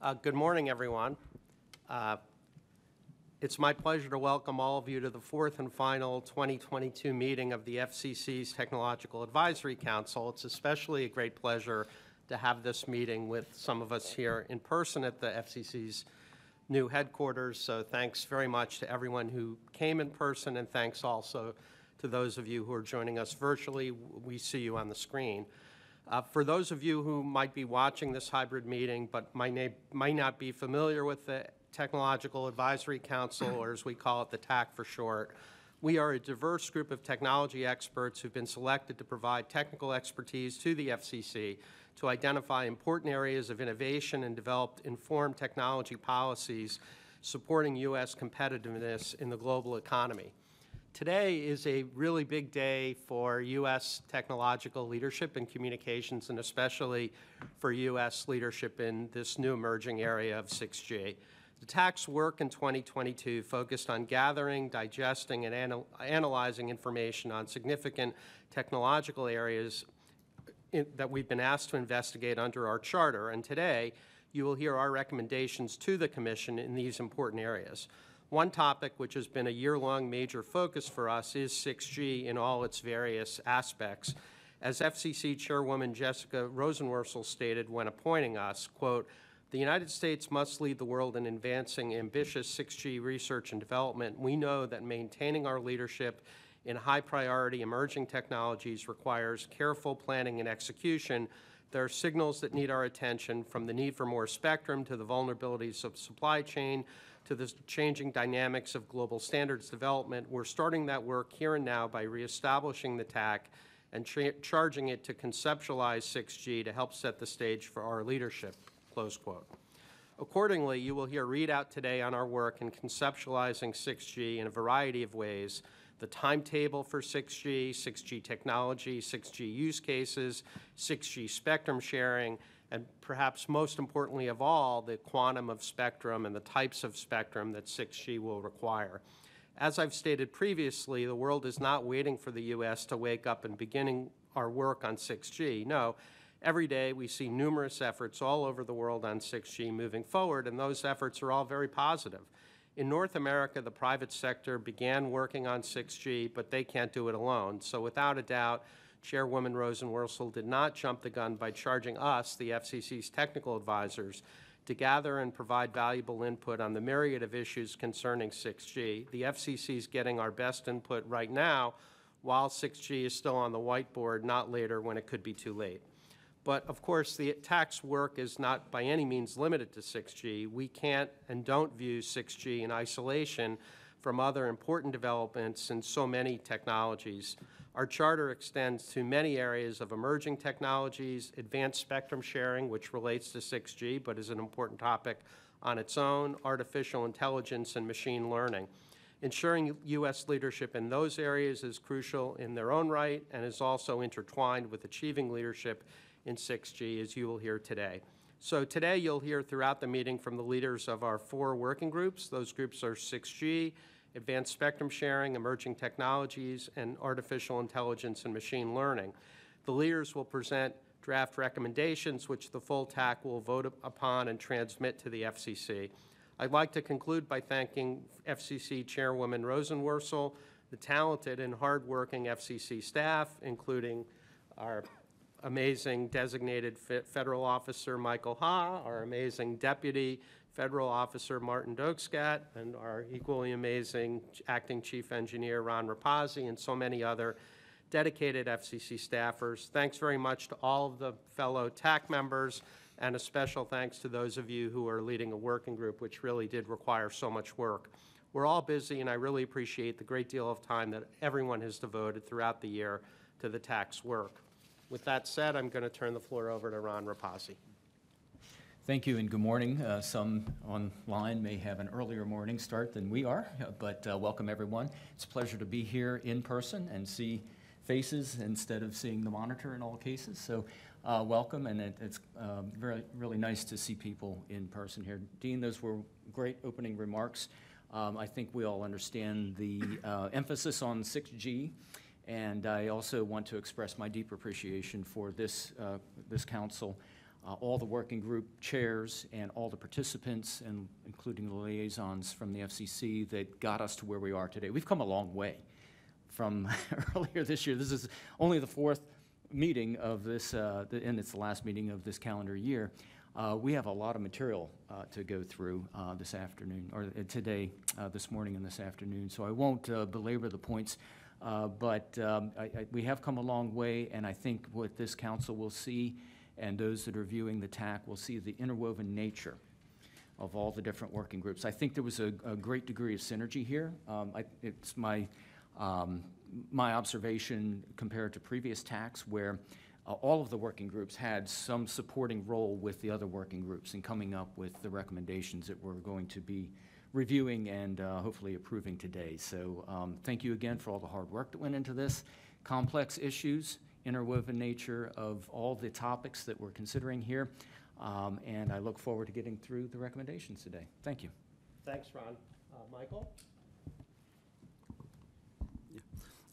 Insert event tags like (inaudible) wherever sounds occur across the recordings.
Uh, Good morning, everyone. Uh, It's my pleasure to welcome all of you to the fourth and final 2022 meeting of the FCC's Technological Advisory Council. It's especially a great pleasure to have this meeting with some of us here in person at the FCC's new headquarters. So thanks very much to everyone who came in person, and thanks also to those of you who are joining us virtually. We see you on the screen. Uh, For those of you who might be watching this hybrid meeting but might might not be familiar with the Technological Advisory Council, or as we call it, the TAC for short, we are a diverse group of technology experts who've been selected to provide technical expertise to the FCC to identify important areas of innovation and develop informed technology policies supporting U.S. competitiveness in the global economy. Today is a really big day for U.S. technological leadership and communications, and especially for U.S. leadership in this new emerging area of 6G. The TAC's work in 2022 focused on gathering, digesting, and anal- analyzing information on significant technological areas in- that we've been asked to investigate under our charter. And today, you will hear our recommendations to the Commission in these important areas. One topic which has been a year-long major focus for us is 6G in all its various aspects. As FCC Chairwoman Jessica Rosenworcel stated when appointing us, quote, "The United States must lead the world in advancing ambitious 6G research and development. We know that maintaining our leadership in high-priority emerging technologies requires careful planning and execution. There are signals that need our attention, from the need for more spectrum to the vulnerabilities of supply chain to the changing dynamics of global standards development. We're starting that work here and now by reestablishing the TAC and charging it to conceptualize 6G to help set the stage for our leadership." Close quote. Accordingly, you will hear readout today on our work in conceptualizing 6G in a variety of ways, the timetable for 6G, 6G technology, 6G use cases, 6G spectrum sharing, and perhaps most importantly of all, the quantum of spectrum and the types of spectrum that 6G will require. As I've stated previously, the world is not waiting for the U.S. to wake up and beginning our work on 6G. No, every day we see numerous efforts all over the world on 6G moving forward, and those efforts are all very positive. In North America, the private sector began working on 6G, but they can't do it alone. So without a doubt, Chairwoman Rosenworcel did not jump the gun by charging us, the FCC's technical advisors, to gather and provide valuable input on the myriad of issues concerning 6G. The FCC is getting our best input right now, while 6G is still on the whiteboard, not later when it could be too late. But of course, the TAC's work is not by any means limited to 6G. We can't and don't view 6G in isolation from other important developments in so many technologies. Our charter extends to many areas of emerging technologies, advanced spectrum sharing, which relates to 6G but is an important topic on its own, artificial intelligence, and machine learning. Ensuring U.S. leadership in those areas is crucial in their own right and is also intertwined with achieving leadership in 6G, as you will hear today. So today you'll hear throughout the meeting from the leaders of our four working groups. Those groups are 6G, advanced spectrum sharing, emerging technologies, and artificial intelligence and machine learning. The leaders will present draft recommendations, which the full TAC will vote upon and transmit to the FCC. I'd like to conclude by thanking FCC Chairwoman Rosenworcel, the talented and hardworking FCC staff, including our amazing designated federal officer Michael Ha, our amazing deputy federal officer Martin Doczkat, and our equally amazing acting chief engineer Ron Repasi, and so many other dedicated FCC staffers. Thanks very much to all of the fellow TAC members, and a special thanks to those of you who are leading a working group, which really did require so much work. We're all busy, and I really appreciate the great deal of time that everyone has devoted throughout the year to the TAC's work. With that said, I'm going to turn the floor over to Ron Repasi. Thank you and good morning. Uh, Some online may have an earlier morning start than we are, uh, but uh, welcome everyone. It's a pleasure to be here in person and see faces instead of seeing the monitor in all cases. So uh, welcome, and it- it's um, very, really nice to see people in person here. Dean, those were great opening remarks. Um, I think we all understand the uh, emphasis on 6G, and I also want to express my deep appreciation for this, uh, this council uh, all the working group chairs and all the participants, and including the liaisons from the FCC that got us to where we are today. We've come a long way from (laughs) earlier this year. This is only the fourth meeting of this, uh, th- and it's the last meeting of this calendar year. Uh, We have a lot of material uh, to go through uh, this afternoon, or uh, today, this morning and this afternoon, so I won't belabor the points. But um, I- I- we have come a long way, and I think what this council will see, and those that are viewing the TAC will see the interwoven nature of all the different working groups. I think there was a, a great degree of synergy here. Um, I, it's my, um, my observation compared to previous TACs where uh, all of the working groups had some supporting role with the other working groups in coming up with the recommendations that we're going to be reviewing and uh, hopefully approving today. So um, thank you again for all the hard work that went into this. Complex issues, interwoven nature of all the topics that we're considering here. Um, And I look forward to getting through the recommendations today. Thank you. Thanks, Ron. Uh, Michael?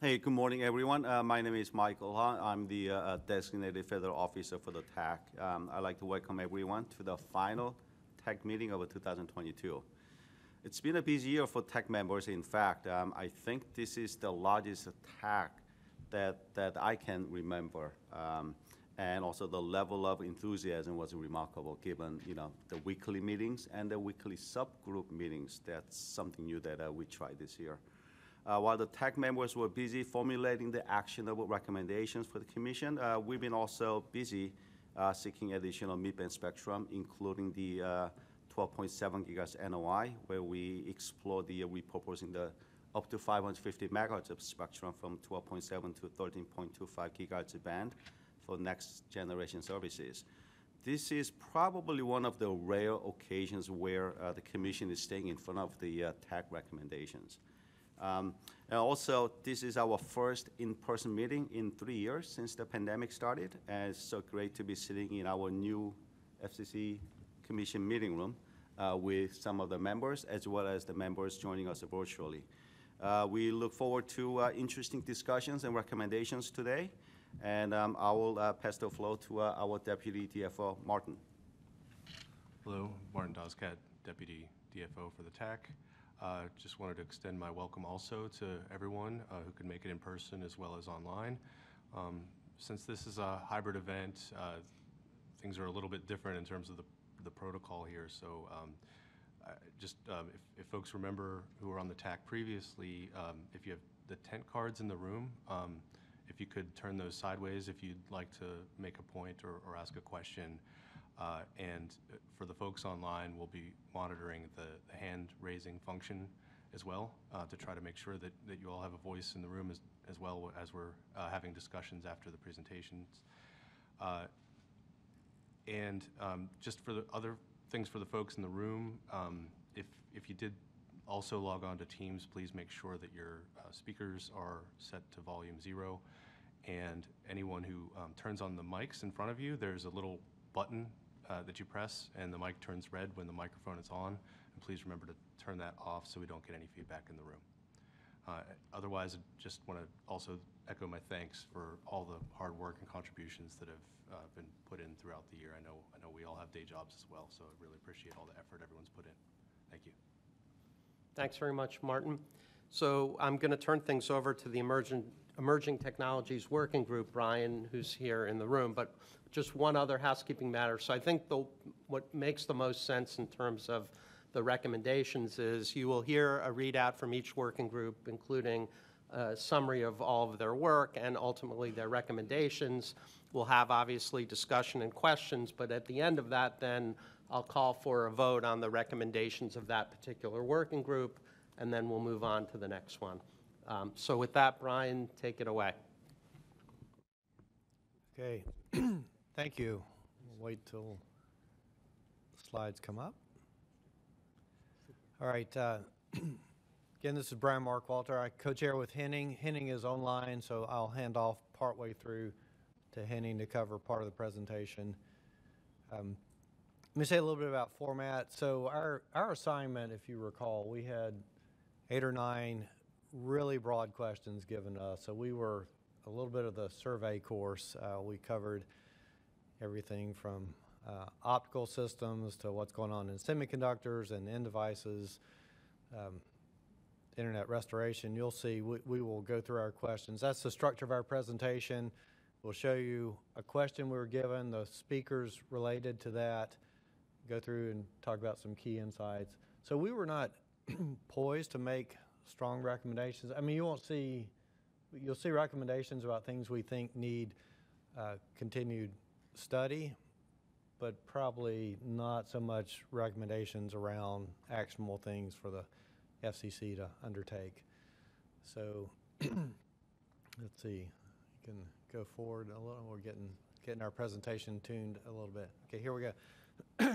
Hey, good morning, everyone. Uh, My name is Michael Ha. I'm the uh, uh, designated federal officer for the TAC. Um, I'd like to welcome everyone to the final TAC meeting of 2022. It's been a busy year for TAC members. In fact, um, I think this is the largest TAC that, that I can remember. Um, And also the level of enthusiasm was remarkable, given, you know, the weekly meetings and the weekly subgroup meetings. That's something new that uh, we tried this year. Uh, While the TAC members were busy formulating the actionable recommendations for the commission, uh, we've been also busy uh, seeking additional mid-band spectrum, including the uh, 12.7 gigahertz NOI, where we explore the uh, repurposing the up to 550 megahertz of spectrum from 12.7 to 13.25 gigahertz band for next generation services. This is probably one of the rare occasions where uh, the commission is staying in front of the uh, TAC recommendations. Um, And also, this is our first in-person meeting in three years since the pandemic started, and it's so great to be sitting in our new FCC Commission meeting room uh, with some of the members, as well as the members joining us virtually. Uh, We look forward to uh, interesting discussions and recommendations today, and um, I will uh, pass the floor to uh, our Deputy DFO, Martin. Hello, Martin Doczkat, Deputy DFO for the TAC. Uh, Just wanted to extend my welcome also to everyone uh, who could make it in person as well as online. Um, Since this is a hybrid event, things are a little bit different in terms of the the protocol here, so um, just um, if if folks remember who were on the TAC previously, um, if you have the tent cards in the room, um, if you could turn those sideways if you'd like to make a point or or ask a question. Uh, And uh, for the folks online, we'll be monitoring the the hand-raising function as well uh, to try to make sure that that you all have a voice in the room as as well as we're uh, having discussions after the presentations. Uh, and um, just for the other things for the folks in the room, um, if, if you did also log on to Teams, please make sure that your uh, speakers are set to volume zero. And anyone who um, turns on the mics in front of you, there's a little button uh, that you press, and the mic turns red when the microphone is on. And please remember to turn that off so we don't get any feedback in the room. Uh, Otherwise, I just want to also echo my thanks for all the hard work and contributions that have uh, been put in throughout the year. I know, I know we all have day jobs as well, so I really appreciate all the effort everyone's put in. Thank you. Thanks very much, Martin. So I'm going to turn things over to the Emerging, Emerging Technologies Working Group, Brian, who's here in the room, but just one other housekeeping matter. So I think the, what makes the most sense in terms of the recommendations is you will hear a readout from each working group, including a summary of all of their work and ultimately their recommendations. We'll have obviously discussion and questions, but at the end of that, then I'll call for a vote on the recommendations of that particular working group, and then we'll move on to the next one. Um, So with that, Brian, take it away. Okay, (clears throat) thank you. We'll Wait till the slides come up. All right, uh, (clears throat) again, this is Brian Markwalter. I co-chair with Henning. Henning is online, so I'll hand off partway through to Henning to cover part of the presentation. Um, Let me say a little bit about format. So our, our assignment, if you recall, we had eight or nine really broad questions given us. So we were a little bit of the survey course. Uh, we covered everything from uh, optical systems to what's going on in semiconductors and end devices, um, internet restoration, you'll see we, we will go through our questions. That's the structure of our presentation. We'll show you a question we were given, the speakers related to that, go through and talk about some key insights. So we were not (clears throat) poised to make strong recommendations. I mean, you won't see, you'll see recommendations about things we think need uh, continued study, but probably not so much recommendations around actionable things for the FCC to undertake. So, (clears throat) let's see, you can go forward a little, we're getting, getting our presentation tuned a little bit. Okay, here we go.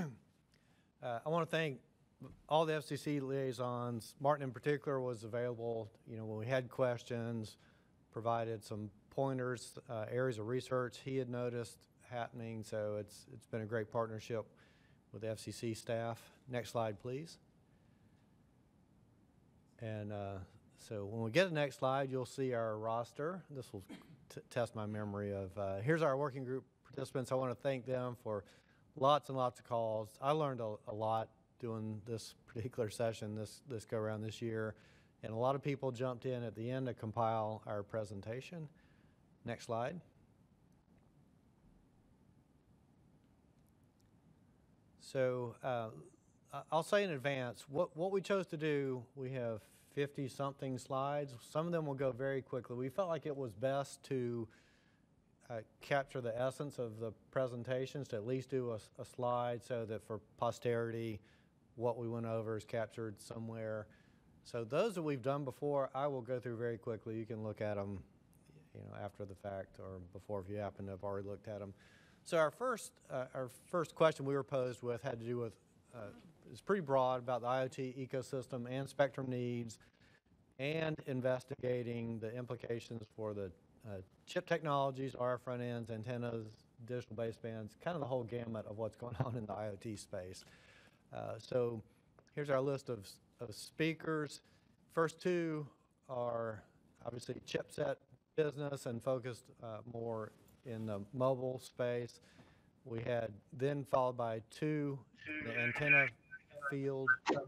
(clears throat) Uh, I want to thank all the FCC liaisons. Martin in particular was available, you know, when we had questions, provided some pointers, uh, areas of research he had noticed happening. So it's, it's been a great partnership with the FCC staff. Next slide, please. And uh, so when we get to the next slide, you'll see our roster. This will test my memory of, uh, here's our working group participants. I want to thank them for lots and lots of calls. I learned a, a lot doing this particular session, this, this go around this year. And a lot of people jumped in at the end to compile our presentation. Next slide. So uh, I'll say in advance, what, what we chose to do, we have 50-something slides. Some of them will go very quickly. We felt like it was best to uh, capture the essence of the presentations, to at least do a slide so that for posterity, what we went over is captured somewhere. So those that we've done before, I will go through very quickly. You can look at them, you know, after the fact or before if you happen to have already looked at them. So our first, uh, our first question we were posed with had to do with, uh, it's pretty broad about the IoT ecosystem and spectrum needs and investigating the implications for the uh, chip technologies, RF front ends, antennas, digital basebands, kind of the whole gamut of what's going (laughs) on in the IoT space. Uh, so here's our list of, of speakers. First two are obviously chipset business and focused uh, more in the mobile space. We had then followed by two, the antenna field. And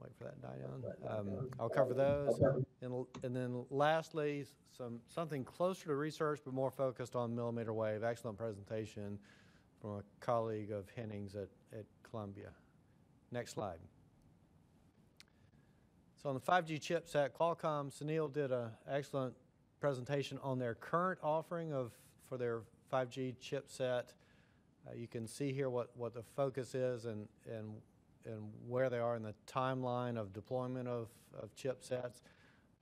wait for that to die down. Um, I'll cover those. And, and then lastly, some, something closer to research, but more focused on millimeter wave. Excellent presentation from a colleague of Henning's at, at Columbia. Next slide. So on the 5G chipset, Qualcomm, Sunil did an excellent presentation on their current offering of, for their 5G chipset. Uh, you can see here what, what the focus is and, and, and where they are in the timeline of deployment of, of chipsets.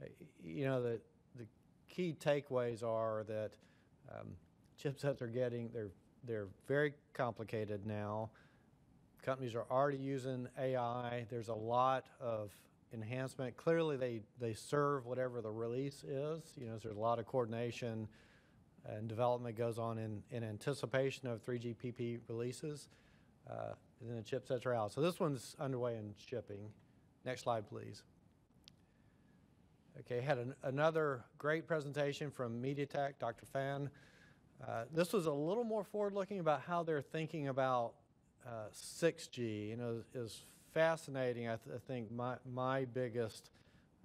Uh, You know, the, the key takeaways are that um, chipsets are getting, they're, they're very complicated now. Companies are already using AI. There's a lot of enhancement. Clearly, they, they serve whatever the release is. You know, there's a lot of coordination and development goes on in, in anticipation of 3GPP releases. Uh, and then the chipsets are out. So this one's underway in shipping. Next slide, please. Okay, had an, another great presentation from MediaTek, Dr. Fan. Uh, this was a little more forward-looking about how they're thinking about uh, 6G. You know, is fascinating. I, th- I think my my biggest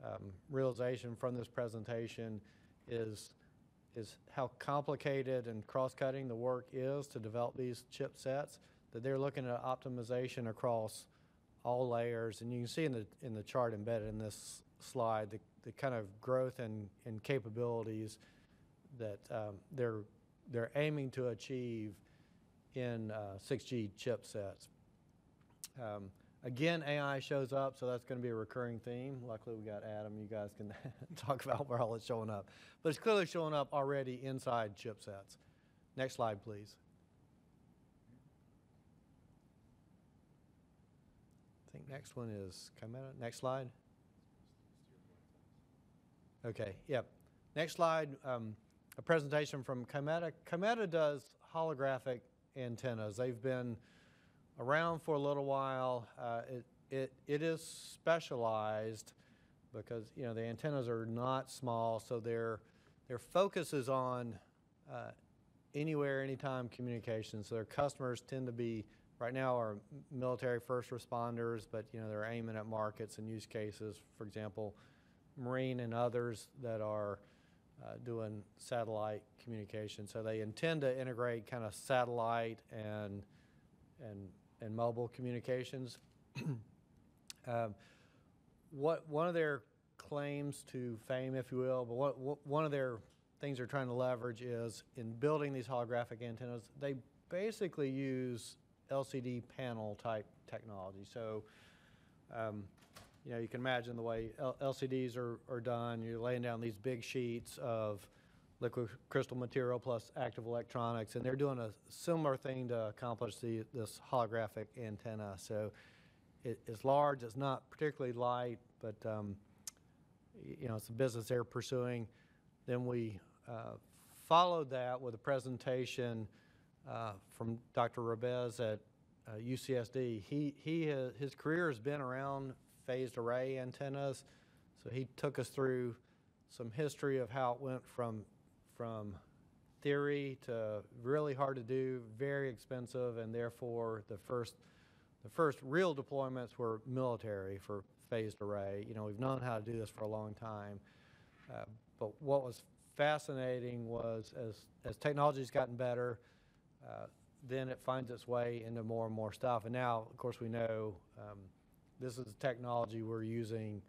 um, realization from this presentation is is how complicated and cross-cutting the work is to develop these chipsets. That they're looking at optimization across all layers, and you can see in the in the chart embedded in this slide the, the kind of growth and, and capabilities that um, they're they're aiming to achieve in uh, 6G chipsets. Um, again, AI shows up, so that's going to be a recurring theme. Luckily, we got Adam. You guys can (laughs) talk about where all it's showing up, but it's clearly showing up already inside chipsets. Next slide, please. I think next one is Kymeta. Next slide. Okay, yep. Next slide, um, a presentation from Kymeta. Kymeta does holographic antennas. They've been around for a little while. Uh, it, it, it is specialized because, you know, the antennas are not small, so their, their focus is on uh, anywhere, anytime communications. So their customers tend to be, right now, are military first responders, but, you know, they're aiming at markets and use cases, for example, Marine and others that are uh, doing satellite communication. So they intend to integrate kind of satellite and, and, and mobile communications. (clears throat) Um, what, one of their claims to fame, if you will, but what, what, one of their things they're trying to leverage is in building these holographic antennas, they basically use LCD panel type technology. So, um, you know, you can imagine the way L- LCDs are, are done. You're laying down these big sheets of liquid crystal material plus active electronics, and they're doing a similar thing to accomplish the, this holographic antenna. So it, it's large, it's not particularly light, but, um, you know, it's a business they're pursuing. Then we uh, followed that with a presentation uh, from Dr. Rebeiz at uh, UCSD. He, he, has- his career has been around phased array antennas, so he took us through some history of how it went from, from theory to really hard to do, very expensive, and therefore the first, the first real deployments were military for phased array. You know, we've known how to do this for a long time. Uh, But what was fascinating was as, as technology's gotten better, uh, then it finds its way into more and more stuff. And now, of course, we know um, this is the technology we're using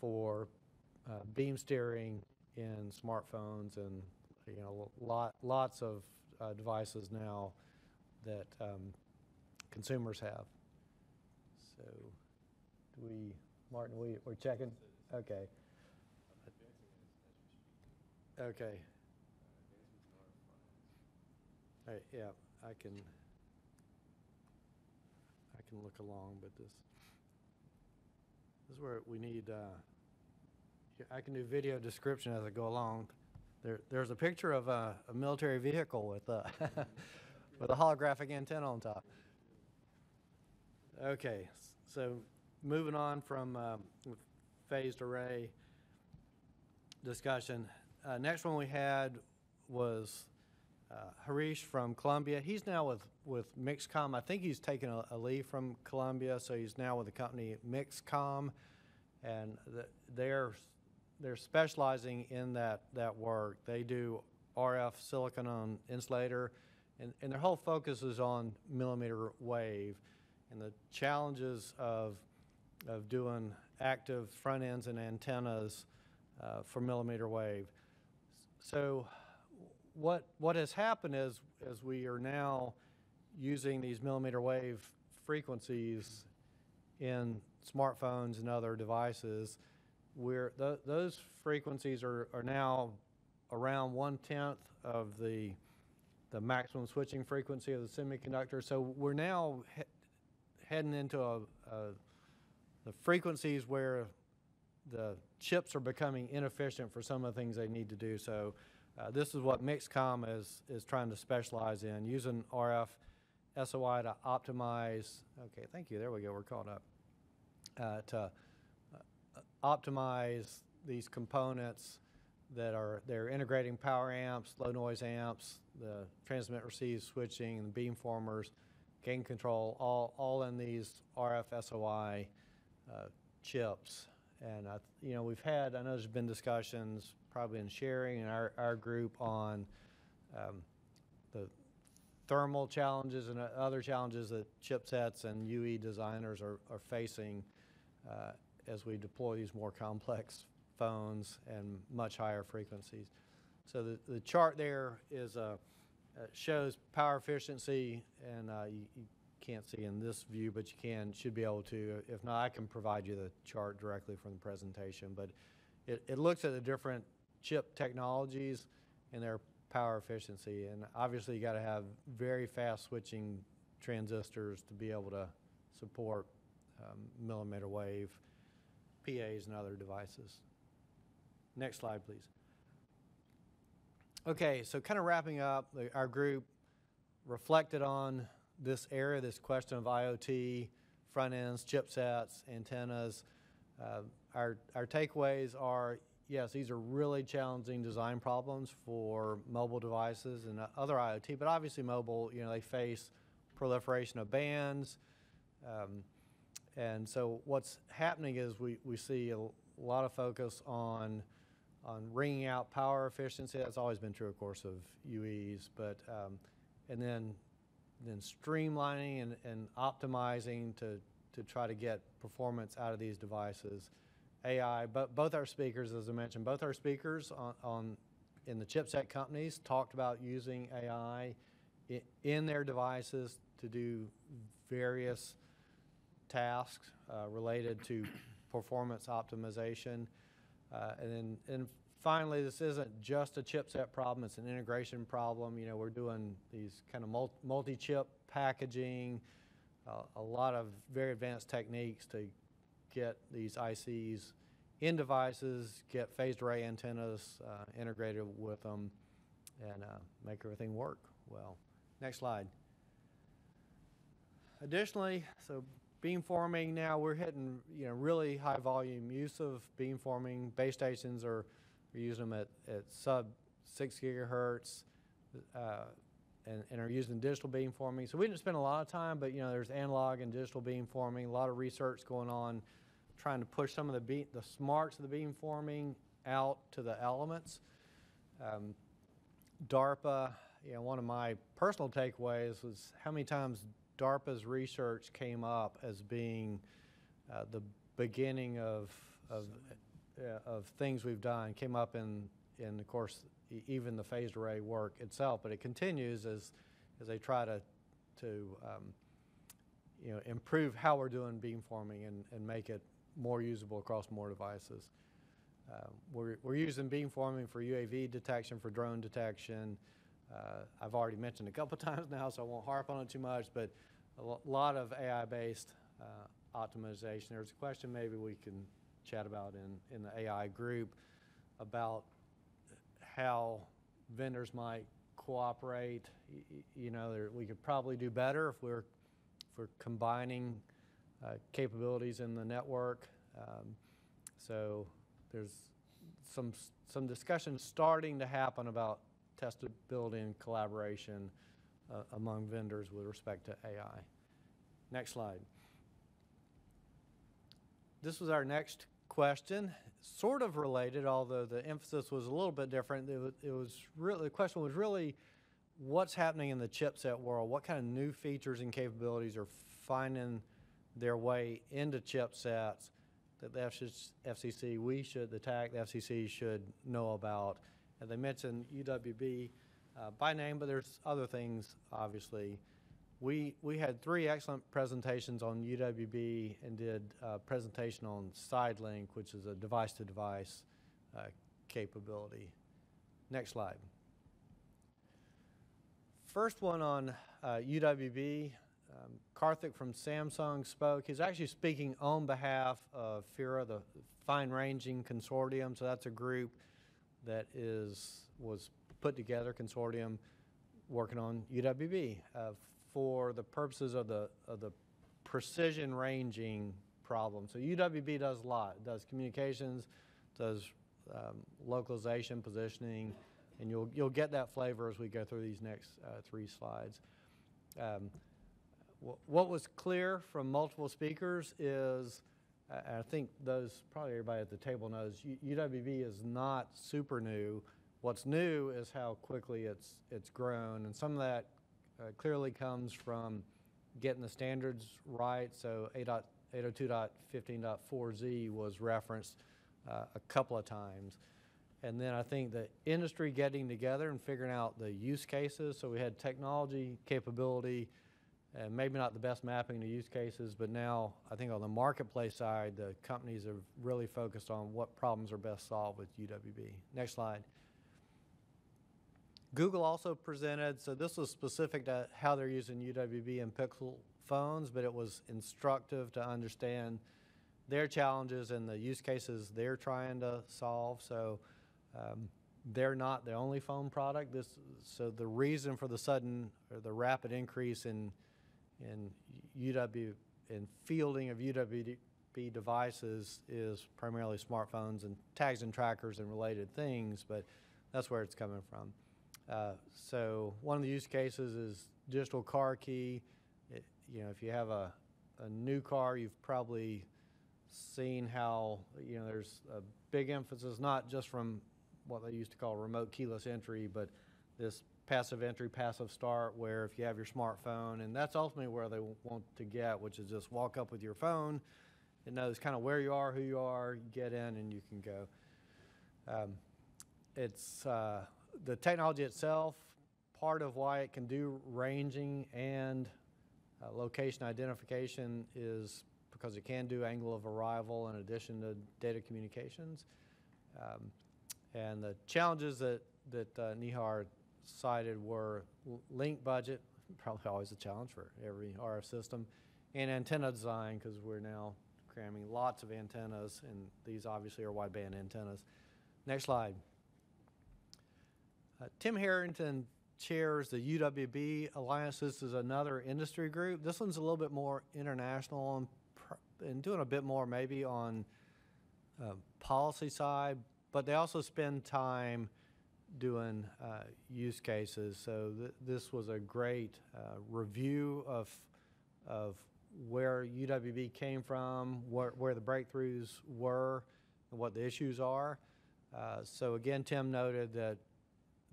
for uh, beam steering in smartphones and, you know, lot, lots of uh, devices now that um, consumers have. So, do we, Martin, we, we're checking? Okay. Okay. All right, yeah, I can, I can look along, but this, this is where we need, uh, I can do video description as I go along. There, there's a picture of a, a military vehicle with a, (laughs) with a holographic antenna on top. Okay, so moving on from um, phased array discussion. Uh, Next one we had was uh, Harish from Columbia. He's now with, with MixComm. I think he's taken a, a leave from Columbia, so he's now with the company MixComm. And the- they're, they're specializing in that, that work. They do RF silicon on insulator, and, and their whole focus is on millimeter wave and the challenges of, of doing active front ends and antennas uh, for millimeter wave. So what, what has happened is, is we are now using these millimeter wave frequencies in smartphones and other devices, where tho- those frequencies are, are now around one-tenth of the, the maximum switching frequency of the semiconductor. So we're now he- heading into a, a, the frequencies where the chips are becoming inefficient for some of the things they need to do. So uh, this is what MixComm is, is trying to specialize in, using RF SOI to optimize, okay, thank you, there we go, we're caught up, uh, to optimize these components that are, they're integrating power amps, low noise amps, the transmit receive switching, and beamformers, gain control, all, all in these RF SOI uh, chips. And, I, you know, we've had, I know there's been discussions, probably in sharing in our, our group on um, the thermal challenges and other challenges that chipsets and UE designers are, are facing uh, as we deploy these more complex phones and much higher frequencies. So the, the chart there is a, uh, shows power efficiency, and uh, you, you can't see in this view, but you can, should be able to. If not, I can provide you the chart directly from the presentation. But it, it looks at the different chip technologies and their power efficiency. And obviously, you got to have very fast switching transistors to be able to support um, millimeter wave PAs and other devices. Next slide, please. Okay, so kind of wrapping up, our group reflected on this area, this question of IoT, front ends, chipsets, antennas. Uh, Our, our takeaways are yes, these are really challenging design problems for mobile devices and other IoT, but obviously mobile, you know, they face proliferation of bands. Um, and so what's happening is we, we see a lot of focus on, on wringing out power efficiency. That's always been true, of course, of UEs, but, um, and then, then streamlining and, and optimizing to, to try to get performance out of these devices. AI, but both our speakers, as I mentioned, both our speakers on, on in the chipset companies talked about using AI i- in their devices to do various tasks uh, related to performance optimization. Uh, And then, and finally, this isn't just a chipset problem, it's an integration problem. You know, we're doing these kind of multi-chip packaging, uh, a lot of very advanced techniques to get these ICs in devices, get phased array antennas uh, integrated with them, and uh, make everything work well. Next slide. Additionally, so beamforming now, we're hitting, you know, really high volume use of beamforming. Base stations are, are using them at, at sub six gigahertz, uh, and, and are using digital beamforming. So we didn't spend a lot of time, but, you know, there's analog and digital beamforming, a lot of research going on, trying to push some of the beam, the smarts of the beamforming out to the elements. Um, DARPA, you know, one of my personal takeaways was how many times DARPA's research came up as being uh, the beginning of, of, uh, of things we've done, came up in, in, of course, even the phased array work itself, but it continues as, as they try to, to, um, you know, improve how we're doing beamforming and, and make it more usable across more devices. Uh, We're, we're using beamforming for UAV detection, for drone detection. Uh, I've already mentioned a couple (laughs) times now, so I won't harp on it too much, but a lot of AI-based uh, optimization. There's a question maybe we can chat about in, in the AI group about how vendors might cooperate. You know, there, we could probably do better if we're, if we're combining uh, capabilities in the network. Um, So there's some, some discussion starting to happen about testability and collaboration uh, among vendors with respect to AI. Next slide. This was our next question, sort of related, although the emphasis was a little bit different. It was, it was really, the question was really, what's happening in the chipset world? What kind of new features and capabilities are finding their way into chipsets that the FCC, we should, the TAC, the FCC should know about? And they mentioned UWB uh, by name, but there's other things, obviously. We, we had three excellent presentations on UWB and did a presentation on SideLink, which is a device-to-device uh, capability. Next slide. First one on uh, UWB, um, Karthik from Samsung spoke. He's actually speaking on behalf of FIRA, the Fine Ranging Consortium. So that's a group that is, was put together, consortium, working on UWB uh, for the purposes of the, of the precision ranging problem. So UWB does a lot. It does communications, does um, localization, positioning, and you'll, you'll get that flavor as we go through these next uh, three slides. Um, What was clear from multiple speakers is, I think those, probably everybody at the table knows, UWB is not super new. What's new is how quickly it's, it's grown, and some of that uh, clearly comes from getting the standards right. So 802.15.4z was referenced uh, a couple of times. And then I think the industry getting together and figuring out the use cases. So we had technology capability, and maybe not the best mapping to use cases, but now I think on the marketplace side, the companies are really focused on what problems are best solved with UWB. Next slide. Google also presented, so this was specific to how they're using UWB in Pixel phones, but it was instructive to understand their challenges and the use cases they're trying to solve. So um, they're not the only phone product. This, so the reason for the sudden or the rapid increase in in UW in fielding of UWB devices is primarily smartphones and tags and trackers and related things, but that's where it's coming from. Uh, So one of the use cases is digital car key. It- You know, if you have a, a new car, you've probably seen how, you know, there's a big emphasis, not just from what they used to call remote keyless entry, but this passive entry, passive start, where if you have your smartphone, and that's ultimately where they want to get, which is just walk up with your phone. It knows kind of where you are, who you are, get in, and you can go. Um, It's, uh, the technology itself, part of why it can do ranging and uh, location identification is because it can do angle of arrival in addition to data communications. Um, And the challenges that, that uh, Nihar cited were link budget, (laughs) probably always a challenge for every RF system, and antenna design, because we're now cramming lots of antennas, and these obviously are wideband antennas. Next slide. Uh, Tim Harrington chairs the UWB Alliance. This is another industry group. This one's a little bit more international and, and doing a bit more maybe on uh, policy side, but they also spend time doing uh, use cases. So th- this was a great uh, review of of where UWB came from, where, where the breakthroughs were, and what the issues are. Uh, so again, Tim noted that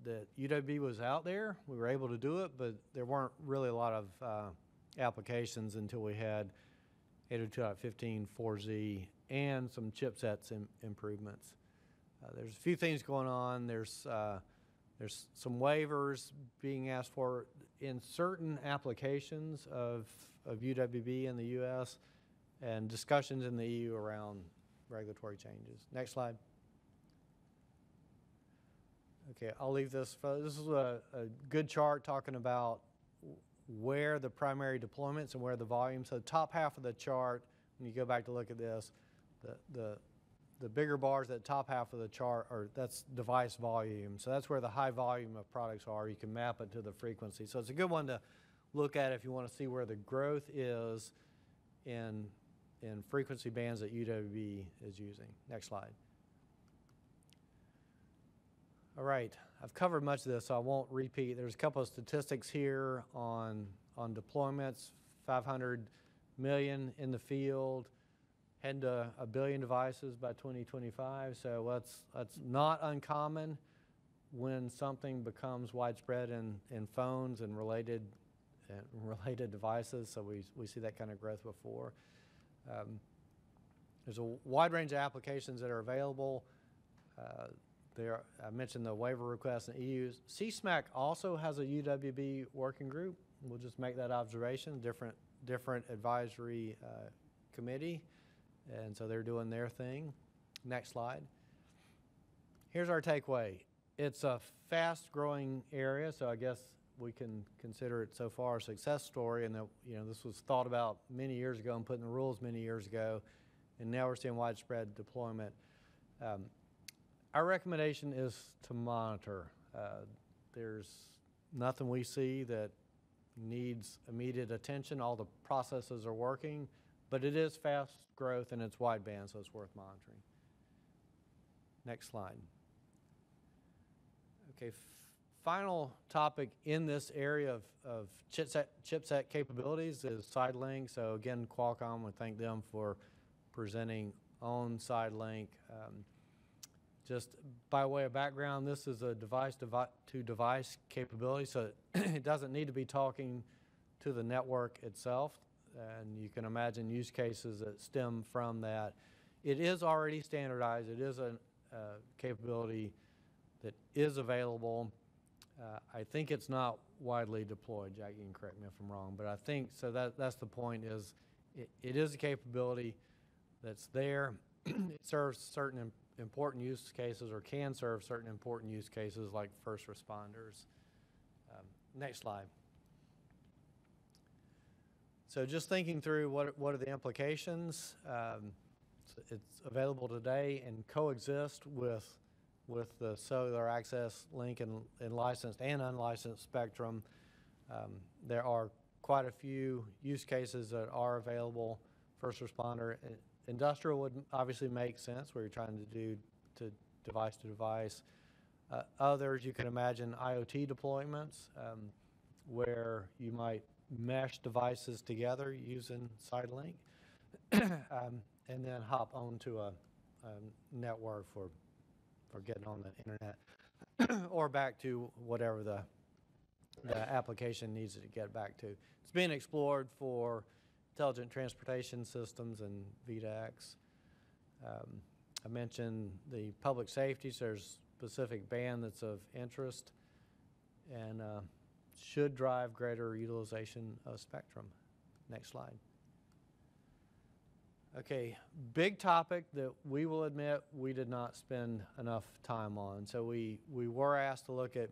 that UWB was out there. We were able to do it, but there weren't really a lot of uh, applications until we had 802.15 4Z and some chipsets im- improvements. Uh, there's a few things going on. There's uh, there's some waivers being asked for in certain applications of of UWB in the U.S. and discussions in the EU around regulatory changes. Next slide. Okay, I'll leave this. For, this is a, a good chart talking about where the primary deployments and where the volume. So the top half of the chart, when you go back to look at this, the, the, the bigger bars at the top half of the chart are, that's device volume. So that's where the high volume of products are. You can map it to the frequency. So it's a good one to look at if you want to see where the growth is in, in frequency bands that UWB is using. Next slide. All right, I've covered much of this, so I won't repeat. There's a couple of statistics here on, on deployments, 500 million in the field, heading to a billion devices by 2025. So that's, that's not uncommon when something becomes widespread in, in phones and related, and (laughs) related devices. So we, we see that kind of growth before. Um, There's a wide range of applications that are available. Uh, there, I mentioned the waiver request in EU. CSMAC also has a UWB working group. We'll just make that observation, different, different advisory uh, committee. And so they're doing their thing. Next slide. Here's our takeaway. It's a fast-growing area, so I guess we can consider it so far a success story. And that, you know, this was thought about many years ago and put in the rules many years ago, and now we're seeing widespread deployment. Um, our recommendation is to monitor. Uh, There's nothing we see that needs immediate attention. All the processes are working, but it is fast growth and it's wideband, so it's worth monitoring. Next slide. Okay, final topic in this area of, of chipset, chipset capabilities is SideLink. So again, Qualcomm, we thank them for presenting on SideLink. Um, just by way of background, this is a device to device capability, so (clears throat) it doesn't need to be talking to the network itself. And you can imagine use cases that stem from that. It is already standardized. It is a uh, capability that is available. Uh, I think it's not widely deployed. Jack, you can correct me if I'm wrong, but I think so. That that's the point. Is it, it is a capability that's there. (clears throat) it serves certain im- important use cases or can serve certain important use cases like first responders. Um, next slide. So just thinking through what, what are the implications, um, it's- available today and coexist with, with the cellular access link and, and licensed and unlicensed spectrum. Um, There are quite a few use cases that are available, first responder, Industrial would obviously make sense where you're trying to do to device to device. Uh, Others, you can imagine IoT deployments um, where you might mesh devices together using SideLink (coughs) um, and then hop onto a, a network for, for getting on the internet (coughs) or back to whatever the, the application needs to get back to. It's being explored for intelligent transportation systems and V2X. Um, I mentioned the public safeties, there's specific band that's of interest and uh, should drive greater utilization of spectrum. Next slide. Okay, big topic that we will admit we did not spend enough time on. So we, we were asked to look at,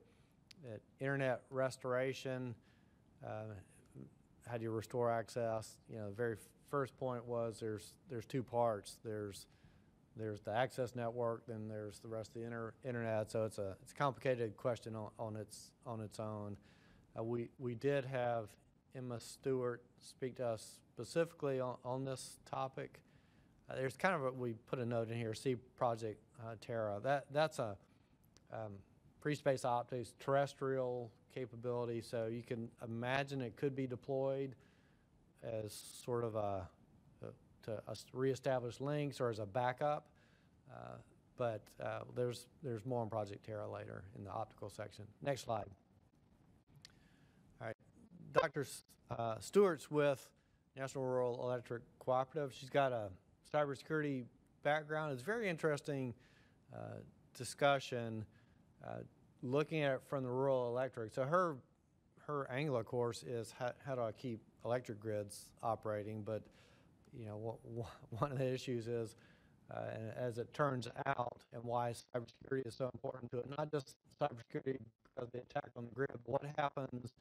at internet restoration, uh, how do you restore access? You know, the very first point was there's, there's two parts. There's, there's the access network, then there's the rest of the inter, internet. So it's a, it's a complicated question on, on its, on its own. Uh, we, we did have Emma Stewart speak to us specifically on, on this topic. Uh, there's kind of a, we put a note in here, see Project uh, Taara. That, that's a um, free space optics terrestrial capability, so you can imagine it could be deployed as sort of a, uh, to us- reestablish links or as a backup. Uh, But uh, there's, there's more on Project Taara later in the optical section. Next slide. Dr. Uh, Stewart's with National Rural Electric Cooperative. She's got a cybersecurity background. It's very interesting uh, discussion, uh, looking at it from the rural electric. So her, her angle, of course, is how, how do I keep electric grids operating? But, you know, wha- wha- (laughs) one of the issues is, uh, and as it turns out, and why cybersecurity is so important to it, not just cybersecurity because of the attack on the grid, but what happens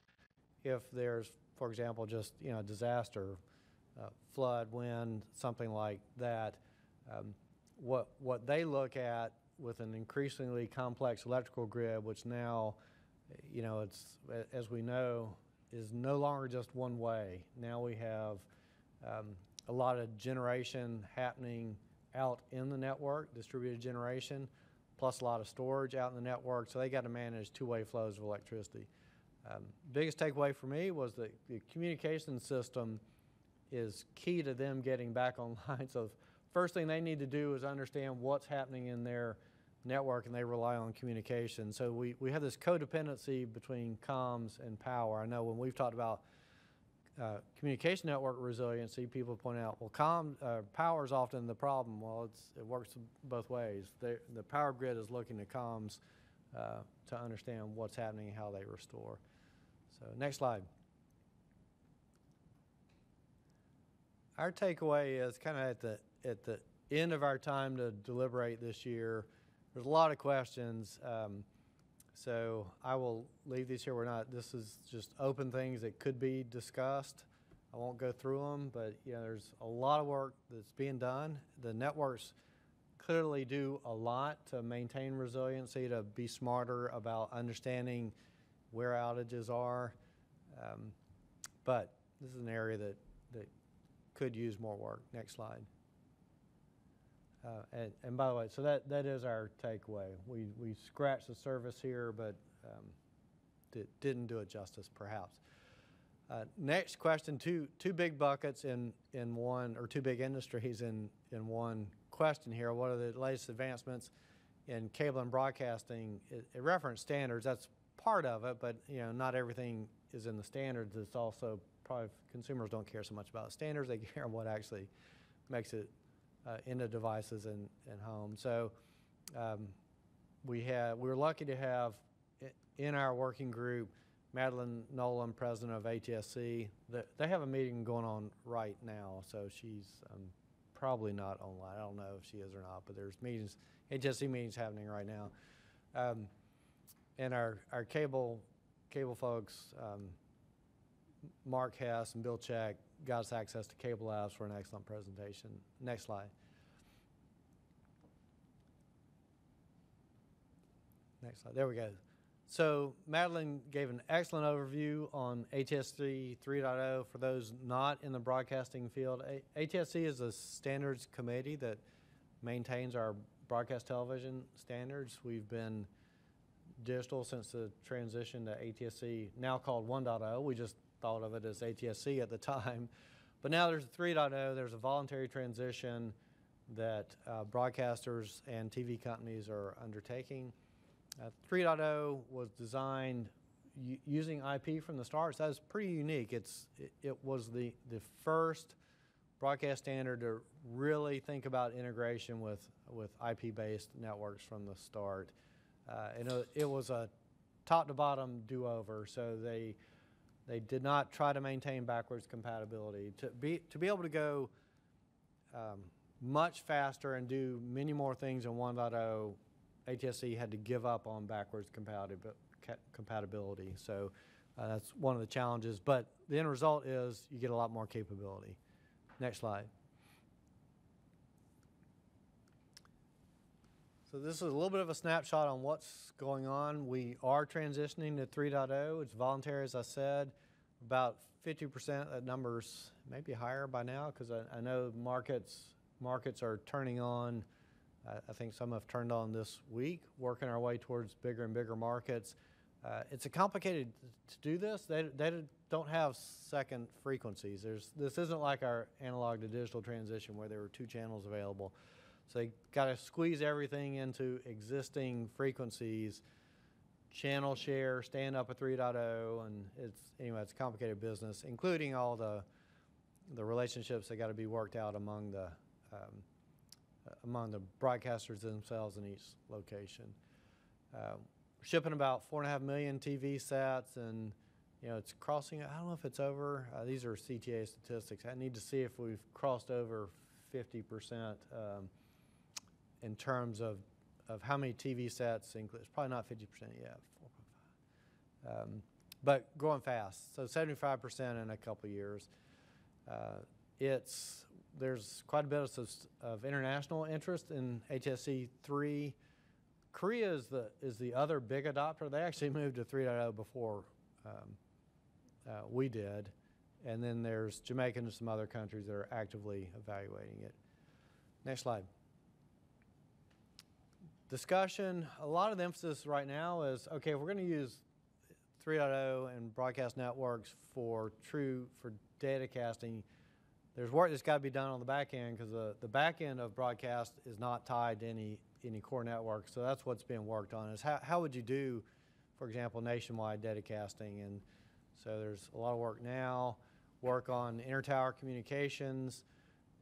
if there's, for example, just, you know, disaster, uh, flood, wind, something like that. Um, What, what they look at with an increasingly complex electrical grid, which now, you know, it's, as we know, is no longer just one way. Now we have um, a lot of generation happening out in the network, distributed generation, plus a lot of storage out in the network. So they got to manage two-way flows of electricity. Um, biggest takeaway for me was that the communication system is key to them getting back (laughs) online. So first thing they need to do is understand what's happening in their network, and they rely on communication. So we, we have this codependency between comms and power. I know when we've talked about uh, communication network resiliency, people point out, well, uh, power is often the problem. Well, it's, it works both ways. They, the power grid is looking to comms uh, to understand what's happening and how they restore. So next slide. Our takeaway is kind of at the, at the end of our time to deliberate this year. There's a lot of questions. Um, so I will leave these here. We're not, this is just open things that could be discussed. I won't go through them, but, you know, there's a lot of work that's being done. The networks clearly do a lot to maintain resiliency, to be smarter about understanding where outages are. Um, But this is an area that, that could use more work. Next slide. Uh, And, and by the way, so that, that is our takeaway. We, we scratched the surface here, but um, di- didn't do it justice, perhaps. Uh, Next question, two, two big buckets in, in one, or two big industries in, in one question here. What are the latest advancements in cable and broadcasting? It it referenced standards, that's part of it, but, you know, not everything is in the standards. It's also, probably, consumers don't care so much about standards, they (laughs) care what actually makes it uh, into devices and, and home. So um, we had, we were lucky to have in our working group, Madeline Noland, president of ATSC. They, they have a meeting going on right now, so she's um, probably not online. I don't know if she is or not, but there's meetings, ATSC meetings happening right now. Um, and our, our cable, cable folks, um, Mark Hess and Bill Check got us access to cable labs for an excellent presentation. Next slide. Next slide. There we go. So Madeline gave an excellent overview on ATSC 3.0 for those not in the broadcasting field. A- ATSC is a standards committee that maintains our broadcast television standards. We've been digital since the transition to ATSC, now called 1.0. We just thought of it as ATSC at the time. (laughs) But now there's 3.0. There's a voluntary transition that uh, broadcasters and TV companies are undertaking. Uh, 3.0 was designed using IP from the start, so that's pretty unique. It's, it, it was the, the first broadcast standard to really think about integration with, with IP-based networks from the start. Uh, and it, it was a top to bottom do-over, so they, they did not try to maintain backwards compatibility. To be, to be able to go um, much faster and do many more things in 1.0, ATSC had to give up on backwards compatibi- compatibility. So uh, that's one of the challenges. But the end result is you get a lot more capability. Next slide. So this is a little bit of a snapshot on what's going on. We are transitioning to 3.0. It's voluntary, as I said. About 50%, that number's maybe higher by now because I, I know markets markets are turning on. I think some have turned on this week, working our way towards bigger and bigger markets. Uh, it's a complicated to do this. They, they don't have second frequencies. There's, this isn't like our analog to digital transition where there were two channels available. So they got to squeeze everything into existing frequencies, channel share, stand up at 3.0, and it's anyway, it's complicated business, including all the the relationships that got to be worked out among the um, uh, among the broadcasters themselves in each location. Uh, shipping about four and a half million TV sets, and you know it's crossing. I don't know if it's over. Uh, these are CTA statistics. I need to see if we've crossed over 50 percent um, in terms of of how many TV sets. Include. It's probably not 50 percent yet. 4.5. Um, but growing fast. So 75 percent in a couple years. Uh, it's there's quite a bit of, of international interest in ATSC 3. Korea is the, is the other big adopter. They actually (laughs) moved to 3.0 before um, uh, we did. And then there's Jamaica and some other countries that are actively evaluating it. Next slide. Discussion, a lot of the emphasis right now is, okay, we're going to use 3.0 and broadcast networks for true, for data casting, there's work that's got to be done on the back end because the, the back end of broadcast is not tied to any, any core network. So that's what's being worked on is how, how would you do, for example, nationwide data casting? And so there's a lot of work now, work on intertower communications,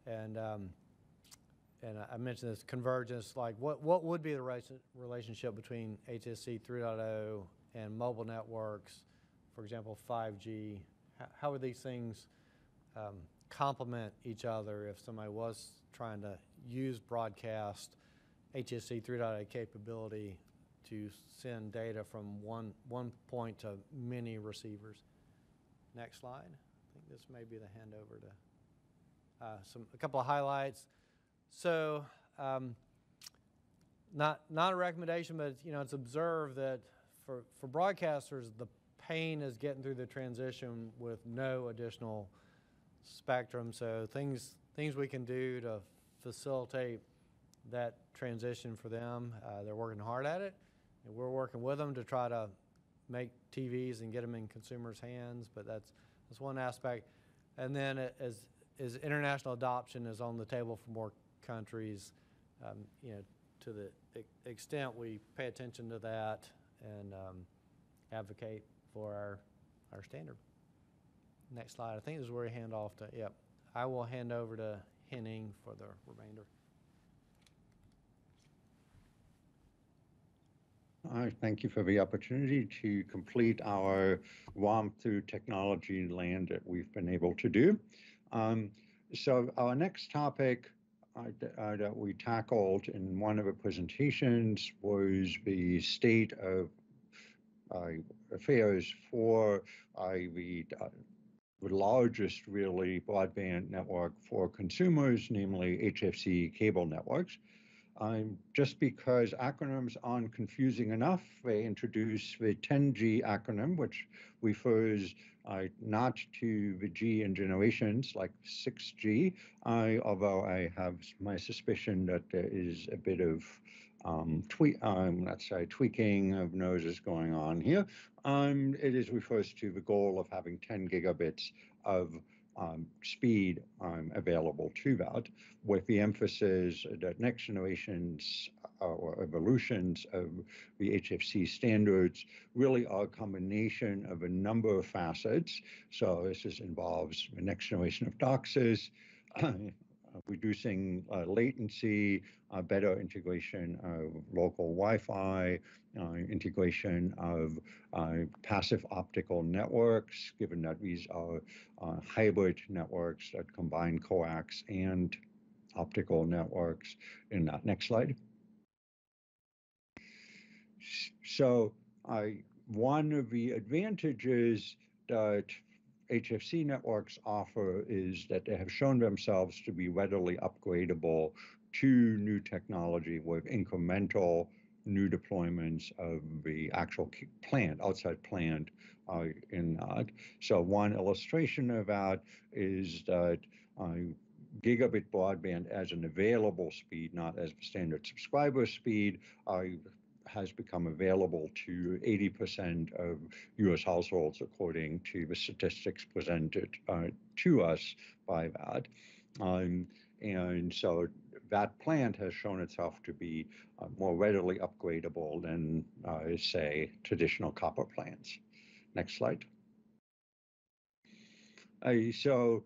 and um, and I mentioned this convergence, like what, what would be the relationship between ATSC 3.0 and mobile networks, for example, 5G? How, how are these things um, complement each other if somebody was trying to use broadcast ATSC 3.0 capability to send data from one, one point to many receivers. Next slide. I think this may be the handover to uh, some a couple of highlights. So, um, not not a recommendation, but you know, it's observed that for for broadcasters, the pain is getting through the transition with no additional spectrum. So things things we can do to facilitate that transition for them. Uh, they're working hard at it, and we're working with them to try to make TVs and get them in consumers' hands. But that's that's one aspect. And then as as international adoption is on the table for more countries, um, you know, to the extent we pay attention to that and um, advocate for our our standard. Next slide. I think this is where we hand off to, yep. I will hand over to Henning for the remainder. I thank you for the opportunity to complete our WOM through technology land that we've been able to do. Um, so our next topic uh, uh, that we tackled in one of the presentations was the state of uh, affairs for uh, the the largest really broadband network for consumers, namely HFC cable networks. Um, just because acronyms aren't confusing enough, they introduce the 10G acronym, which refers uh, not to the G in generations like 6G, I, although I have my suspicion that there is a bit of um, um, let's say tweaking of noses going on here. Um, it is refers to the goal of having 10 gigabits of um, speed um, available to that, with the emphasis that next generations uh, or evolutions of the HFC standards really are a combination of a number of facets. So this is, involves the next generation of DOCSIS, (clears throat) reducing uh, latency, uh, better integration of local Wi-Fi, uh, integration of passive optical networks, given that these are hybrid networks that combine coax and optical networks. In that next slide. So I, one of the advantages that HFC networks offer is that they have shown themselves to be readily upgradable to new technology with incremental new deployments of the actual plant, outside plant uh, in that. So one illustration of that is that uh, gigabit broadband as an available speed, not as the standard subscriber speed, uh, has become available to 80% of US households, according to the statistics presented uh, to us by that. Um, and so that plant has shown itself to be uh, more readily upgradable than, uh, say, traditional copper plants. Next slide. Uh, so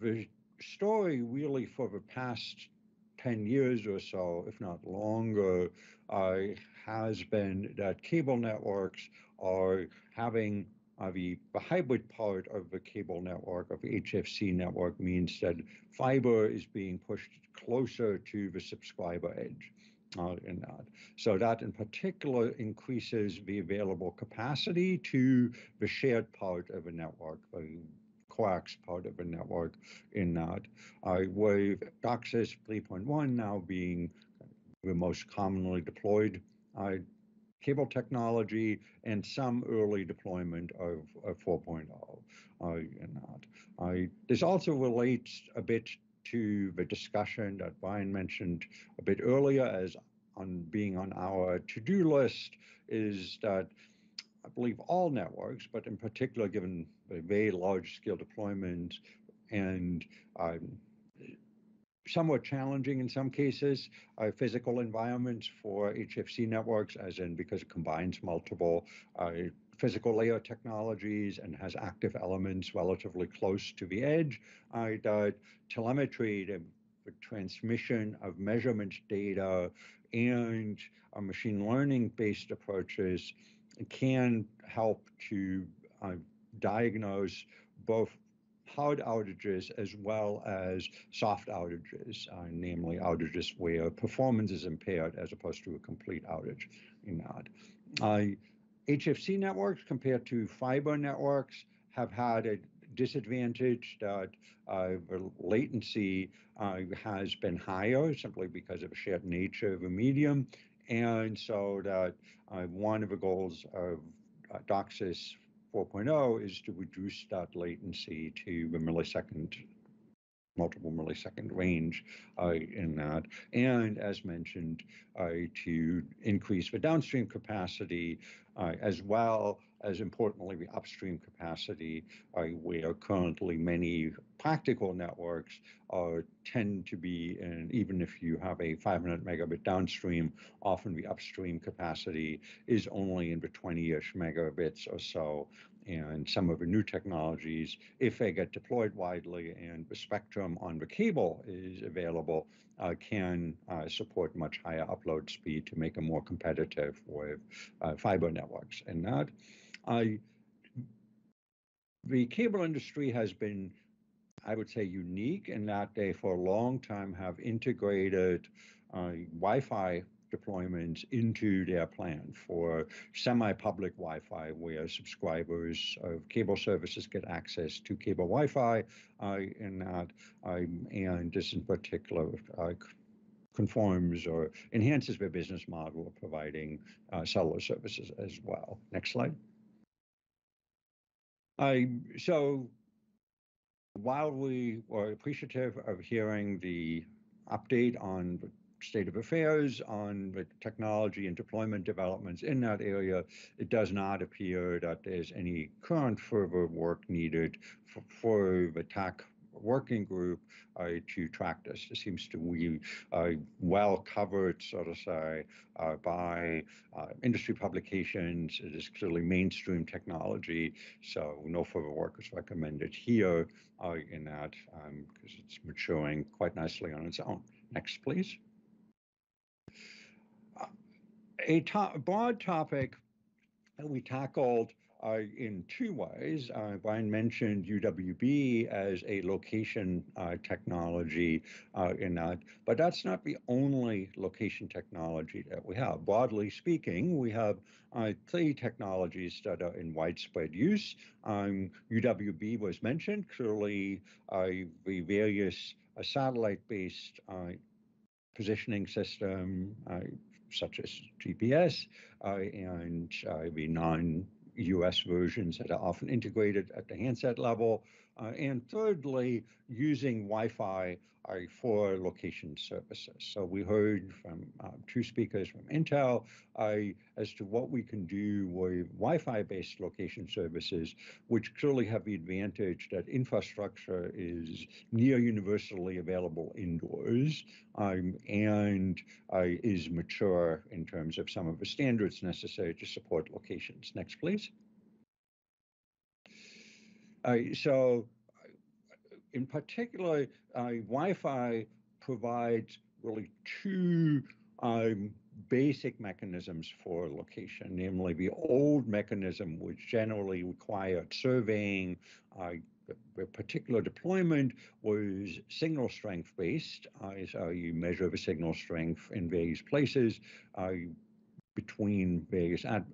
the story really for the past 10 years or so, if not longer, uh, has been that cable networks are having uh, the, the hybrid part of the cable network, of the HFC network, means that fiber is being pushed closer to the subscriber edge. Uh, in that. So that in particular increases the available capacity to the shared part of a network, the coax part of a network in that. Uh, with DOCSIS 3.1 now being the most commonly deployed uh, cable technology and some early deployment of, of 4.0 uh, in that. Uh, this also relates a bit to the discussion that Brian mentioned a bit earlier as on being on our to-do list is that I believe all networks, but in particular, given the very large scale deployments and um, somewhat challenging in some cases, uh, physical environments for HFC networks, as in because it combines multiple uh, physical layer technologies and has active elements relatively close to the edge. Uh, telemetry, the, the, transmission of measurement data, and uh, machine learning based approaches can help to uh, diagnose both hard outages as well as soft outages, uh, namely outages where performance is impaired as opposed to a complete outage in that. Uh, HFC networks compared to fiber networks have had a disadvantage that uh, latency uh, has been higher simply because of the shared nature of the medium. And so that uh, one of the goals of uh, DOCSIS 4.0 is to reduce that latency to the millisecond, multiple millisecond range uh, in that. And as mentioned, uh, to increase the downstream capacity uh, as well as importantly the upstream capacity, uh, where currently many practical networks uh, tend to be, and even if you have a 500 megabit downstream, often the upstream capacity is only in the 20-ish megabits or so. And some of the new technologies, if they get deployed widely and the spectrum on the cable is available, uh, can uh, support much higher upload speed to make them more competitive with uh, fiber networks. And that, the cable industry has been, I would say, unique in that they for a long time have integrated Wi-Fi deployments into their plan for semi-public Wi-Fi, where subscribers of cable services get access to cable Wi-Fi, uh, and that, um, and this in particular uh, conforms or enhances their business model of providing uh, cellular services as well. Next slide. I so while we were appreciative of hearing the update on the state of affairs on the technology and deployment developments in that area, it does not appear that there's any current further work needed for, for the TAC working group uh, to track this. It seems to be uh, well covered, so to say, uh, by industry publications. It is clearly mainstream technology, so no further work is recommended here in that because it's maturing quite nicely on its own. Next, please. A to- broad topic that we tackled uh, in two ways. Uh, Brian mentioned UWB as a location uh, technology uh, in that, but that's not the only location technology that we have. Broadly speaking, we have uh, three technologies that are in widespread use. Um, UWB was mentioned, clearly uh, the various satellite-based positioning system, such as GPS, and the non US versions that are often integrated at the handset level. Uh, and thirdly, using Wi-Fi uh, for location services. So we heard from uh, two speakers from Intel uh, as to what we can do with Wi-Fi based location services, which clearly have the advantage that infrastructure is near universally available indoors um, and uh, is mature in terms of some of the standards necessary to support locations. Next, please. So, in particular, Wi-Fi provides really two um, basic mechanisms for location, namely the old mechanism, which generally required surveying. Uh, the particular deployment was signal strength based. Uh, so you measure the signal strength in various places uh, between various ad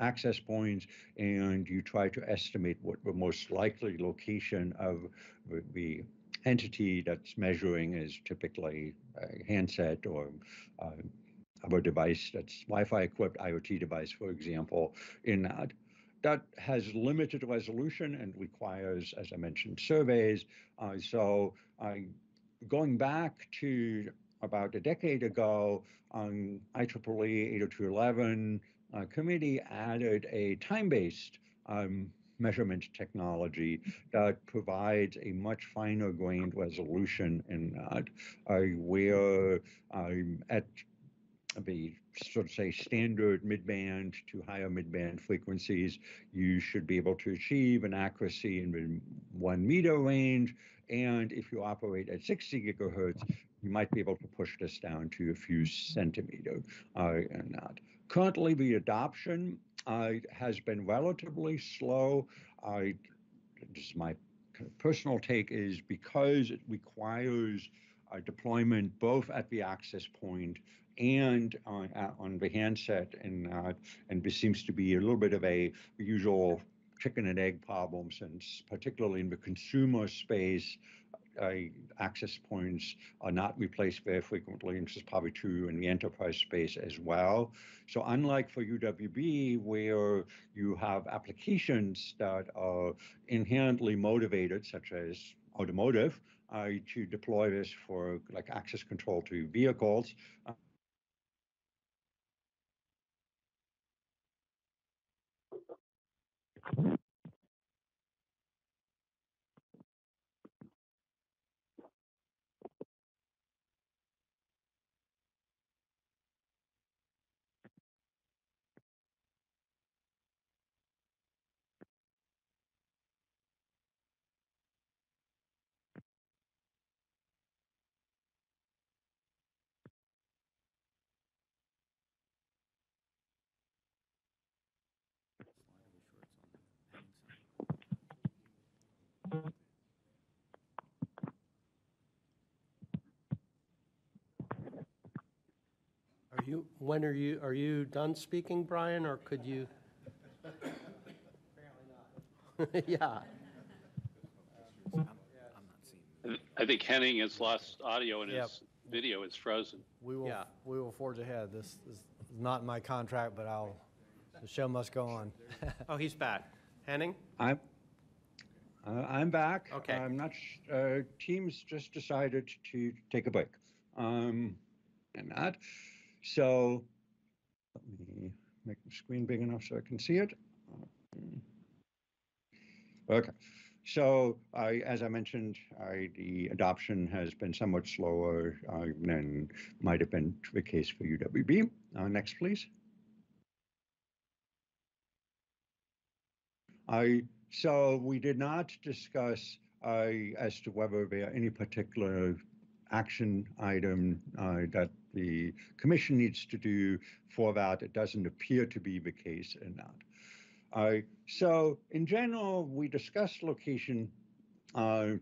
access points and you try to estimate what the most likely location of the, entity that's measuring is typically a handset or uh, a device that's Wi-Fi equipped IoT device, for example, in that. That has limited resolution and requires, as I mentioned, surveys. Uh, so uh, going back to about a decade ago on IEEE 802.11, uh, committee added a time-based um, measurement technology that provides a much finer grained resolution in that, uh, where um, at the sort of say standard midband to higher midband frequencies, you should be able to achieve an accuracy in one meter range. And if you operate at 60 gigahertz, you might be able to push this down to a few centimeter uh, and that. Currently, the adoption uh, has been relatively slow. I, is my personal take, is because it requires uh, deployment both at the access point and on, on the handset, and uh, and this seems to be a little bit of a usual chicken and egg problem, since particularly in the consumer space, uh, access points are not replaced very frequently, and this is probably true in the enterprise space as well. So unlike for UWB, where you have applications that are inherently motivated, such as automotive, uh, to deploy this for like access control to vehicles, uh, you, when are you, are you done speaking, Brian, or could you? (laughs) Yeah. I think Henning has lost audio and Yep. is video is frozen. We will, Yeah. we will forge ahead. This is not in my contract, but I'll, the show must go on. (laughs) Oh, he's back. Henning? I'm, uh, I'm back. Okay. I'm not, sh- uh, Teams just decided to take a break. Um, and that, so let me make the screen big enough so I can see it. Okay. So I, as I mentioned, I, the adoption has been somewhat slower uh, than might have been the case for UWB. Uh, next, please. I, so we did not discuss uh, as to whether there are any particular action item uh, that the commission needs to do for that. It doesn't appear to be the case in that. Uh, so in general, we discussed location uh,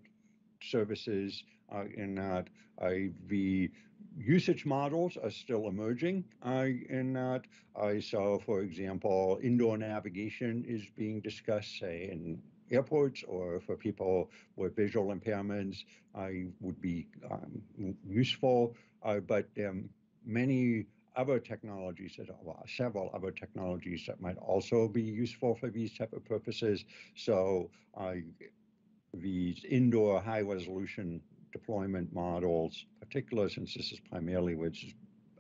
services uh, in that uh, the usage models are still emerging uh, in that. Uh, so, for example, indoor navigation is being discussed, say, in airports or for people with visual impairments uh, would be um, useful. Uh, but um, many other technologies that are, several other technologies that might also be useful for these type of purposes. So uh, these indoor high resolution deployment models, particular since this is primarily which is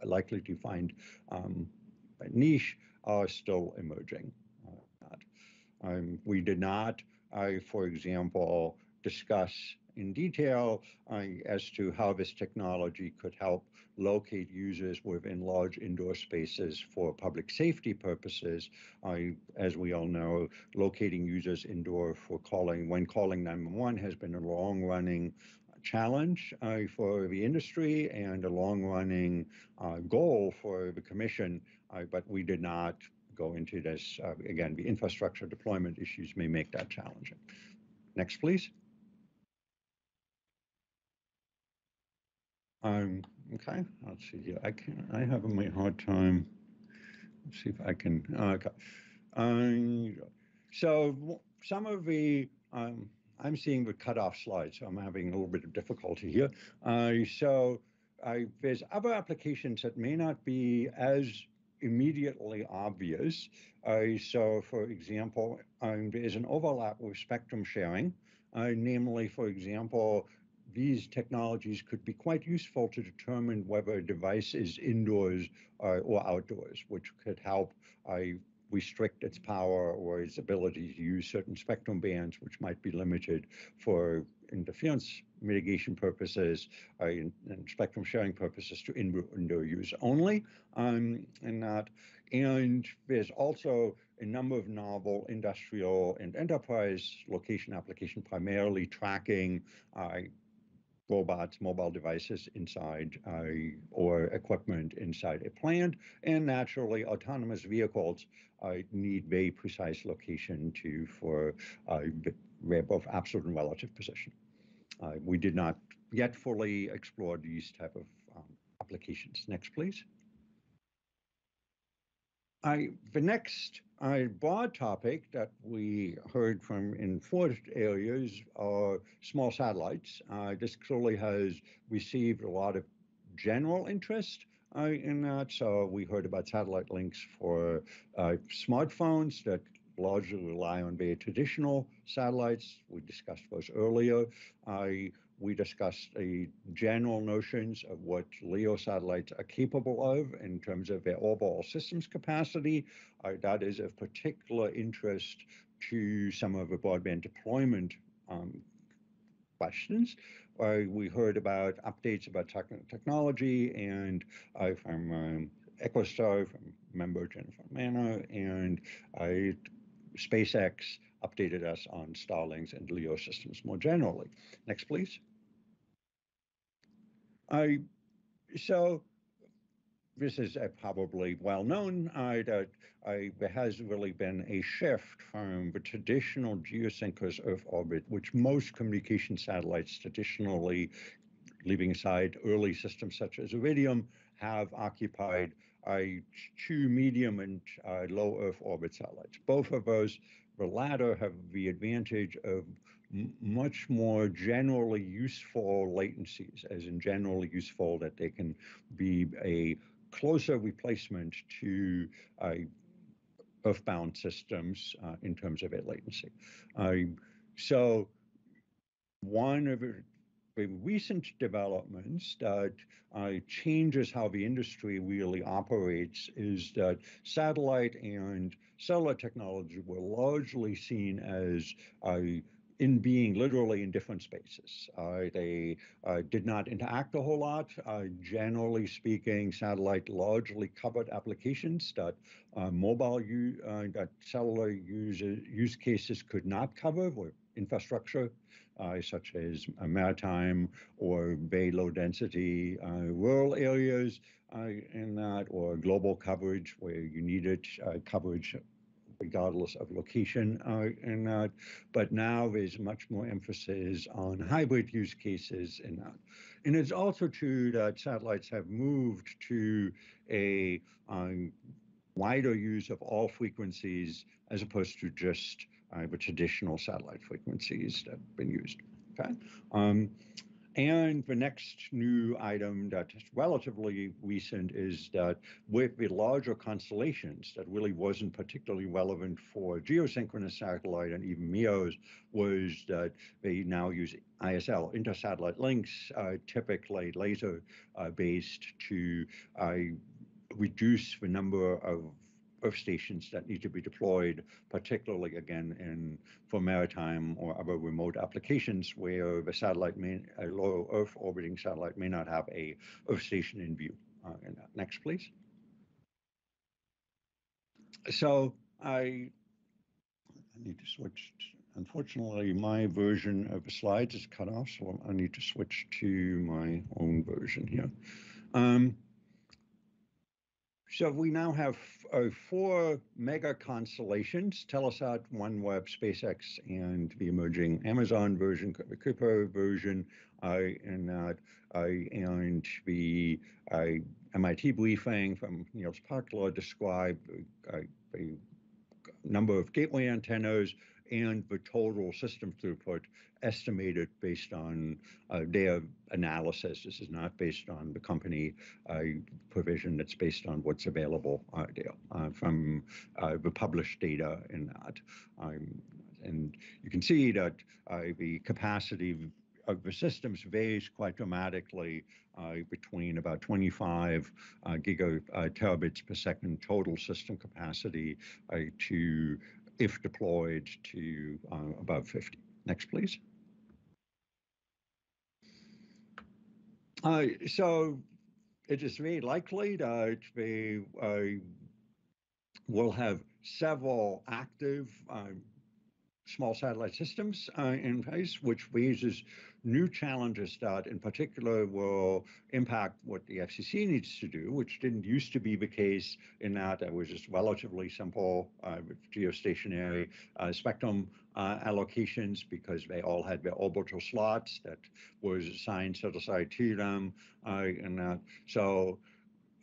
likely to find um, a niche, are still emerging. Uh, um, we did not, uh, for example, discuss in detail uh, as to how this technology could help locate users within large indoor spaces for public safety purposes. As we all know, locating users indoor for calling when calling 911 has been a long-running challenge uh, for the industry and a long-running uh, goal for the commission, uh, but we did not go into this. Uh, again, the infrastructure deployment issues may make that challenging. Next, please. Um, okay, let's see here. I can I have a hard time. Let's see if I can. Okay. Um, so some of the um, I'm seeing the cutoff slides, so I'm having a little bit of difficulty here. Uh, so I, there's other applications that may not be as immediately obvious. Uh, so, for example, um, there is an overlap with spectrum sharing, uh, namely, for example, these technologies could be quite useful to determine whether a device is indoors uh, or outdoors, which could help uh, restrict its power or its ability to use certain spectrum bands, which might be limited for interference mitigation purposes uh, and, spectrum sharing purposes to indoor, use only. Um, and that, and there's also a number of novel industrial and enterprise location application, primarily tracking uh, robots, mobile devices inside uh, or equipment inside a plant. And naturally, autonomous vehicles uh, need very precise location to for uh, both absolute and relative position. Uh, we did not yet fully explore these type of um, applications. Next, please. I, the next uh, broad topic that we heard from in four areas are small satellites. Uh, this clearly has received a lot of general interest uh, in that. So we heard about satellite links for uh, smartphones that largely rely on very traditional satellites. We discussed those earlier. We discussed the general notions of what LEO satellites are capable of in terms of their overall systems capacity. Uh, that is of particular interest to some of the broadband deployment um, questions. Uh, we heard about updates about tech- technology and uh, from um, EchoStar, from member Jennifer Manner, and uh, SpaceX updated us on Starlinks and LEO systems more generally. Next, please. I, so this is uh, probably well known uh, that there has really been a shift from the traditional geosynchronous Earth orbit, which most communication satellites traditionally, leaving aside early systems such as Iridium, have occupied uh, two medium and uh, low Earth orbit satellites. Both of those, the latter have the advantage of much more generally useful latencies, as in generally useful that they can be a closer replacement to uh, earthbound systems uh, in terms of their latency. So one of recent developments that uh, changes how the industry really operates is that satellite and cellular technology were largely seen as uh, in being literally in different spaces. Uh, they uh, did not interact a whole lot. Uh, generally speaking, satellite largely covered applications that uh, mobile u- uh, that cellular use, use cases could not cover, or infrastructure such as uh, maritime or very low density uh, rural areas in that, or global coverage where you need needed coverage regardless of location in that. But now there's much more emphasis on hybrid use cases in that. And it's also true that satellites have moved to a um, wider use of all frequencies as opposed to just the traditional satellite frequencies that have been used. Okay. Um, and the next new item that is relatively recent is that with the larger constellations that really wasn't particularly relevant for geosynchronous satellite and even MEOs was that they now use ISL, intersatellite links, uh, typically laser uh, based to uh, reduce the number of earth stations that need to be deployed, particularly again in for maritime or other remote applications where the satellite may, a low Earth orbiting satellite may not have a earth station in view. Uh, next, please. So I, I need to switch. Unfortunately, my version of the slides is cut off, so I need to switch to my own version here. Um, so we now have uh, four mega constellations, Telesat, OneWeb, SpaceX, and the emerging Amazon version, the Kuiper version, uh, and, uh, and the uh, MIT briefing from Nils Pachler described uh, a number of gateway antennas and the total system throughput estimated based on uh, their analysis. This is not based on the company uh, provision. It's based on what's available uh, uh, from uh, the published data in that. Um, and you can see that uh, the capacity of the systems varies quite dramatically uh, between about 25 uh, gigaterabits per second total system capacity uh, to, if deployed, to about 50. Next, please. Uh, so it is very likely that we uh, will have several active um, small satellite systems uh, in place, which raises new challenges that in particular will impact what the FCC needs to do, which didn't used to be the case in that it was just relatively simple uh, geostationary uh, spectrum uh, allocations because they all had their orbital slots that was assigned set aside to them. Uh, and so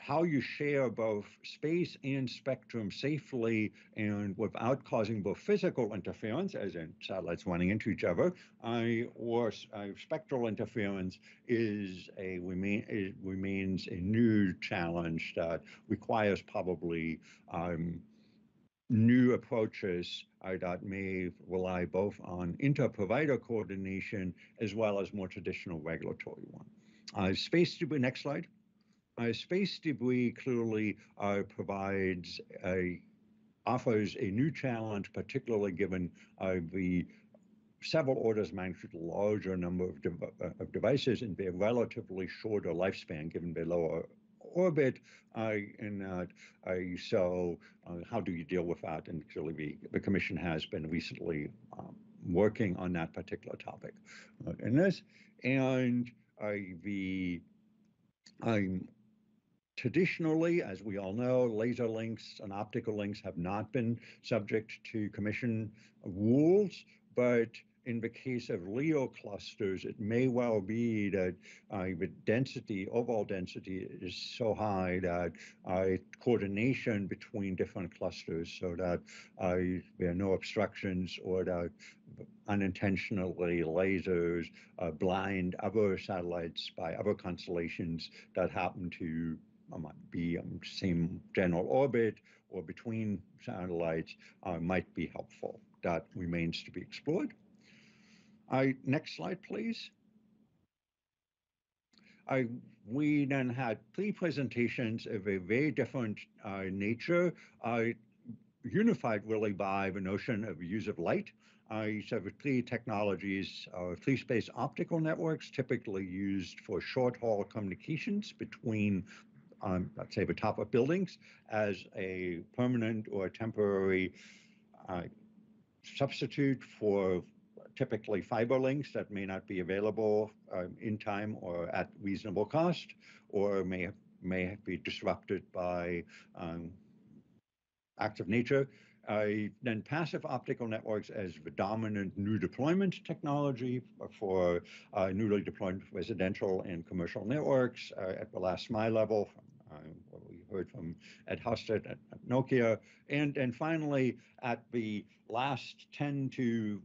how you share both space and spectrum safely and without causing both physical interference, as in satellites running into each other, uh, or uh, spectral interference is a remain it remains a new challenge that requires probably um, new approaches uh, that may rely both on inter-provider coordination as well as more traditional regulatory one. Uh, space next slide. Uh, space debris clearly uh, provides a offers a new challenge, particularly given uh, the several orders of magnitude larger number of, de uh, of devices and their relatively shorter lifespan given their lower orbit. Uh, and uh, so how do you deal with that? And clearly the, the commission has been recently um, working on that particular topic in this. And the um, Traditionally, as we all know, laser links and optical links have not been subject to commission rules, but in the case of LEO clusters, it may well be that uh, the density, overall density is so high that uh, coordination between different clusters so that uh, there are no obstructions or that unintentionally lasers uh, blind other satellites by other constellations that happen to um, be um, same general orbit or between satellites uh, might be helpful. That remains to be explored. I, next slide, please. I, we then had three presentations of a very different uh, nature, uh, unified really by the notion of use of light. Uh, so the three technologies are free space optical networks, typically used for short haul communications between, um, let's say, the top of buildings as a permanent or temporary uh, substitute for typically fiber links that may not be available um, in time or at reasonable cost, or may may be disrupted by um, acts of nature. Uh, then passive optical networks as the dominant new deployment technology for uh, newly deployed residential and commercial networks uh, at the last mile level. Uh, what we heard from Ed Harstead at, Nokia, and and finally at the last 10 to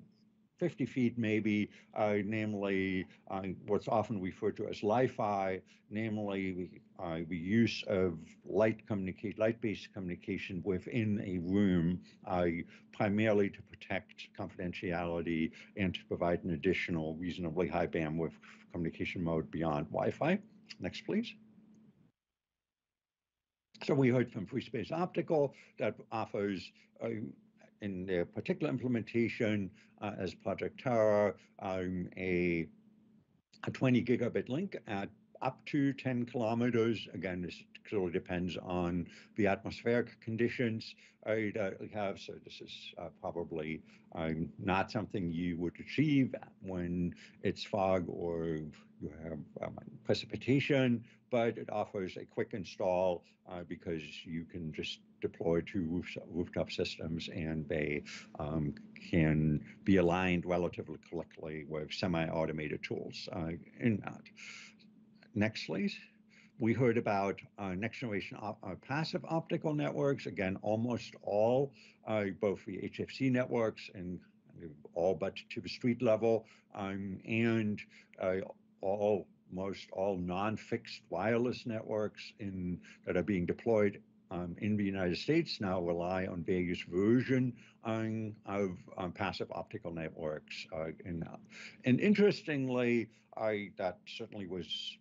50 feet maybe, uh, namely uh, what's often referred to as Li-Fi, namely uh, the use of light communicate, light-based communication within a room, uh, primarily to protect confidentiality and to provide an additional reasonably high bandwidth communication mode beyond Wi-Fi. Next, please. So we heard from Free Space Optical that offers in their particular implementation uh, as Project Taara, um, a, a 20 gigabit link at up to 10 kilometers. Again, this clearly depends on the atmospheric conditions uh, that we have. So this is uh, probably um, not something you would achieve when it's fog or you have um, precipitation, but it offers a quick install uh, because you can just deploy to rooftop systems and they um, can be aligned relatively quickly with semi-automated tools uh, in that. Next, please. We heard about uh, next generation op uh, passive optical networks. Again, almost all, uh, both the HFC networks and all but to the street level, um, and uh, all most all non-fixed wireless networks in that are being deployed um, in the United States now rely on various version um, of um, passive optical networks. Uh, in, uh, and interestingly, I that certainly was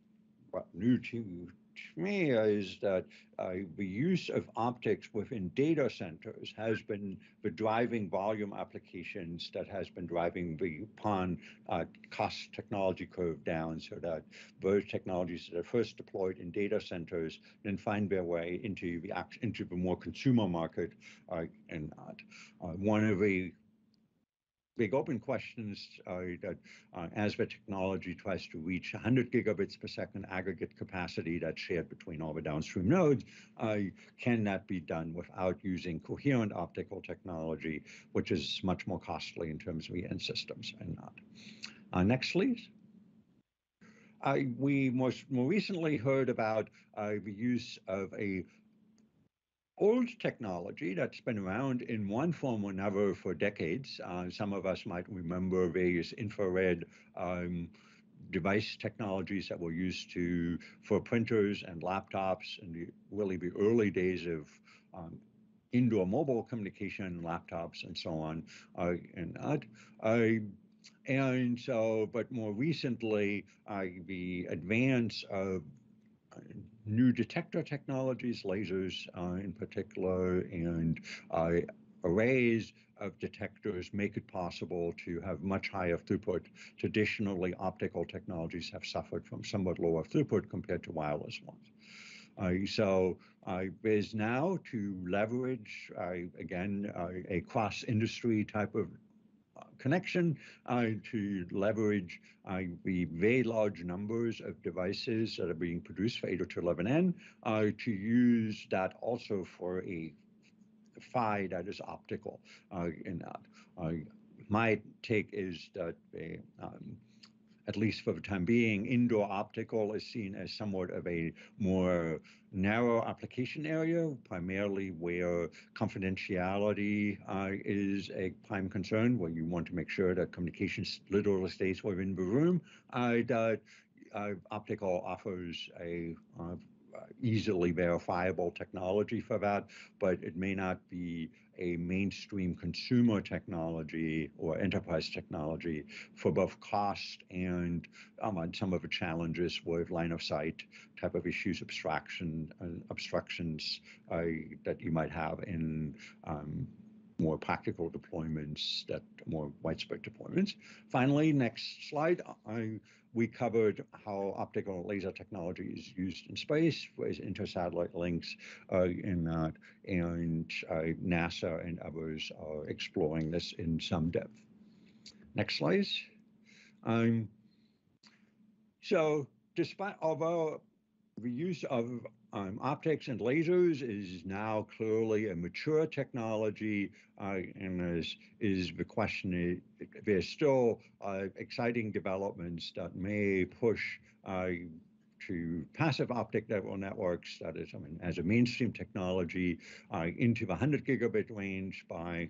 what, new to to me is that uh, the use of optics within data centers has been the driving volume applications that has been driving the upon uh, cost technology curve down so that those technologies that are first deployed in data centers then find their way into the into the more consumer market uh, and not. Uh, one of the big open questions uh, that uh, as the technology tries to reach 100 gigabits per second aggregate capacity that's shared between all the downstream nodes, uh, can that be done without using coherent optical technology, which is much more costly in terms of the end systems and not. Uh, next, please. Uh, we most more recently heard about uh, the use of a old technology that's been around in one form or another for decades. Uh, some of us might remember various infrared um, device technologies that were used to for printers and laptops and really the early days of um, indoor mobile communication, laptops, and so on, uh, and that. Uh, and so, but more recently, uh, the advance of new detector technologies, lasers uh, in particular, and uh, arrays of detectors make it possible to have much higher throughput. Traditionally, optical technologies have suffered from somewhat lower throughput compared to wireless ones. Uh, so uh, is now to leverage, uh, again, uh, a cross-industry type of connection uh, to leverage uh, the very large numbers of devices that are being produced for 802.11n uh, to use that also for a PHY that is optical in that. my take is that a, um, at least for the time being, indoor optical is seen as somewhat of a more narrow application area, primarily where confidentiality uh, is a prime concern, where you want to make sure that communications literally stays within the room. Uh, that uh, optical offers a uh, easily verifiable technology for that, but it may not be a mainstream consumer technology or enterprise technology for both cost and um, on some of the challenges with line of sight type of issues, abstraction, uh, obstructions uh, that you might have in um, more practical deployments, that more widespread deployments. Finally, next slide. I, we covered how optical laser technology is used in space with intersatellite links uh, in that, and uh, NASA and others are exploring this in some depth. Next slide. Um, so despite, although the use of um, optics and lasers is now clearly a mature technology, uh, and is, is the question, there's still uh, exciting developments that may push uh, to passive optic neural networks, that is, I mean, as a mainstream technology, uh, into the 100 gigabit range by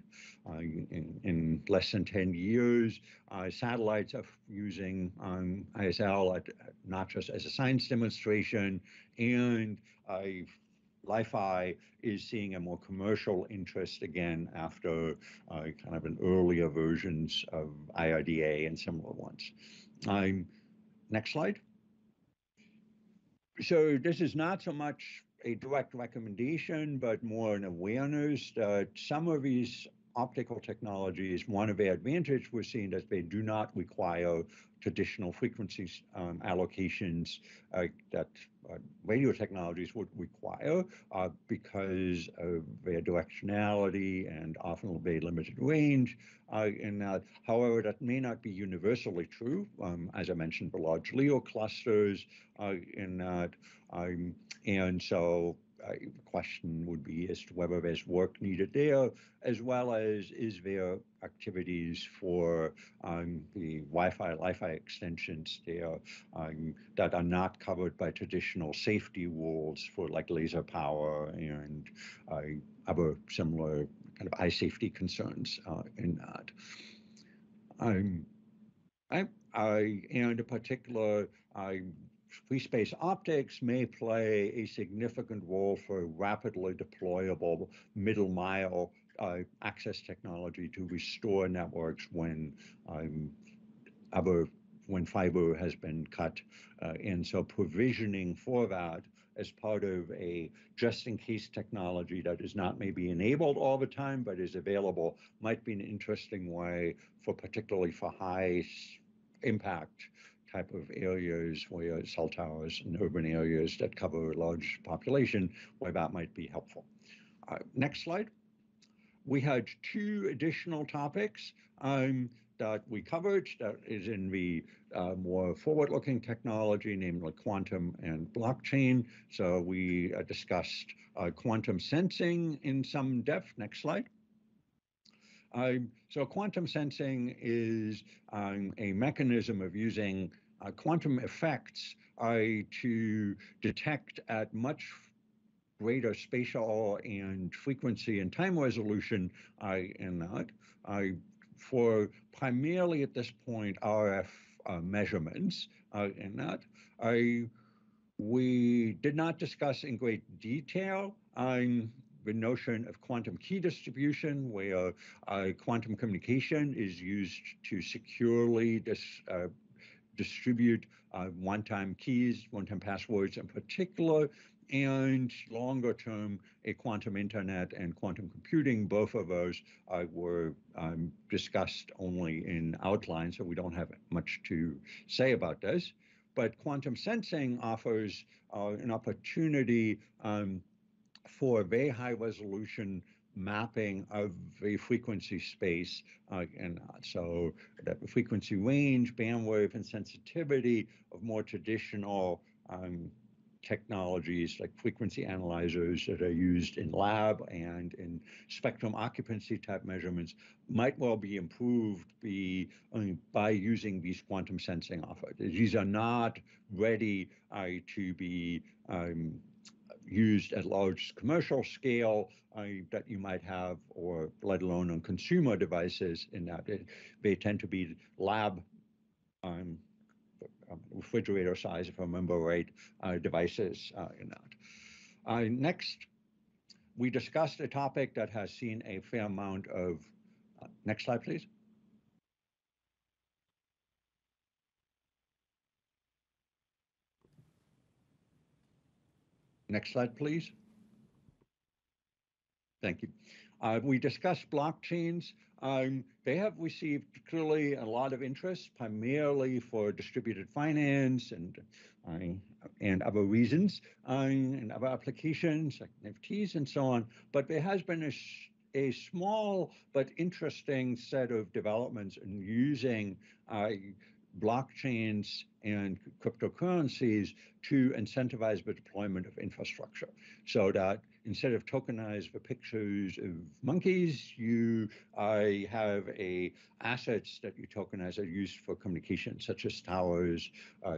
uh, in, in, less than 10 years. Uh, satellites are using um, ISL at, not just as a science demonstration, and uh, Li-Fi is seeing a more commercial interest again after uh, kind of an earlier versions of IRDA and similar ones. Um, next slide so this is not so much a direct recommendation, but more an awareness that some of these optical technologies, one of their advantage we're seeing that they do not require traditional frequencies um, allocations uh, that uh, radio technologies would require uh, because of their directionality and often very limited range. Uh, however, that may not be universally true. Um, as I mentioned, the large LEO clusters uh, in that, um, and so the question would be as to whether there's work needed there, as well as is there activities for um, the Wi-Fi, Li-Fi extensions there um, that are not covered by traditional safety rules for like laser power and uh, other similar kind of eye safety concerns uh, in that. Um, I, I, and in particular, I free space optics may play a significant role for rapidly deployable middle mile uh, access technology to restore networks when um, when fiber has been cut. Uh, and so provisioning for that as part of a just in case technology that is not maybe enabled all the time, but is available might be an interesting way for particularly for high impact type of areas where cell towers in urban areas that cover a large population, where that might be helpful. Uh, next slide. We had two additional topics um, that we covered that is in the uh, more forward-looking technology, namely quantum and blockchain. So we uh, discussed uh, quantum sensing in some depth. Next slide. Um, so quantum sensing is um, a mechanism of using uh, quantum effects are to detect at much greater spatial and frequency and time resolution in that for primarily at this point RF uh, measurements in that. we did not discuss in great detail um, the notion of quantum key distribution, where uh, quantum communication is used to securely dis, uh, distribute uh, one-time keys, one-time passwords in particular, and longer term, a quantum internet and quantum computing, both of those uh, were um, discussed only in outline, so we don't have much to say about this. But quantum sensing offers uh, an opportunity um, for very high resolution mapping of a frequency space uh, and so that the frequency range, bandwidth, and sensitivity of more traditional um, technologies like frequency analyzers that are used in lab and in spectrum occupancy type measurements might well be improved be, mean, by using these quantum sensing offers. These are not ready uh, to be um, used at large commercial scale uh, that you might have, or let alone on consumer devices. In that it, they tend to be lab um, um, refrigerator size, if I remember right, uh, devices uh, in that. Uh, next, we discussed a topic that has seen a fair amount of. uh, next slide, please. Next slide, please. Thank you. Uh, we discussed blockchains. Um, they have received clearly a lot of interest, primarily for distributed finance and uh, and other reasons, uh, and other applications like NFTs and so on. But there has been a, a small but interesting set of developments in using uh, blockchains and cryptocurrencies to incentivize the deployment of infrastructure. So that instead of tokenize the pictures of monkeys, you uh, have a assets that you tokenize are used for communication, such as towers, uh,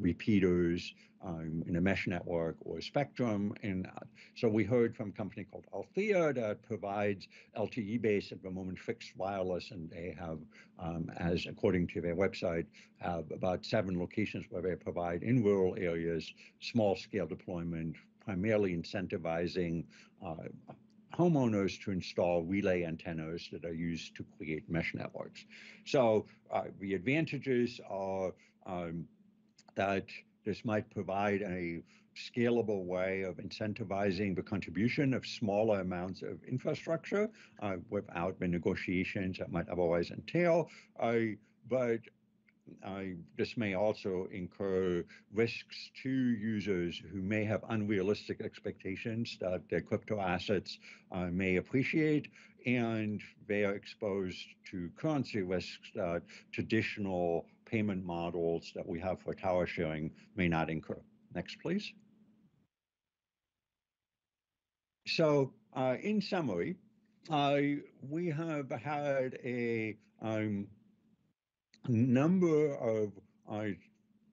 repeaters um, in a mesh network or spectrum. And uh, so we heard from a company called Althea that provides LTE-based at the moment fixed wireless, and they have, um, as according to their website, have about seven locations where they provide in rural areas small-scale deployment, primarily incentivizing uh, homeowners to install relay antennas that are used to create mesh networks. So uh, the advantages are um, that this might provide a scalable way of incentivizing the contribution of smaller amounts of infrastructure uh, without the negotiations that might otherwise entail. Uh, but uh, this may also incur risks to users who may have unrealistic expectations that their crypto assets uh, may appreciate, and they are exposed to currency risks that traditional payment models that we have for tower sharing may not incur. Next, please. So, uh, in summary, uh, we have had a um, number of uh,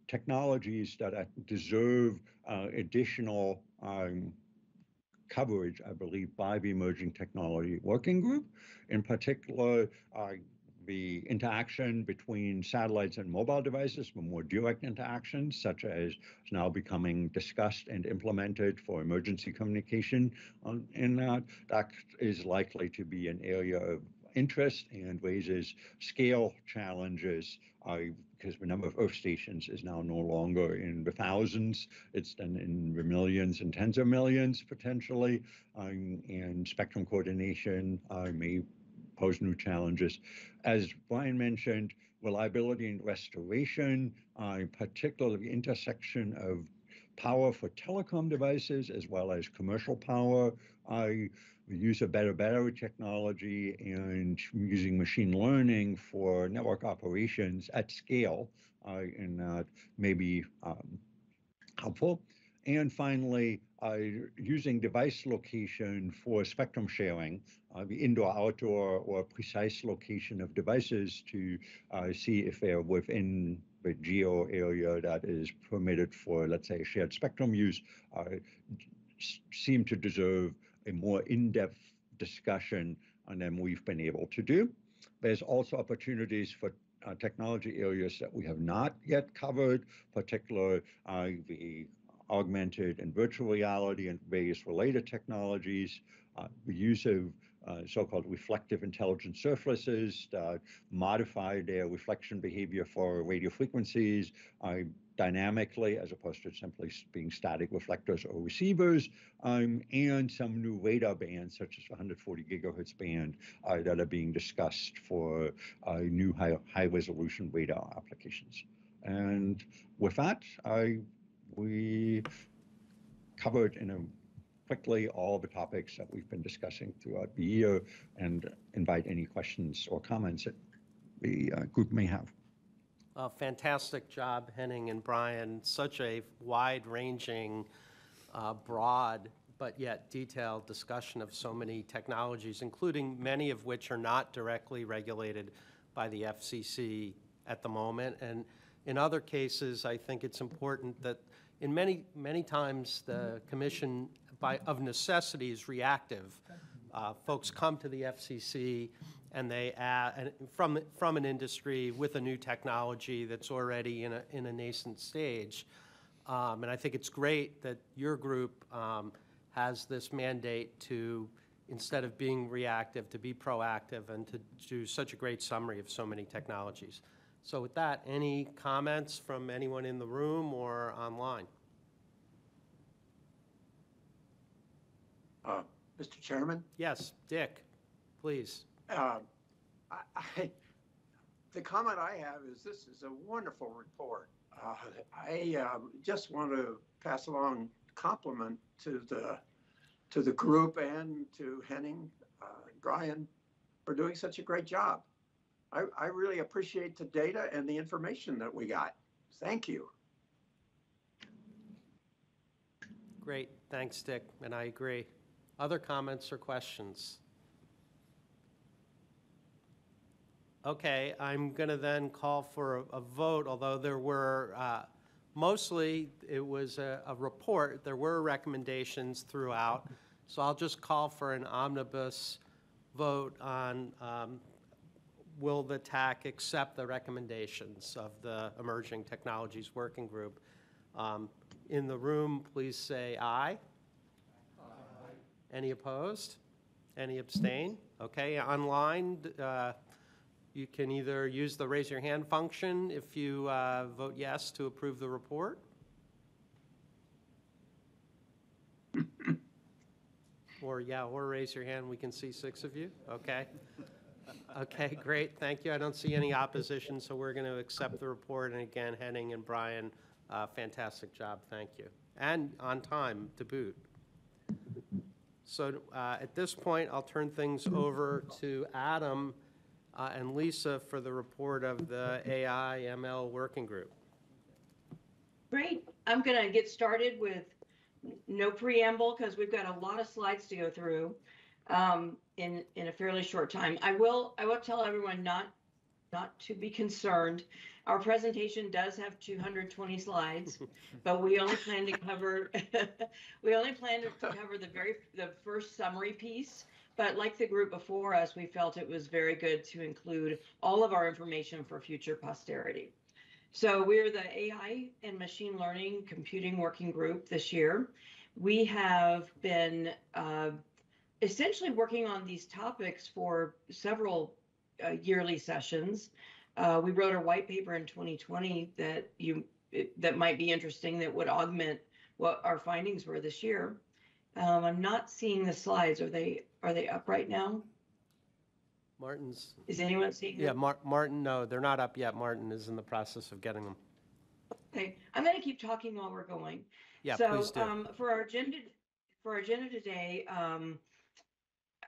technologies that deserve uh, additional um, coverage, I believe, by the Emerging Technology Working Group. In particular, uh, the interaction between satellites and mobile devices for more direct interactions, such as is now becoming discussed and implemented for emergency communication. On, in that, that is likely to be an area of interest and raises scale challenges uh, because the number of Earth stations is now no longer in the thousands. It's done in the millions and tens of millions potentially. Um, and spectrum coordination uh, may pose new challenges. As Brian mentioned, reliability and restoration, uh, particularly the intersection of power for telecom devices as well as commercial power, uh, use of better battery technology and using machine learning for network operations at scale uh, and uh, may be um, helpful. And finally, uh, using device location for spectrum sharing, uh, indoor, outdoor, or precise location of devices to uh, see if they're within the geo area that is permitted for, let's say, shared spectrum use, uh, seem to deserve a more in-depth discussion than we've been able to do. There's also opportunities for uh, technology areas that we have not yet covered, particularly uh, the augmented and virtual reality and various related technologies, uh, the use of uh, so-called reflective intelligent surfaces that modify their reflection behavior for radio frequencies, uh, dynamically as opposed to simply being static reflectors or receivers, um, and some new radar bands such as 140 gigahertz band uh, that are being discussed for uh, new high, high resolution radar applications. And with that, I, we covered in a quickly all the topics that we've been discussing throughout the year and invite any questions or comments that the uh, group may have. Uh, Fantastic job, Henning and Brian. Such a wide-ranging, uh, broad, but yet detailed discussion of so many technologies, including many of which are not directly regulated by the FCC at the moment. And in other cases, I think it's important that in many, many times, the commission, by, of necessity, is reactive. Uh, Folks come to the FCC and they, add- from, from an industry with a new technology that's already in a, in a nascent stage. Um, And I think it's great that your group um, has this mandate to, instead of being reactive, to be proactive and to do such a great summary of so many technologies. So with that, any comments from anyone in the room or online? Uh, Mr. Chairman, Yes, Dick, please. uh, I, I, the comment I have is this is a wonderful report. Uh, I um, just want to pass along compliment to the to the group and to Henning, uh, Brian, for doing such a great job. I, I really appreciate the data and the information that we got. Thank you. Great, thanks, Dick, and I agree. Other comments or questions? Okay, I'm going to then call for a- a vote, although there were, uh, mostly, it was a a report, there were recommendations throughout, so I'll just call for an omnibus vote on, um, will the TAC accept the recommendations of the Emerging Technologies Working Group? Um, In the room, please say aye. Any opposed? Any abstain? Okay, online, uh, you can either use the raise your hand function if you uh, vote yes to approve the report. (coughs) Or, yeah, or raise your hand, we can see six of you, okay? (laughs) Okay, great, thank you. I don't see any opposition, so we're going to accept the report. And again, Henning and Brian, uh, fantastic job, thank you. And on time to boot. So uh, at this point, I'll turn things over to Adam uh, and Lisa for the report of the AI ML Working Group. Great. I'm going to get started with no preamble because we've got a lot of slides to go through um, in in a fairly short time. I will I will tell everyone not not to be concerned. Our presentation does have 220 slides, (laughs) but we only plan to cover (laughs) we only plan to cover the very the first summary piece. But like the group before us, we felt it was very good to include all of our information for future posterity. So we're the AI and Machine Learning Computing Working Group this year. We have been uh, essentially working on these topics for several uh, yearly sessions. Uh, we wrote a white paper in 2020 that you it, that might be interesting that would augment what our findings were this year. Um, I'm not seeing the slides. Are they are they up right now? Martin's, Is anyone seeing them? yeah, Mar- Martin, no, they're not up yet. Martin is in the process of getting them. Okay, I'm going to keep talking while we're going. Yeah, so, please do. um, for our agenda, for our agenda today, um,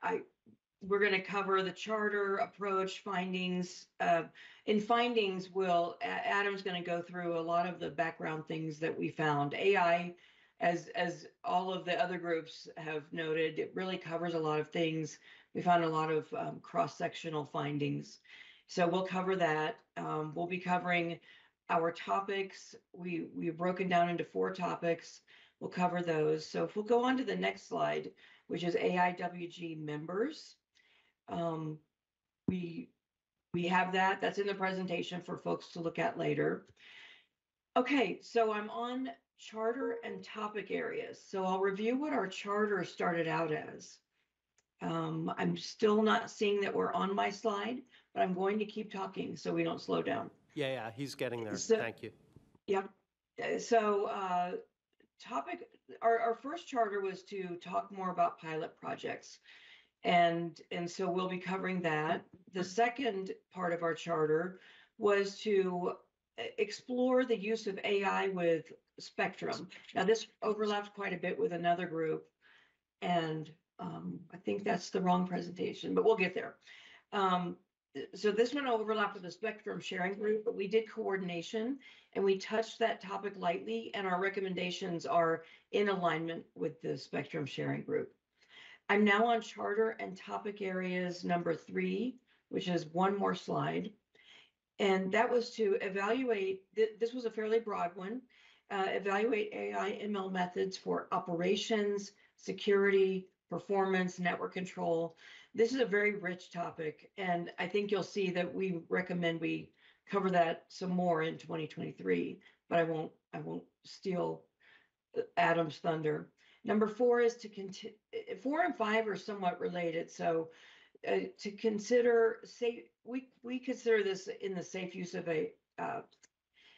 I we're going to cover the charter approach findings. Uh, in findings, will Adam's going to go through a lot of the background things that we found. AI, as as all of the other groups have noted, it really covers a lot of things. We found a lot of um, cross sectional findings. So we'll cover that. Um, we'll be covering our topics. We we've broken down into four topics. We'll cover those. So if we'll go on to the next slide, which is AIWG members, um, we we have that. That's in the presentation for folks to look at later. Okay, so I'm on charter and topic areas. So I'll review what our charter started out as. Um, I'm still not seeing that we're on my slide, but I'm going to keep talking so we don't slow down. Yeah, yeah, he's getting there. So- Thank you. Yep. Uh, So, uh, topic, our, our first charter was to talk more about pilot projects. And, and so we'll be covering that. The second part of our charter was to uh, explore the use of AI with Spectrum. Now, this overlaps quite a bit with another group. And, um, I think that's the wrong presentation, but we'll get there. Um, so this one overlapped with the spectrum sharing group, but we did coordination and we touched that topic lightly and our recommendations are in alignment with the spectrum sharing group. I'm now on charter and topic areas number three, which is one more slide. And that was to evaluate, th- this was a fairly broad one, uh, evaluate AI ML methods for operations, security, performance, network control. This is a very rich topic, and I think you'll see that we recommend we cover that some more in 2023, but I won't, I won't steal Adam's thunder. Number four is to continue, four and five are somewhat related, so uh, to consider safe, we, we consider this in the safe use of a, uh,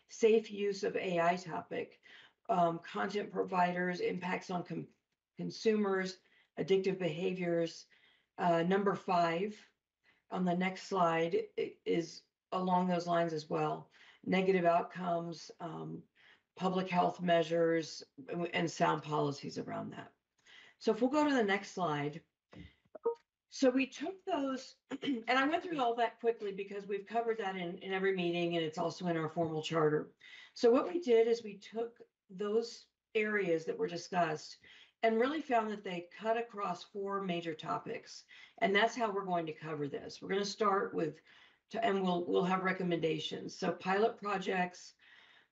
safe use of AI topic, um, content providers, impacts on com- consumers, addictive behaviors. Uh, number five on the next slide is along those lines as well. Negative outcomes, um, public health measures, and- and sound policies around that. So if we'll go to the next slide. So we took those, (clears throat) and I went through all that quickly because we've covered that in, in every meeting and it's also in our formal charter. So what we did is we took those areas that were discussed and really found that they cut across four major topics. And that's how we're going to cover this. We're going to start with, and we'll, we'll have recommendations. So pilot projects,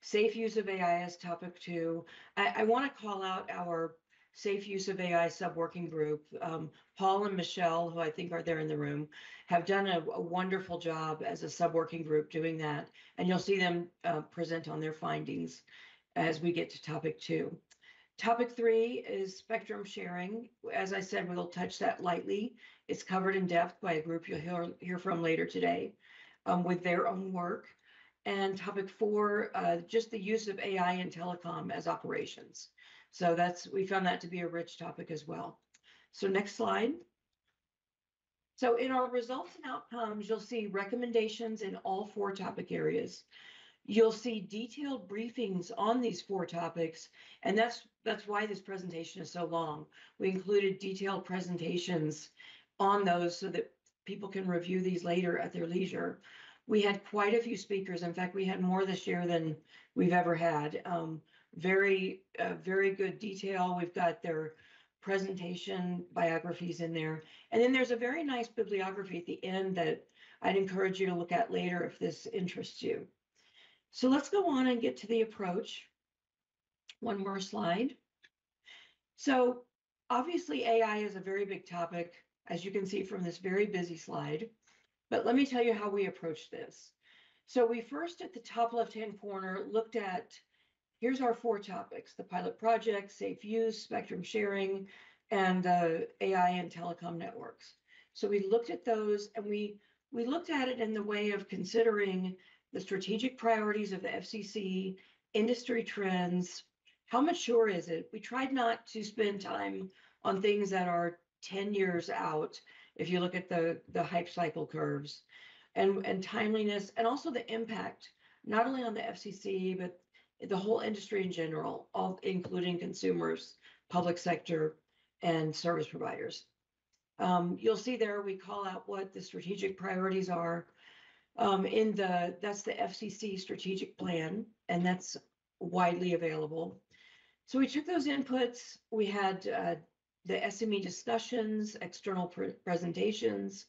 safe use of AI as topic two. I, I want to call out our safe use of AI sub-working group. Um, Paul and Michelle, who I think are there in the room, have done a, a wonderful job as a sub-working group doing that. And you'll see them uh, present on their findings as we get to topic two. Topic three is spectrum sharing. As I said, we'll touch that lightly. It's covered in depth by a group you'll hear, hear from later today um, with their own work. And topic four, uh, just the use of AI in telecom as operations. So that's, we found that to be a rich topic as well. So next slide. So in our results and outcomes, you'll see recommendations in all four topic areas. You'll see detailed briefings on these four topics, and that's that's why this presentation is so long. We included detailed presentations on those so that people can review these later at their leisure. We had quite a few speakers. In fact, we had more this year than we've ever had. Um, very, uh, very good detail. We've got their presentation biographies in there. And then there's a very nice bibliography at the end that I'd encourage you to look at later if this interests you. So let's go on and get to the approach. One more slide. So obviously AI is a very big topic, as you can see from this very busy slide. But let me tell you how we approach this. So we first at the top left-hand corner looked at, here's our four topics, the pilot project, safe use, spectrum sharing, and uh, AI and telecom networks. So we looked at those and we, we looked at it in the way of considering the strategic priorities of the FCC, industry trends, how mature is it? We tried not to spend time on things that are 10 years out, if you look at the, the hype cycle curves, and, and timeliness, and also the impact, not only on the FCC, but the whole industry in general, all including consumers, public sector, and service providers. Um, you'll see there we call out what the strategic priorities are um, in the, that's the FCC strategic plan, and that's widely available. So we took those inputs, we had uh, the SME discussions, external pr- presentations,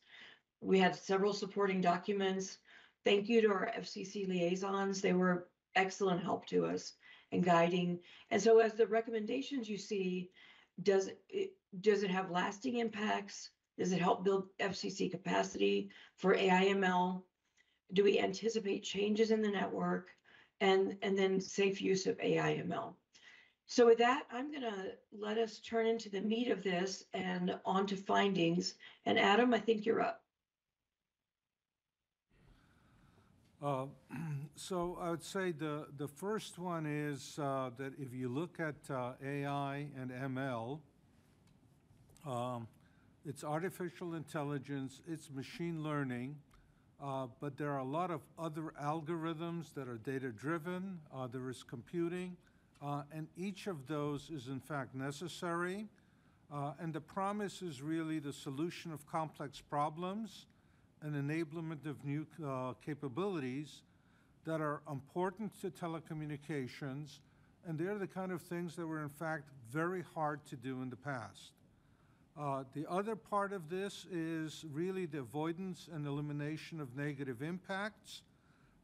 we had several supporting documents. Thank you to our FCC liaisons, they were excellent help to us in guiding. And so as the recommendations you see, does it, does it have lasting impacts? Does it help build FCC capacity for AIML? Do we anticipate changes in the network? And, and then safe use of AIML. So with that, I'm going to let us turn into the meat of this and on to findings. And Adam, I think you're up. Uh, (clears throat) So I would say the, the first one is uh, that if you look at uh, AI and ML, um, it's artificial intelligence, it's machine learning, uh, but there are a lot of other algorithms that are data-driven. uh, There is computing, uh, and each of those is in fact necessary. Uh, And the promise is really the solution of complex problems and enablement of new uh, capabilities that are important to telecommunications, and they're the kind of things that were in fact very hard to do in the past. Uh, The other part of this is really the avoidance and elimination of negative impacts.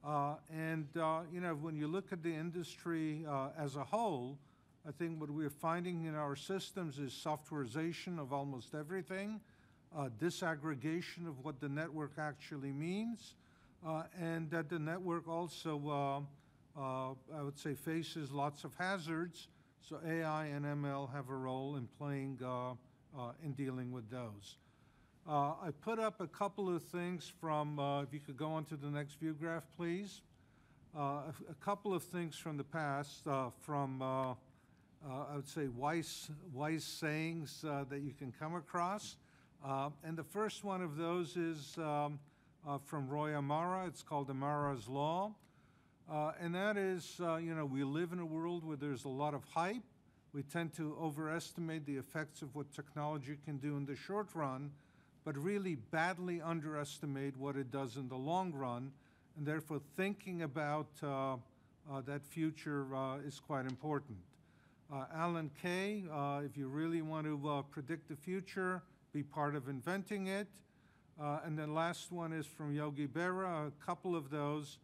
Uh, And, uh, you know, when you look at the industry uh, as a whole, I think what we're finding in our systems is softwarization of almost everything, uh, disaggregation of what the network actually means, uh, and that the network also, uh, uh, I would say, faces lots of hazards. So AI and ML have a role in playing, uh, in dealing with those. Uh, I put up a couple of things from, uh, if you could go on to the next view graph, please. Uh, a a couple of things from the past, uh, from, uh, uh, I would say, wise, wise sayings that you can come across. And the first one of those is um, from Roy Amara. It's called Amara's Law. And that is, you know, we live in a world where there's a lot of hype. We tend to overestimate the effects of what technology can do in the short run, but really badly underestimate what it does in the long run. And therefore, thinking about uh, uh, that future uh, is quite important. Uh, Alan Kay, uh, if you really want to uh, predict the future, be part of inventing it. And then last one is from Yogi Berra, a couple of those,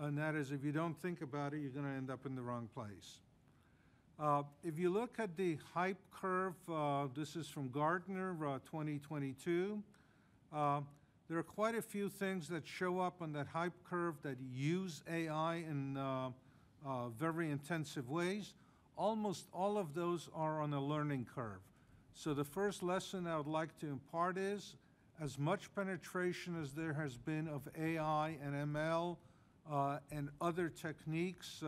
and that is if you don't think about it, you're going to end up in the wrong place. Uh, If you look at the hype curve, uh, this is from Gartner uh, 2022. uh, There are quite a few things that show up on that hype curve that use AI in uh, very intensive ways. Almost all of those are on a learning curve. So the first lesson I would like to impart is, as much penetration as there has been of AI and ML and other techniques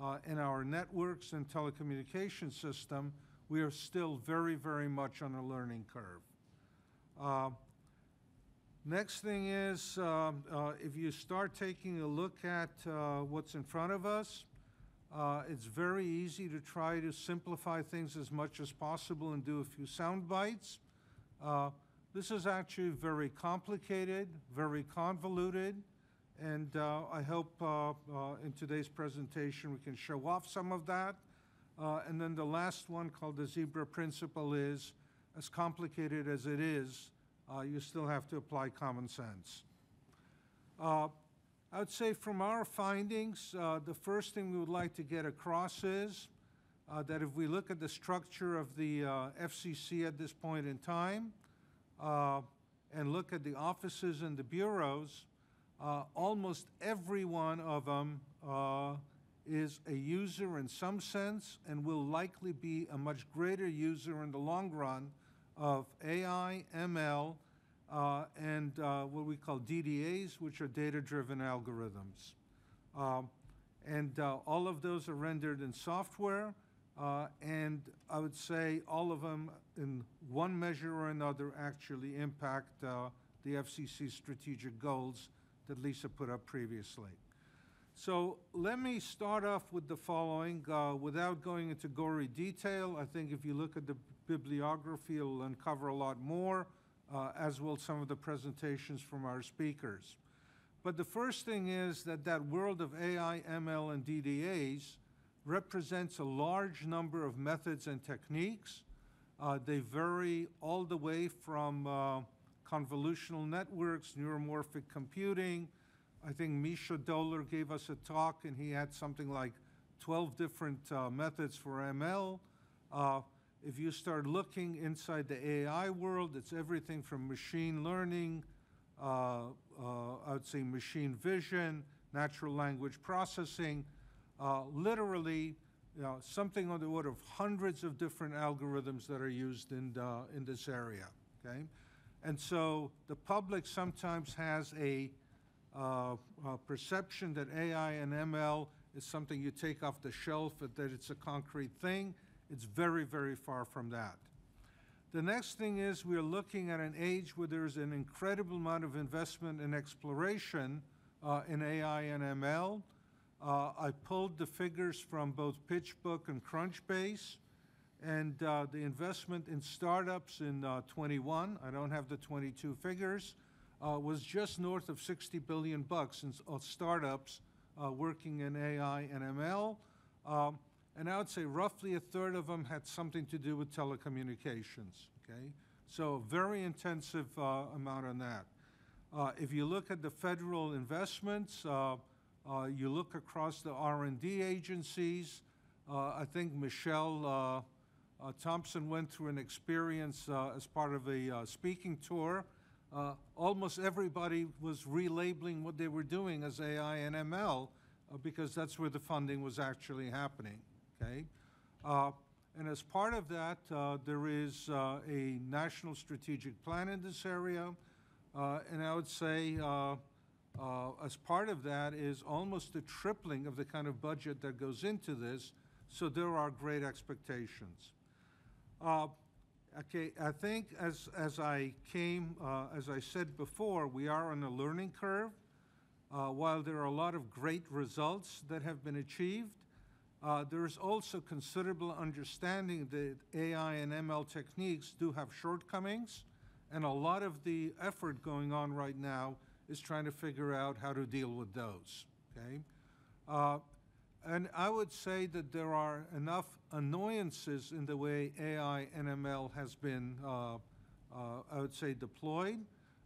uh, uh, in our networks and telecommunication system, we are still very, very much on a learning curve. Uh, Next thing is, um, uh, if you start taking a look at uh, what's in front of us, uh, it's very easy to try to simplify things as much as possible and do a few sound bites. Uh, This is actually very complicated, very convoluted, and uh, I hope uh, uh, in today's presentation we can show off some of that. Uh, And then the last one, called the zebra principle, is as complicated as it is, uh, you still have to apply common sense. Uh, I would say from our findings, the first thing we would like to get across is that if we look at the structure of the FCC at this point in time and look at the offices and the bureaus, uh, almost every one of them uh, is a user in some sense and will likely be a much greater user in the long run of AI, ML, uh, and uh, what we call DDAs, which are data-driven algorithms. Um, And uh, all of those are rendered in software, uh, and I would say all of them, in one measure or another, actually impact the FCC's strategic goals that Lisa put up previously. So let me start off with the following, uh, without going into gory detail. I think if you look at the bibliography, it'll uncover a lot more, uh, as will some of the presentations from our speakers. But the first thing is that that world of AI, ML, and DDAs represents a large number of methods and techniques. Uh, they vary all the way from uh, convolutional networks, neuromorphic computing. I think Mischa Dohler gave us a talk, and he had something like 12 different uh, methods for ML. Uh, if you start looking inside the AI world, it's everything from machine learning, uh, uh, I would say machine vision, natural language processing, uh, literally you know, something on the order of hundreds of different algorithms that are used in, the, in this area. Okay? And so the public sometimes has a, uh, a perception that AI and ML is something you take off the shelf, that it's a concrete thing. It's very, very far from that. The next thing is we're looking at an age where there's an incredible amount of investment and exploration uh, in AI and ML. Uh, I pulled the figures from both PitchBook and Crunchbase, and uh, the investment in startups in uh, 21, I don't have the 22 figures, uh, was just north of 60 billion bucks in startups uh, working in AI and ML. Um, and I would say roughly a third of them had something to do with telecommunications. Okay, so very intensive uh, amount on that. Uh, if you look at the federal investments, you look across the R&D agencies. I think Michelle uh, Thompson went through an experience uh, as part of a uh, speaking tour. Uh, almost everybody was relabeling what they were doing as AI and ML uh, because that's where the funding was actually happening. Okay, uh, and as part of that, there is a national strategic plan in this area, and I would say. As part of that is almost a tripling of the kind of budget that goes into this, so there are great expectations. Uh, Okay, I think as, as I came, uh, as I said before, we are on a learning curve. Uh, While there are a lot of great results that have been achieved, uh, there is also considerable understanding that AI and ML techniques do have shortcomings, and a lot of the effort going on right now is trying to figure out how to deal with those, okay? And I would say that there are enough annoyances in the way AI and ML has been, uh, uh, I would say, deployed.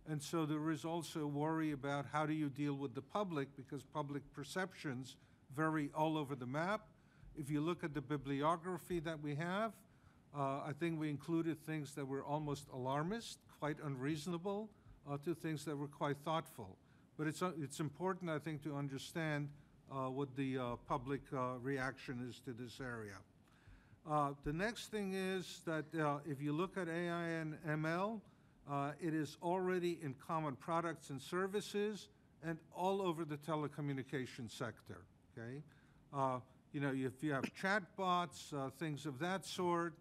And so there is also worry about how do you deal with the public, because public perceptions vary all over the map. If you look at the bibliography that we have, uh, I think we included things that were almost alarmist, quite unreasonable, uh, to things that were quite thoughtful. But it's, uh, it's important, I think, to understand what the uh, public uh, reaction is to this area. Uh, The next thing is that uh, if you look at AI and ML, uh, it is already in common products and services and all over the telecommunications sector, okay? Uh, You know, if you have chatbots, uh, things of that sort,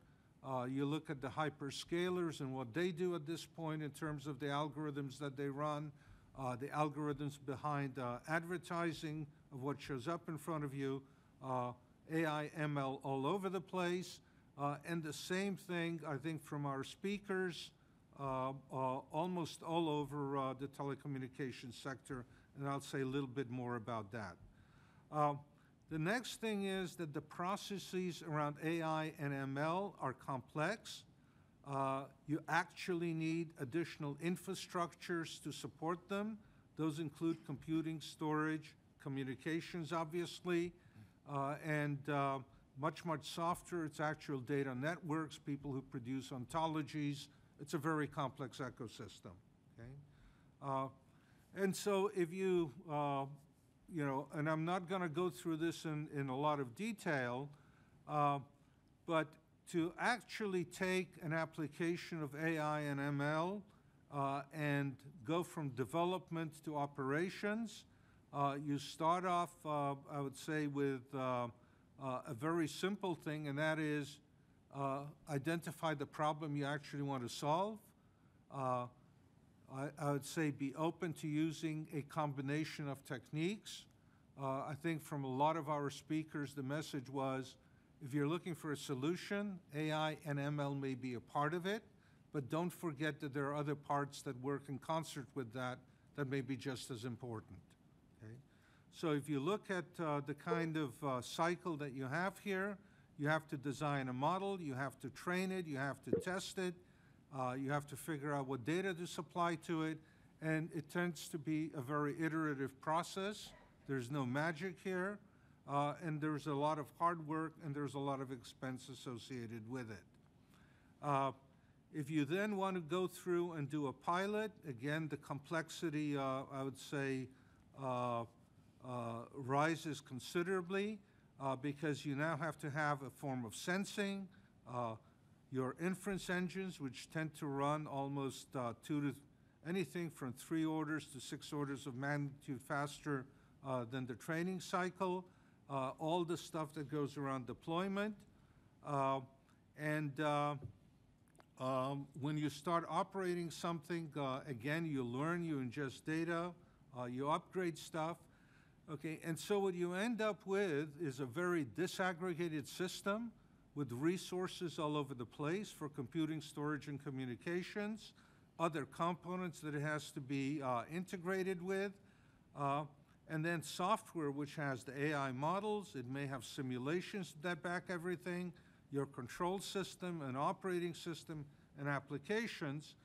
uh, you look at the hyperscalers and what they do at this point in terms of the algorithms that they run, uh, the algorithms behind uh, advertising of what shows up in front of you, uh, AI, ML all over the place. Uh, and the same thing, I think, from our speakers, uh, uh, almost all over uh, the telecommunications sector. And I'll say a little bit more about that. Uh, the next thing is that the processes around AI and ML are complex. Uh, You actually need additional infrastructures to support them. Those include computing, storage, communications, obviously, uh, and uh, much, much softer. It's actual data networks, people who produce ontologies. It's a very complex ecosystem, okay? Uh, And so if you, uh, you know, and I'm not going to go through this in, in a lot of detail, uh, but to actually take an application of AI and ML uh, and go from development to operations, uh, you start off, uh, I would say, with uh, uh, a very simple thing, and that is uh, identify the problem you actually want to solve. Uh, I, I would say be open to using a combination of techniques. I think from a lot of our speakers, the message was, if you're looking for a solution, AI and ML may be a part of it, but don't forget that there are other parts that work in concert with that that may be just as important. So if you look at uh, the kind of uh, cycle that you have here, you have to design a model, you have to train it, you have to test it, uh, you have to figure out what data to supply to it, and it tends to be a very iterative process. There's no magic here, uh, and there's a lot of hard work and there's a lot of expense associated with it. Uh, If you then want to go through and do a pilot, again, the complexity, uh, I would say, uh, rises considerably uh, because you now have to have a form of sensing. uh, Your inference engines, which tend to run almost uh, two to, anything from three orders to six orders of magnitude faster than the training cycle, all the stuff that goes around deployment. And um, When you start operating something, uh, again, you learn, you ingest data, uh, you upgrade stuff. Okay, and so what you end up with is a very disaggregated system with resources all over the place for computing, storage, and communications. other components that it has to be uh, integrated with. Uh, and then software, which has the AI models, it may have simulations that back everything, your control system, an operating system, and applications.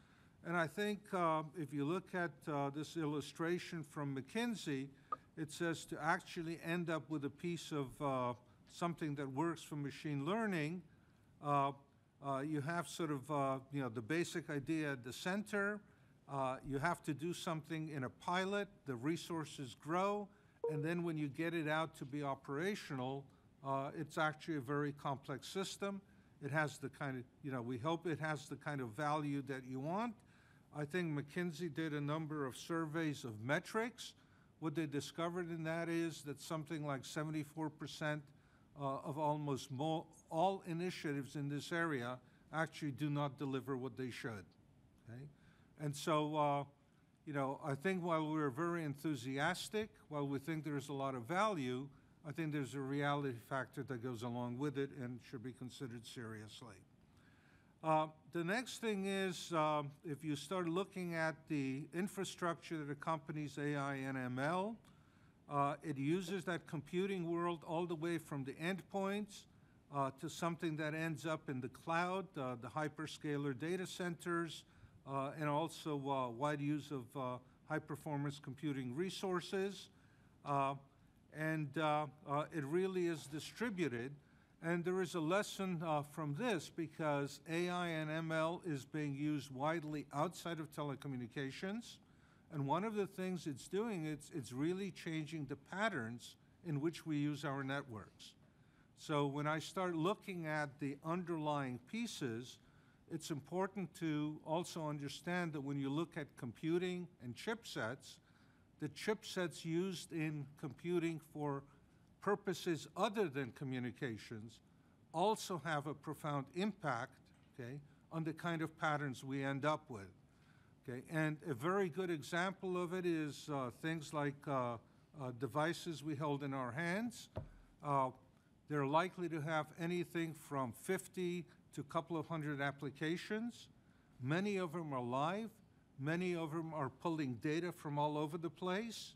And I think uh, if you look at uh, this illustration from McKinsey, it says to actually end up with a piece of uh, something that works for machine learning, uh, uh, you have sort of, uh, you know, the basic idea at the center. Uh, you have to do something in a pilot, the resources grow, and then when you get it out to be operational, uh, it's actually a very complex system. It has the kind of, you know, we hope it has the kind of value that you want. I think McKinsey did a number of surveys of metrics. What they discovered in that is that something like 74% uh, of almost mo- all initiatives in this area actually do not deliver what they should. Okay? And so, uh, you know, I think while we're very enthusiastic, while we think there's a lot of value, I think there's a reality factor that goes along with it and should be considered seriously. Uh, the next thing is um, if you start looking at the infrastructure that accompanies AI and ML, uh, it uses that computing world all the way from the endpoints uh, to something that ends up in the cloud, uh, the hyperscaler data centers, uh, and also uh, wide use of uh, high performance computing resources. And it really is distributed. And there is a lesson uh, from this because AI and ML is being used widely outside of telecommunications. And one of the things it's doing, it's, it's really changing the patterns in which we use our networks. So when I start looking at the underlying pieces, it's important to also understand that when you look at computing and chipsets, the chipsets used in computing for purposes other than communications also have a profound impact, okay, on the kind of patterns we end up with. Okay, and a very good example of it is uh, things like uh, uh, devices we hold in our hands. Uh, they're likely to have anything from 50 to a couple of hundred applications. Many of them are live. Many of them are pulling data from all over the place.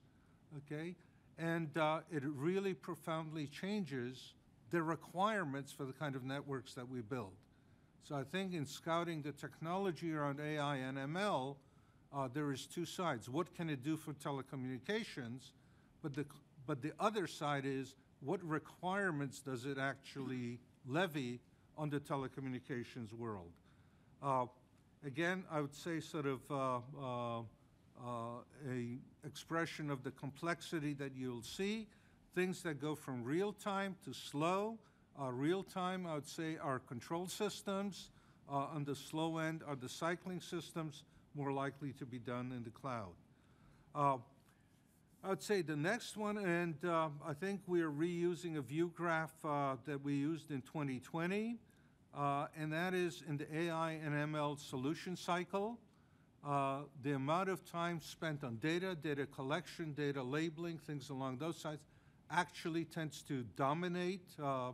Okay, and uh, it really profoundly changes the requirements for the kind of networks that we build. So I think in scouting the technology around AI and ML, uh, there is two sides. What can it do for telecommunications? But the, but the other side is what requirements does it actually levy on the telecommunications world? Uh, again, I would say sort of uh, uh, a expression of the complexity that you'll see, things that go from real time to slow. Uh, real time, I would say, are control systems. Uh, on the slow end are the cycling systems, more likely to be done in the cloud. Uh, I would say the next one, and uh, I think we are reusing a view graph uh, that we used in 2020, uh, and that is in the AI and ML solution cycle. Uh, the amount of time spent on data, data collection, data labeling, things along those sides, actually tends to dominate uh,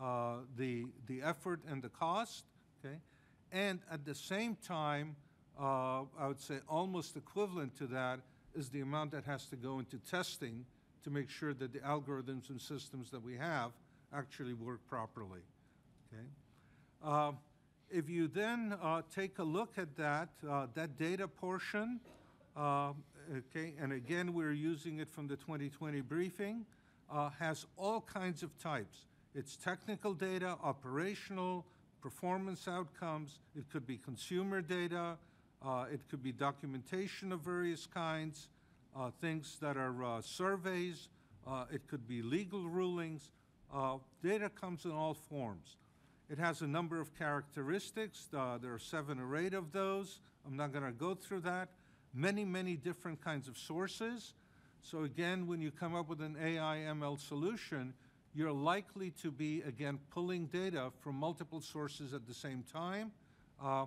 uh, the, the effort and the cost, okay? And at the same time, uh, I would say almost equivalent to that is the amount that has to go into testing to make sure that the algorithms and systems that we have actually work properly, okay? If you then uh, take a look at that, uh, that data portion, uh, okay, and again, we're using it from the 2020 briefing, uh, has all kinds of types. It's technical data, operational, performance outcomes. It could be consumer data. Uh, it could be documentation of various kinds, things that are surveys. It could be legal rulings. Data comes in all forms. It has a number of characteristics. Uh, there are seven or eight of those. I'm not going to go through that. Many, many different kinds of sources. So again, when you come up with an AI ML solution, you're likely to be, again, pulling data from multiple sources at the same time. Uh,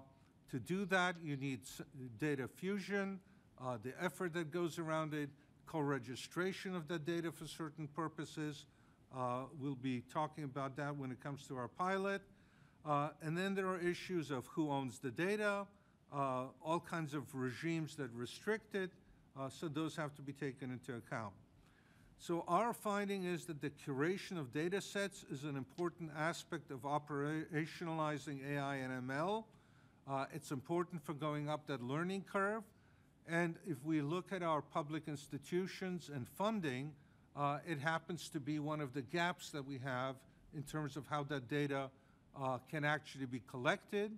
to do that, you need data fusion, uh, the effort that goes around it, co-registration of that data for certain purposes. Uh, we'll be talking about that when it comes to our pilot. Uh, and then there are issues of who owns the data, uh, all kinds of regimes that restrict it, uh, so those have to be taken into account. So our finding is that the curation of data sets is an important aspect of operationalizing AI and ML. Uh, it's important for going up that learning curve. And if we look at our public institutions and funding, uh, it happens to be one of the gaps that we have in terms of how that data uh, can actually be collected,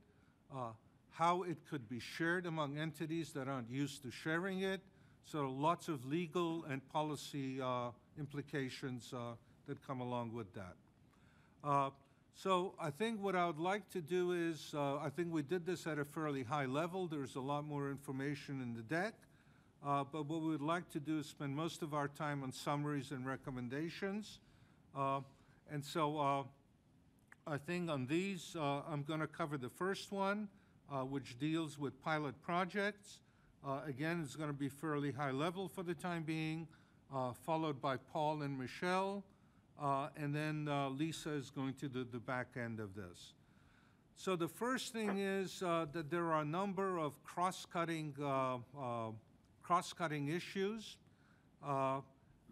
uh, how it could be shared among entities that aren't used to sharing it. So lots of legal and policy uh, implications uh, that come along with that. Uh, so I think what I would like to do is, uh, I think we did this at a fairly high level. There's a lot more information in the deck. But what we would like to do is spend most of our time on summaries and recommendations. And so I think on these, uh, I'm going to cover the first one, uh, which deals with pilot projects. Uh, again, it's going to be fairly high level for the time being, uh, followed by Paul and Michelle, and then Lisa is going to do the back end of this. So the first thing is that there are a number of cross-cutting cross-cutting issues.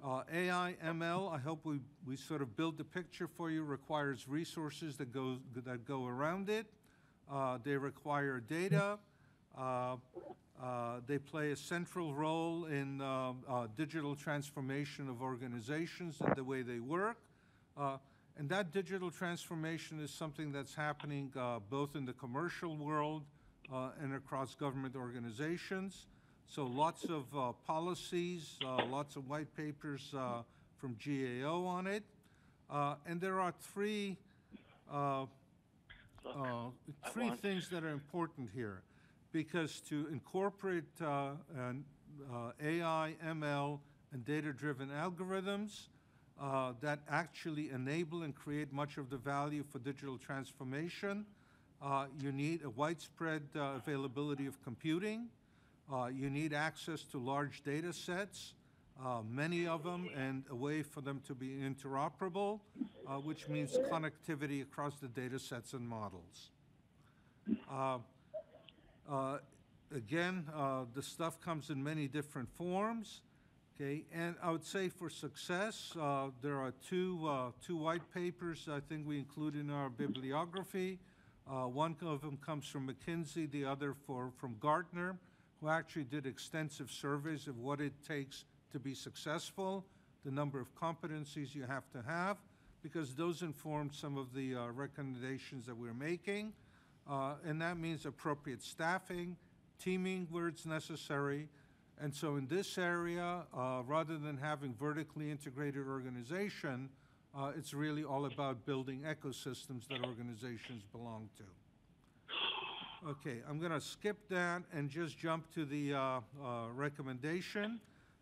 Uh, AI, ML, I hope we, we sort of build the picture for you, requires resources that go, that go around it. Uh, they require data. Uh, uh, they play a central role in uh, uh, digital transformation of organizations and the way they work. And that digital transformation is something that's happening both in the commercial world and across government organizations. So lots of uh, policies, uh, lots of white papers uh, from GAO on it. Uh, and there are three, uh, uh, three things that are important here. Because to incorporate uh, an, uh, AI, ML, and data-driven algorithms uh, that actually enable and create much of the value for digital transformation, uh, you need a widespread uh, availability of computing. Uh, you need access to large data sets, uh, many of them, and a way for them to be interoperable, uh, which means connectivity across the data sets and models. Uh, uh, Again, uh, the stuff comes in many different forms, okay? And I would say for success, there are two, two white papers I think we include in our bibliography. One of them comes from McKinsey, the other for, from Gartner, who actually did extensive surveys of what it takes to be successful, the number of competencies you have to have, because those inform some of the uh, recommendations that we're making. Uh, And that means appropriate staffing, teaming where it's necessary. And so in this area, uh, rather than having vertically integrated organization, uh, it's really all about building ecosystems that organizations belong to. Okay, I'm going to skip that and just jump to the uh, uh, recommendation.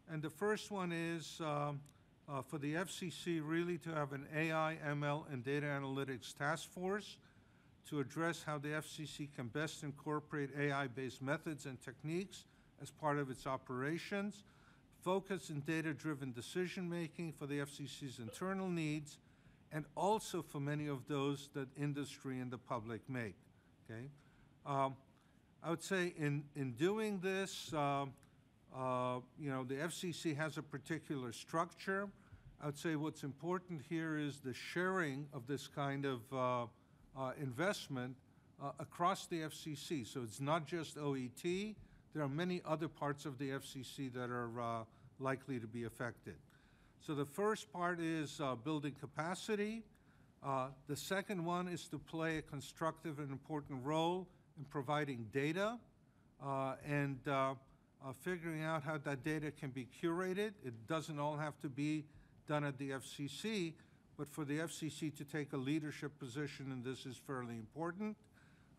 And the first one is um, uh, for the FCC really to have an AI, ML, and data analytics task force to address how the FCC can best incorporate AI-based methods and techniques as part of its operations, focus in data-driven decision-making for the FCC's internal needs, and also for many of those that industry and the public make, okay? Um, I would say in, in doing this, um, uh, you know, the FCC has a particular structure. I would say what's important here is the sharing of this kind of uh, uh, investment uh, across the FCC. So it's not just OET. There are many other parts of the FCC that are uh, likely to be affected. So the first part is uh, building capacity. Uh, the second one is to play a constructive and important role in providing data uh, and uh, uh, figuring out how that data can be curated. It doesn't all have to be done at the FCC, but for the FCC to take a leadership position in this is fairly important.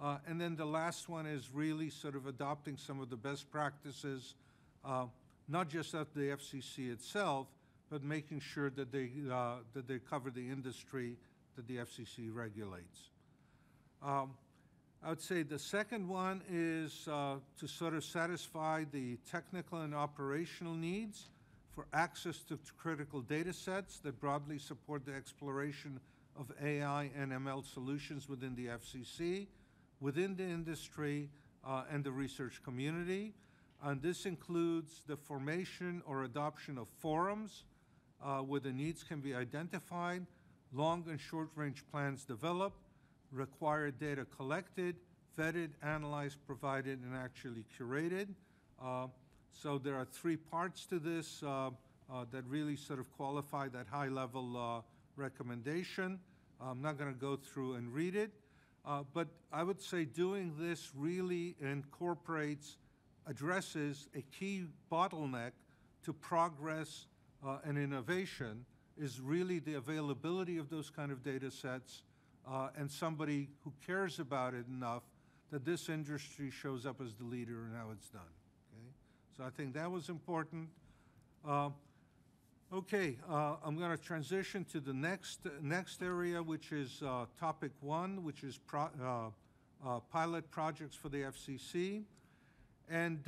Uh, and then the last one is really sort of adopting some of the best practices, uh, not just at the FCC itself, but making sure that they, uh, that they cover the industry that the FCC regulates. Um, I would say the second one is uh, to sort of satisfy the technical and operational needs for access to critical data sets that broadly support the exploration of AI and ML solutions within the FCC, within the industry, uh, and the research community. And this includes the formation or adoption of forums uh, where the needs can be identified, long and short-range plans developed, required data collected, vetted, analyzed, provided, and actually curated. Uh, So there are three parts to this uh, uh, that really sort of qualify that high-level uh, recommendation. I'm not going to go through and read it, uh, but I would say doing this really incorporates, addresses a key bottleneck to progress uh, and innovation is really the availability of those kind of data sets uh, and somebody who cares about it enough that this industry shows up as the leader in how it's done. Okay, so I think that was important. Uh, okay, uh, I'm going to transition to the next next area, which is uh, topic one, which is pro, uh, uh, pilot projects for the FCC, and.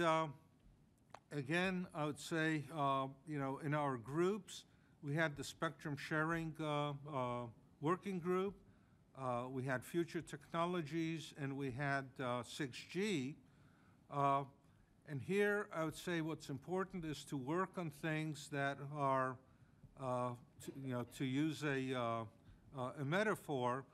Again, I would say, you know, in our groups, we had the spectrum sharing working group, uh, we had future technologies, and we had uh, 6G. Uh, and here, I would say what's important is to work on things that are, uh, to, you know, to use a, uh, a metaphor,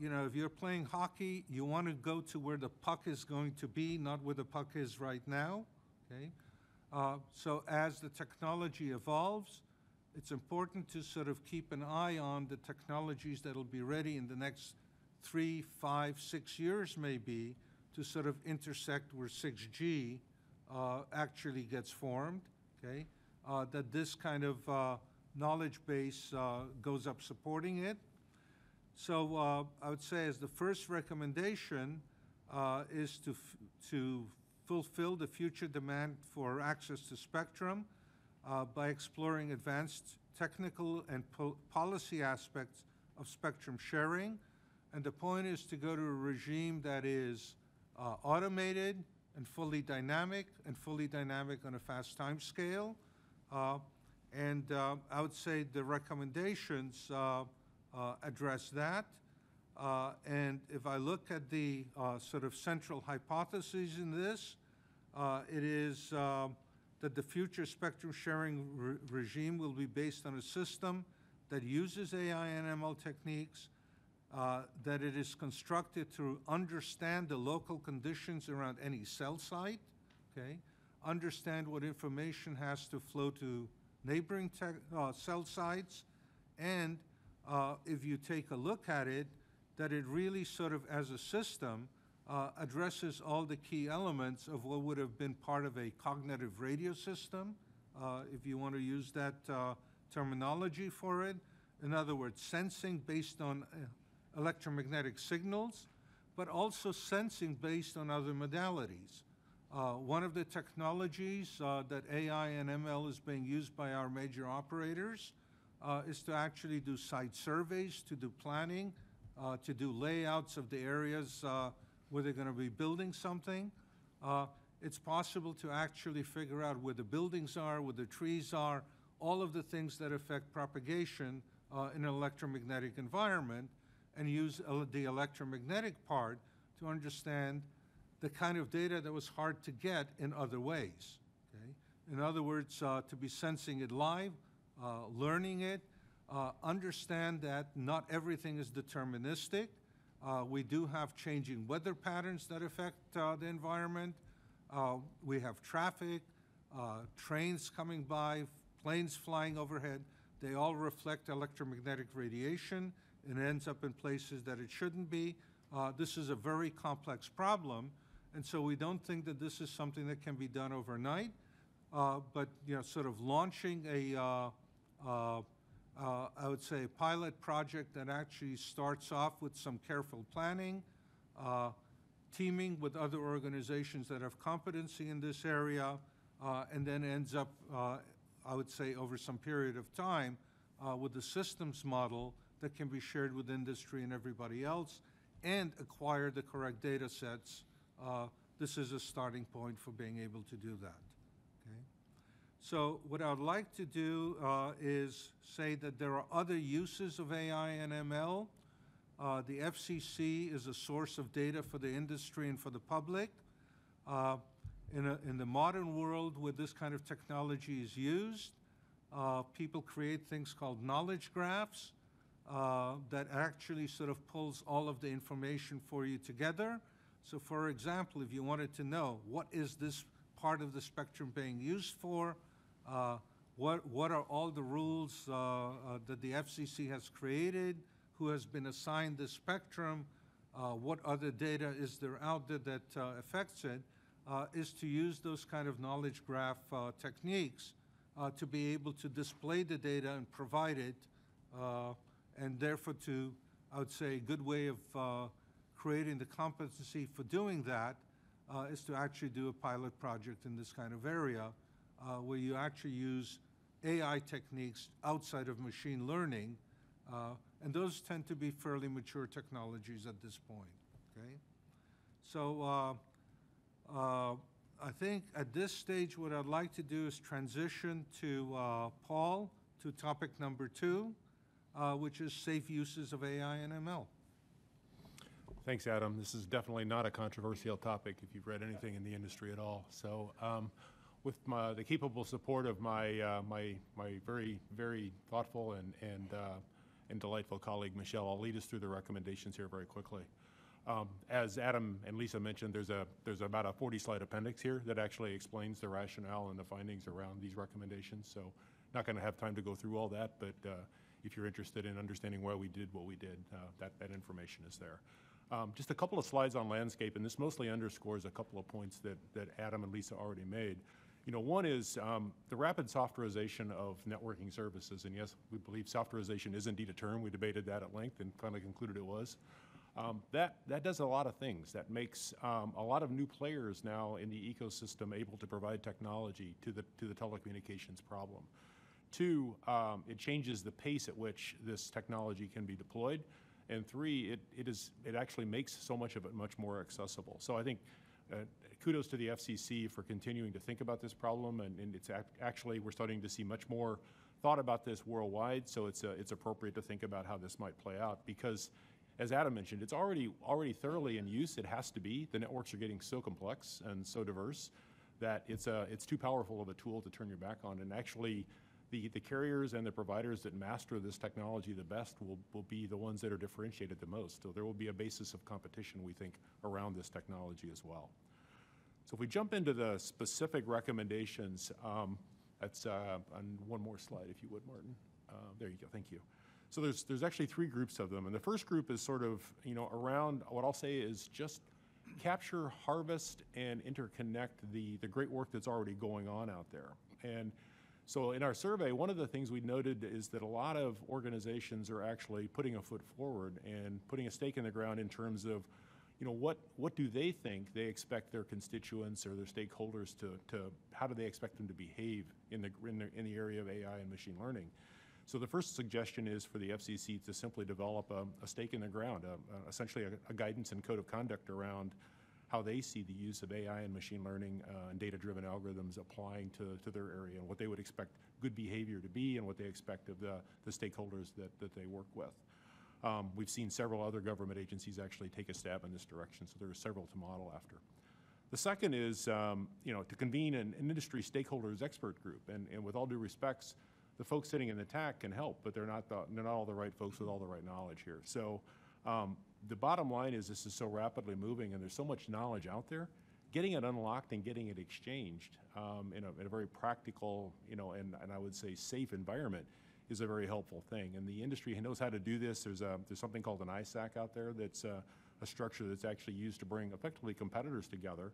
you know, if you're playing hockey, you want to go to where the puck is going to be, not where the puck is right now. Okay? So as the technology evolves, it's important to sort of keep an eye on the technologies that'll be ready in the next three, five, six years maybe to sort of intersect where 6G uh, actually gets formed, okay? Uh, that this kind of uh, knowledge base uh, goes up supporting it. So uh, I would say as the first recommendation uh, is to, to fulfill the future demand for access to spectrum uh, by exploring advanced technical and pol- policy aspects of spectrum sharing. And the point is to go to a regime that is uh, automated and fully dynamic, and fully dynamic on a fast time scale. Uh, and uh, I would say the recommendations uh, uh, address that. Uh, And if I look at the sort of central hypotheses in this, it is that the future spectrum sharing re- regime will be based on a system that uses AI and ML techniques, uh, that it is constructed to understand the local conditions around any cell site, okay? Understand what information has to flow to neighboring uh, cell sites, and uh, if you take a look at it, that it really sort of, as a system, uh, addresses all the key elements of what would have been part of a cognitive radio system, uh, if you want to use that uh, terminology for it. In other words, sensing based on uh, electromagnetic signals, but also sensing based on other modalities. Uh, one of the technologies uh, that AI and ML is being used by our major operators is to actually do site surveys, to do planning, to do layouts of the areas where they're going to be building something. Uh, it's possible to actually figure out where the buildings are, where the trees are, all of the things that affect propagation uh, in an electromagnetic environment, and use the electromagnetic part to understand the kind of data that was hard to get in other ways. Okay? In other words, uh, to be sensing it live, uh, learning it, uh, understand that not everything is deterministic. Uh, we do have changing weather patterns that affect uh, the environment. Uh, we have traffic, uh, trains coming by, planes flying overhead. They all reflect electromagnetic radiation. and ends up in places that it shouldn't be. Uh, this is a very complex problem, and so we don't think that this is something that can be done overnight. Uh, but you know, sort of launching a, uh, I would say, a pilot project that actually starts off with some careful planning, uh, teaming with other organizations that have competency in this area, uh, and then ends up, uh, I would say, over some period of time, uh, with a systems model that can be shared with industry and everybody else, and acquire the correct data sets. Uh, This is a starting point for being able to do that. So what I'd like to do uh, is say that there are other uses of AI and ML Uh, The FCC is a source of data for the industry and for the public. Uh, In a, in the modern world where this kind of technology is used, uh, people create things called knowledge graphs uh, that actually sort of pulls all of the information for you together. So for example, if you wanted to know, what is this part of the spectrum being used for? Uh, What, what are all the rules uh, uh, that the FCC has created? Who has been assigned the spectrum? What other data is there out there that affects it? Is to use those kind of knowledge graph techniques to be able to display the data and provide it, and therefore to, I would say, a good way of creating the competency for doing that uh, is to actually do a pilot project in this kind of area, uh, where you actually use AI techniques outside of machine learning, uh, and those tend to be fairly mature technologies at this point, okay? So, uh, uh, I think at this stage, what I'd like to do is transition to uh, Paul to topic number two, uh, which is safe uses of AI and ML. Thanks, Adam. This is definitely not a controversial topic if you've read anything in the industry at all. So, um, with my, the capable support of my, uh, my, my very, very thoughtful and, and, uh, and delightful colleague Michelle, I'll lead us through the recommendations here very quickly. Um, As Adam and Lisa mentioned, there's a, there's about a 40-slide appendix here that actually explains the rationale and the findings around these recommendations. So not going to have time to go through all that, but uh, if you're interested in understanding why we did what we did, uh, that, that information is there. Um, Just a couple of slides on landscape, and this mostly underscores a couple of points that, that Adam and Lisa already made. You know, one is um, the rapid softwarization of networking services, and yes, we believe softwarization is indeed a term. We debated that at length and finally concluded it was. Um, That, that does a lot of things. That makes um, a lot of new players now in the ecosystem able to provide technology to the, to the telecommunications problem. Two, um, it changes the pace at which this technology can be deployed. And three, it, it is, it actually makes so much of it much more accessible. So I think uh, kudos to the FCC for continuing to think about this problem, and, and it's ac- actually, we're starting to see much more thought about this worldwide, so it's, uh, it's appropriate to think about how this might play out, because as Adam mentioned, it's already, already thoroughly in use, it has to be. The networks are getting so complex and so diverse that it's, a, it's too powerful of a tool to turn your back on, and actually, the, the carriers and the providers that master this technology the best will, will be the ones that are differentiated the most. So there will be a basis of competition, we think, around this technology as well. So if we jump into the specific recommendations, um, that's uh, on one more slide, if you would, Martin. Uh, there you go, thank you. So there's, there's actually three groups of them. And the first group is sort of, you know, around what I'll say is just capture, harvest, and interconnect the, the great work that's already going on out there. And so in our survey, one of the things we noted is that a lot of organizations are actually putting a foot forward and putting a stake in the ground in terms of, you know, what, what do they think they expect their constituents or their stakeholders to, to how do they expect them to behave in the, in the, in the area of AI and machine learning? So the first suggestion is for the FCC to simply develop a, a stake in the ground, a, a- essentially a, guidance and code of conduct around how they see the use of AI and machine learning uh, and data-driven algorithms applying to, to their area and what they would expect good behavior to be and what they expect of the, the stakeholders that, that they work with. Um, we've seen several other government agencies actually take a stab in this direction, so there are several to model after. The second is, um, you know, to convene an, an industry stakeholders expert group, and, and with all due respects, the folks sitting in the TAC can help, but they're not the, they're not all the right folks with all the right knowledge here. So, um, the bottom line is this is so rapidly moving, and there's so much knowledge out there. Getting it unlocked and getting it exchanged um, in, a, in a very practical, you know, and, and I would say safe environment is a very helpful thing. And the industry knows how to do this. There's a, there's something called an ISAC out there that's a, a structure that's actually used to bring effectively competitors together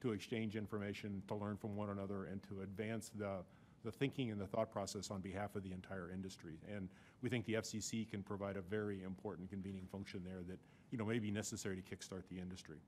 to exchange information, to learn from one another, and to advance the, the thinking and the thought process on behalf of the entire industry. And we think the FCC can provide a very important convening function there that, you know, may be necessary to kickstart the industry.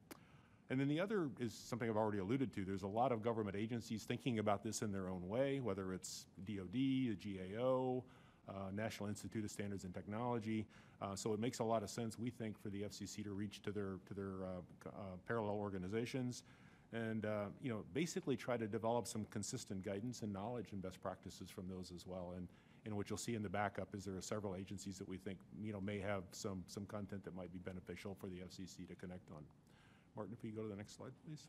And then the other is something I've already alluded to. There's a lot of government agencies thinking about this in their own way, whether it's DoD, the GAO, uh, National Institute of Standards and Technology. Uh, so it makes a lot of sense, we think, for the FCC to reach to their to their uh, uh, parallel organizations, and you know basically try to develop some consistent guidance and knowledge and best practices from those as well. And And what you'll see in the backup is there are several agencies that we think, you know, may have some, some content that might be beneficial for the FCC to connect on. Martin, if you go to the next slide, please.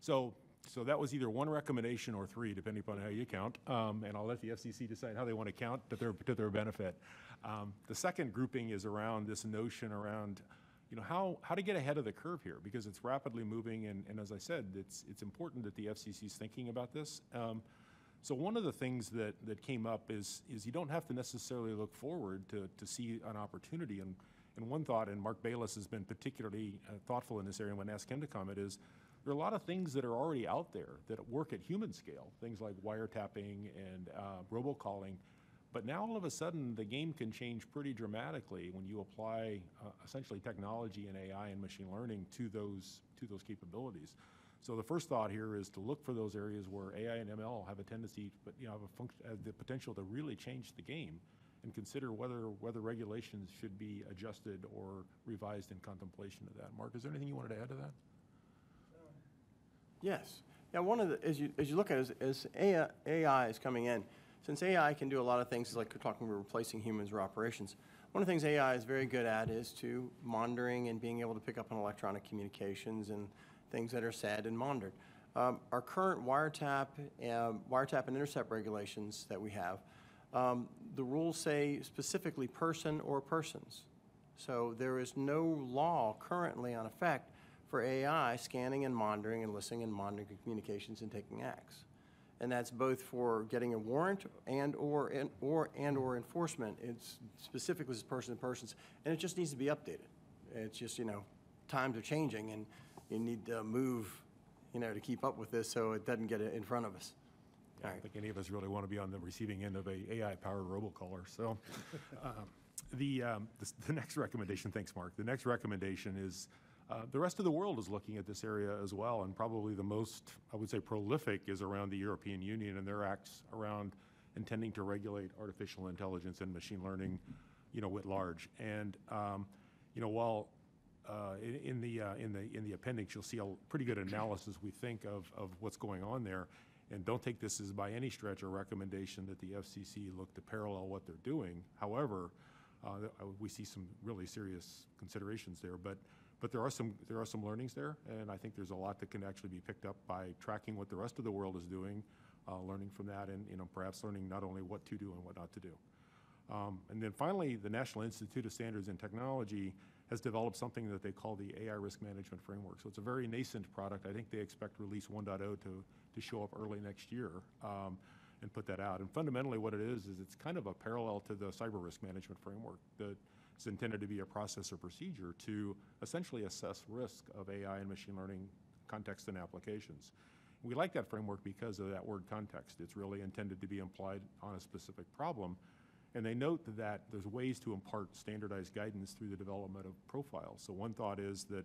So, so that was either one recommendation or three, depending upon how you count. Um, and I'll let the FCC decide how they want to count to their, to their benefit. Um, the second grouping is around this notion around, you know, how, how to get ahead of the curve here because it's rapidly moving. And, and as I said, it's, it's important that the FCC is thinking about this. Um, so one of the things that, that came up is, is you don't have to necessarily look forward to, to see an opportunity. And, and one thought, and Mark Bayliss has been particularly uh, thoughtful in this area when I asked him to comment, is there are a lot of things that are already out there that work at human scale, things like wiretapping and uh, robocalling. But now all of a sudden, the game can change pretty dramatically when you apply uh, essentially technology and AI and machine learning to those, to those capabilities. So the first thought here is to look for those areas where AI and ML have a tendency, but you know, have a function, have the potential to really change the game, and consider whether whether regulations should be adjusted or revised in contemplation of that. Mark, is there anything you wanted to add to that? Yes. Yeah, one of the, as you, as you look at it, as, as AI, AI is coming in, since AI can do a lot of things, like we're talking about replacing humans or operations, one of the things AI is very good at is to monitoring and being able to pick up on electronic communications and things that are said and monitored. Um, our current wiretap, uh, wiretap and intercept regulations that we have, um, the rules say specifically person or persons. So there is no law currently on effect for AI scanning and monitoring and listening and monitoring communications and taking acts. And that's both for getting a warrant and or, and or, and or enforcement. It's specifically person to persons, and it just needs to be updated. It's just, you know, times are changing and you need to move, you know, to keep up with this so it doesn't get in front of us. I don't think any of us really want to be on the receiving end of a AI-powered robocaller. So, (laughs) um, the, um, the the next recommendation, thanks, Mark. The next recommendation is uh, the rest of the world is looking at this area as well, and probably the most, I would say, prolific is around the European Union and their acts around intending to regulate artificial intelligence and machine learning, you know, writ large. And um, you know, while uh, in, in the uh, in the in the appendix, you'll see a pretty good analysis, we think, of of what's going on there. And don't take this as by any stretch a recommendation that the FCC look to parallel what they're doing. However, uh, we see some really serious considerations there. But but there are some there are some learnings there, and I think there's a lot that can actually be picked up by tracking what the rest of the world is doing, uh, learning from that, and you know perhaps learning not only what to do and what not to do. Um, and then finally, the National Institute of Standards and Technology has developed something that they call the AI Risk Management Framework. So it's a very nascent product. I think they expect release 1.0 to, to show up early next year um, and put that out. And fundamentally what it is, is it's kind of a parallel to the Cyber Risk Management Framework that is intended to be a process or procedure to essentially assess risk of AI and machine learning context and applications. We like that framework because of that word context. It's really intended to be implied on a specific problem and they note that there's ways to impart standardized guidance through the development of profiles. So one thought is that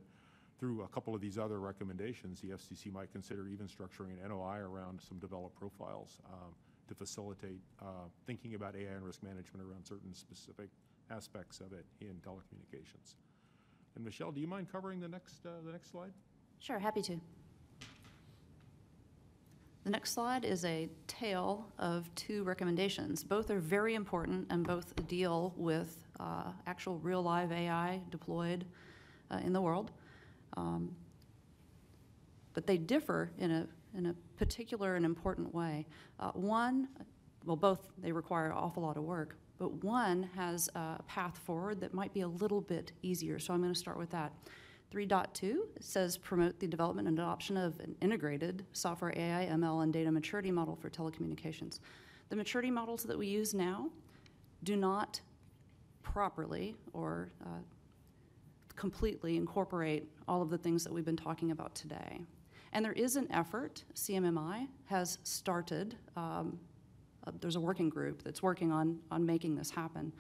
through a couple of these other recommendations, the FCC might consider even structuring an NOI around some developed profiles um, to facilitate uh, thinking about AI and risk management around certain specific aspects of it in telecommunications. And Michelle, do you mind covering the next, uh, the next slide? Sure, happy to. The next slide is a tale of two recommendations. Both are very important and both deal with uh, actual real live AI deployed uh, in the world. Um, but they differ in a, in a particular and important way. Uh, one, well, both, they require an awful lot of work, but one has a path forward that might be a little bit easier. So I'm going to start with that. 3.2 says promote the development and adoption of an integrated software AI, ML, and data maturity model for telecommunications. The maturity models that we use now do not properly or uh, completely incorporate all of the things that we've been talking about today. And there is an effort, CMMI has started, um, uh, there's a working group that's working on, on making this happen.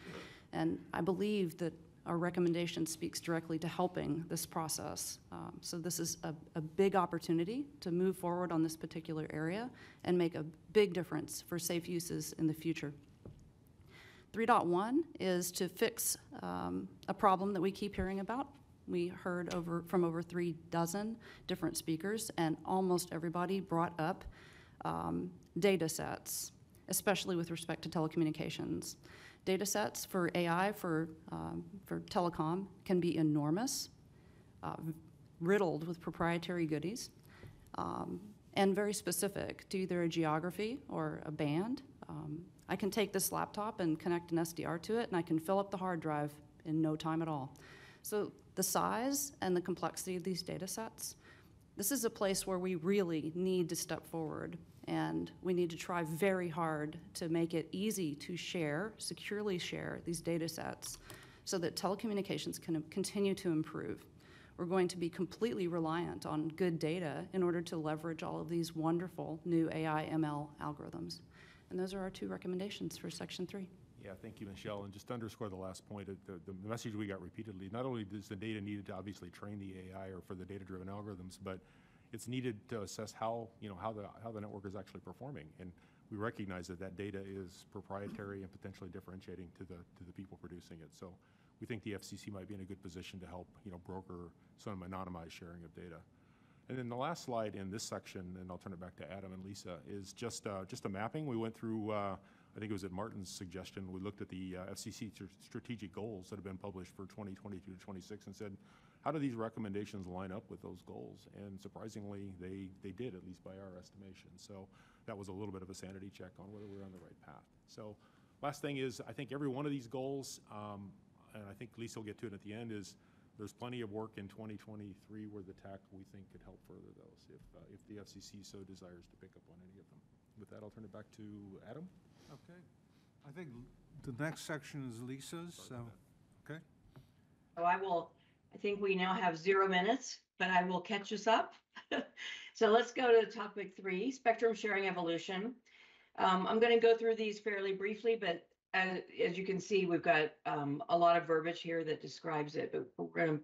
And I believe that our recommendation speaks directly to helping this process. Um, so this is a, a, big opportunity to move forward on this particular area and make a big difference for safe uses in the future. 3.1 is to fix um, a problem that we keep hearing about. We heard over from over three dozen different speakers, and almost everybody brought up um, data sets especially with respect to telecommunications. Data sets for AI, for, um, for telecom, can be enormous, uh, riddled with proprietary goodies, um, and very specific to either a geography or a band. Um, I can take this laptop and connect an SDR to it, and I can fill up the hard drive in no time at all. So the size and the complexity of these data sets, this is a place where we really need to step forward and we need to try very hard to make it easy to share, securely share these data sets so that telecommunications can continue to improve. We're going to be completely reliant on good data in order to leverage all of these wonderful new AI ML algorithms. And those are our two recommendations for section three. Yeah, thank you, Michelle. And just underscore the last point, uh, the, the message we got repeatedly, not only is the data needed to obviously train the AI or for the data-driven algorithms, but it's needed to assess how, you know, how the, how the network is actually performing. And we recognize that that data is proprietary and potentially differentiating to the, to the people producing it. So we think the FCC might be in a good position to help, you know, broker some anonymized sharing of data. And then the last slide in this section, and I'll turn it back to Adam and Lisa, is just, uh, just a mapping. We went through, uh, I think it was at Martin's suggestion, we looked at the uh, FCC tr- strategic goals that have been published for 2022 to 26 and said, how do these recommendations line up with those goals? And surprisingly, they, they did, at least by our estimation. So that was a little bit of a sanity check on whether we're on the right path. So last thing is, I think every one of these goals, um, and I think Lisa will get to it at the end, is there's plenty of work in 2023 where the TAC, we think, could help further those if, uh, if the FCC so desires to pick up on any of them. With that, I'll turn it back to Adam. Okay. I think the next section is Lisa's, so, okay? So I will, I think we now have zero minutes, but I will catch us up. (laughs) So let's go to topic three, spectrum sharing evolution. Um, I'm going to go through these fairly briefly, but as, as you can see, we've got um, a lot of verbiage here that describes it. But we're going to,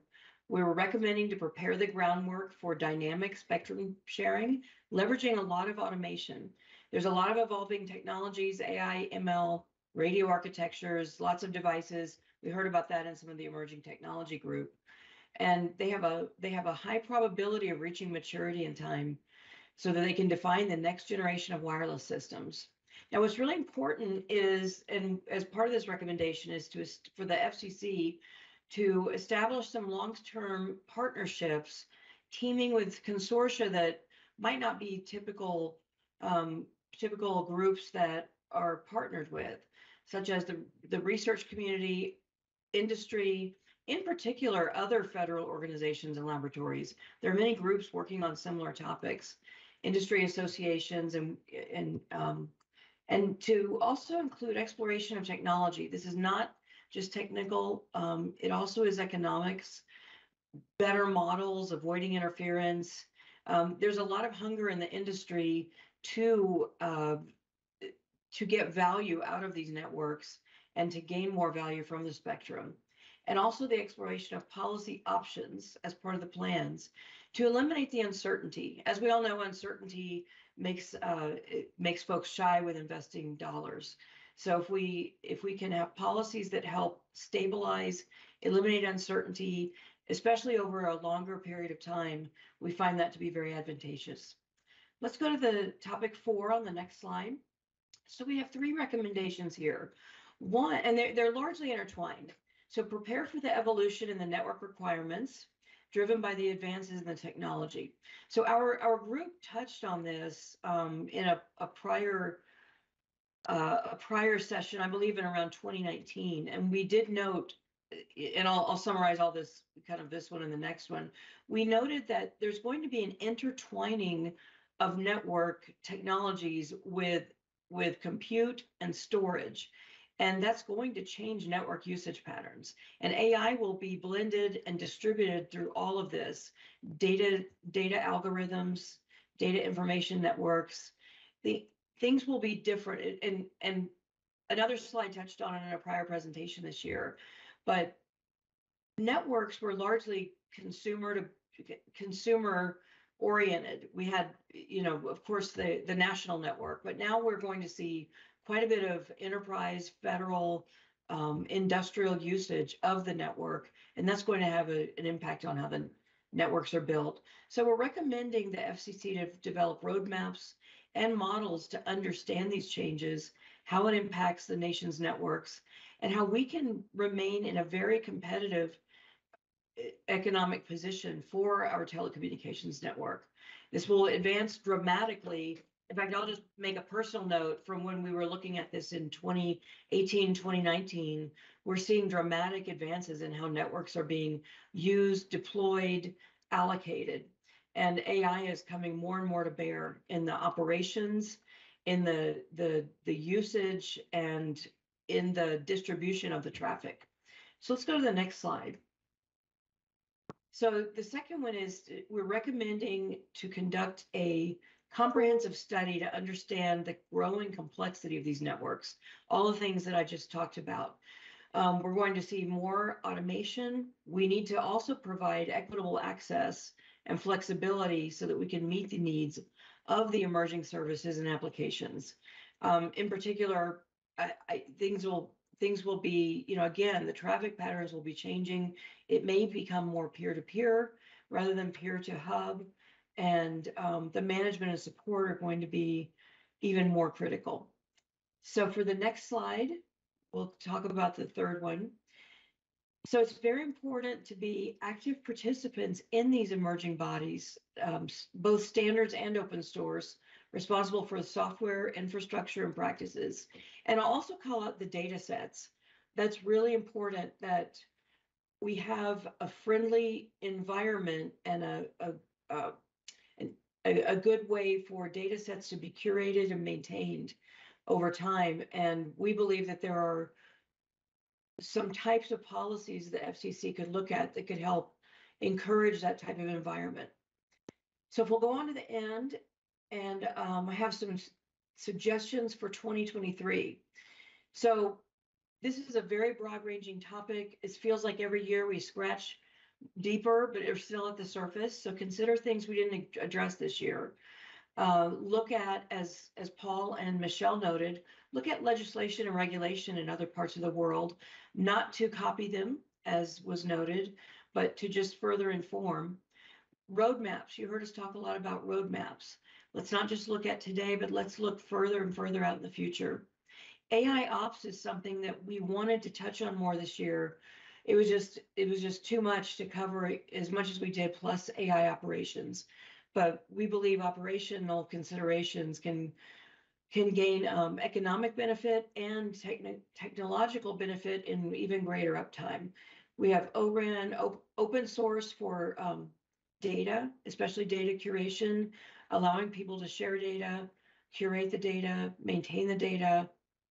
we were recommending to prepare the groundwork for dynamic spectrum sharing, leveraging a lot of automation. There's a lot of evolving technologies, AI, ML, radio architectures, lots of devices. We heard about that in some of the emerging technology group and they have a they have a high probability of reaching maturity in time so that they can define the next generation of wireless systems. Now what's really important is and as part of this recommendation is to for the fcc to establish some long-term partnerships teaming with consortia that might not be typical um, typical groups that are partnered with such as the the research community industry in particular, other federal organizations and laboratories. There are many groups working on similar topics, industry associations, and and um, and to also include exploration of technology. This is not just technical; um, it also is economics, better models, avoiding interference. Um, there's a lot of hunger in the industry to uh, to get value out of these networks and to gain more value from the spectrum and also the exploration of policy options as part of the plans to eliminate the uncertainty. As we all know, uncertainty makes uh, makes folks shy with investing dollars. So if we if we can have policies that help stabilize, eliminate uncertainty, especially over a longer period of time, we find that to be very advantageous. Let's go to the topic four on the next slide. So we have three recommendations here. One, and they're, they're largely intertwined. So prepare for the evolution in the network requirements driven by the advances in the technology. So our, our group touched on this um, in a, a prior uh, a prior session, I believe in around 2019, and we did note, and I'll, I'll summarize all this, kind of this one and the next one. We noted that there's going to be an intertwining of network technologies with with compute and storage. And that's going to change network usage patterns. And AI will be blended and distributed through all of this data, data algorithms, data information networks. The things will be different. And, and another slide touched on in a prior presentation this year, but networks were largely consumer to consumer oriented. We had, you know, of course, the the national network, but now we're going to see quite a bit of enterprise, federal, um, industrial usage of the network, and that's going to have a, an impact on how the networks are built. So we're recommending the FCC to develop roadmaps and models to understand these changes, how it impacts the nation's networks, and how we can remain in a very competitive economic position for our telecommunications network. This will advance dramatically. In fact, I'll just make a personal note from when we were looking at this in 2018, 2019. We're seeing dramatic advances in how networks are being used, deployed, allocated. And AI is coming more and more to bear in the operations, in the the the usage, and in the distribution of the traffic. So let's go to the next slide. So the second one is we're recommending to conduct a comprehensive study to understand the growing complexity of these networks, all the things that I just talked about. Um, we're going to see more automation. We need to also provide equitable access and flexibility so that we can meet the needs of the emerging services and applications. Um, in particular, I, I, things will things will be, you know, again, the traffic patterns will be changing. It may become more peer-to-peer rather than peer-to-hub, and um, the management and support are going to be even more critical. So for the next slide, we'll talk about the third one. So it's very important to be active participants in these emerging bodies, um, both standards and open source, responsible for the software, infrastructure, and practices. And I'll also call out the data sets. That's really important that we have a friendly environment and a, a, a, a, a good way for data sets to be curated and maintained over time. And we believe that there are some types of policies the FCC could look at that could help encourage that type of environment. So if we'll go on to the end, and um, I have some suggestions for 2023. So this is a very broad-ranging topic. It feels like every year we scratch deeper, but it's still at the surface. So consider things we didn't address this year. Uh, look at, as as Paul and Michelle noted, look at legislation and regulation in other parts of the world, not to copy them, as was noted, but to just further inform. Roadmaps. You heard us talk a lot about roadmaps. Let's not just look at today, but let's look further and further out in the future. AI ops is something that we wanted to touch on more this year. It was just it was just too much to cover as much as we did plus AI operations. But we believe operational considerations can can gain um, economic benefit and techni- technological benefit in even greater uptime. We have ORAN, op- open source for um, data, especially data curation, allowing people to share data, curate the data, maintain the data,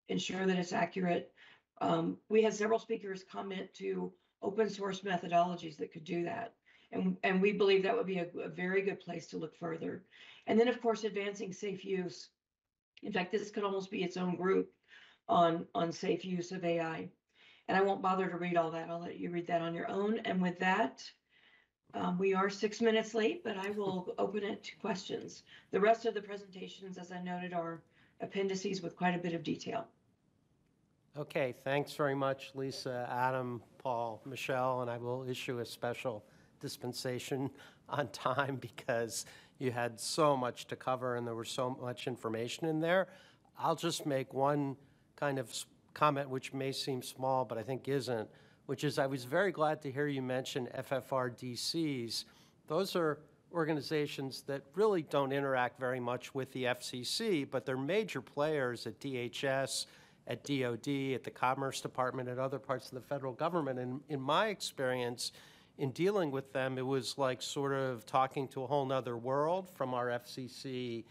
ensure that it's accurate. Um, we had several speakers comment to open source methodologies that could do that. And, and we believe that would be a, a very good place to look further. And then, of course, advancing safe use. In fact, this could almost be its own group on, on safe use of AI. And I won't bother to read all that. I'll let you read that on your own. And with that, um, we are six minutes late, but I will open it to questions. The rest of the presentations, as I noted, are appendices with quite a bit of detail. Okay, thanks very much, Lisa, Adam, Paul, Michelle, and I will issue a special dispensation (laughs) on time because you had so much to cover and there was so much information in there. I'll just make one kind of comment which may seem small, but I think isn't, which is I was very glad to hear you mention FFRDCs. Those are organizations that really don't interact very much with the FCC, but they're major players at DHS, at DOD, at the Commerce Department, at other parts of the federal government. And in my experience, in dealing with them, it was like sort of talking to a whole nother world from our FCC,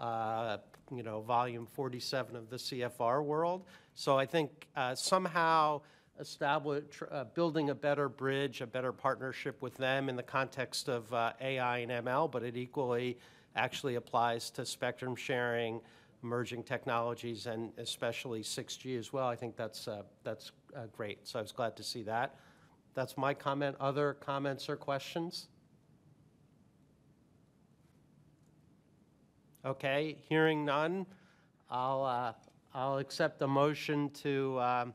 uh, you know, volume 47 of the CFR world. So I think uh, somehow establish, uh, building a better bridge, a better partnership with them in the context of uh, AI and ML, but it equally actually applies to spectrum sharing, emerging technologies, and especially 6G as well. I think that's, uh, that's uh, great. So I was glad to see that. That's my comment. Other comments or questions? Okay, hearing none, I'll, uh, I'll accept the motion to um,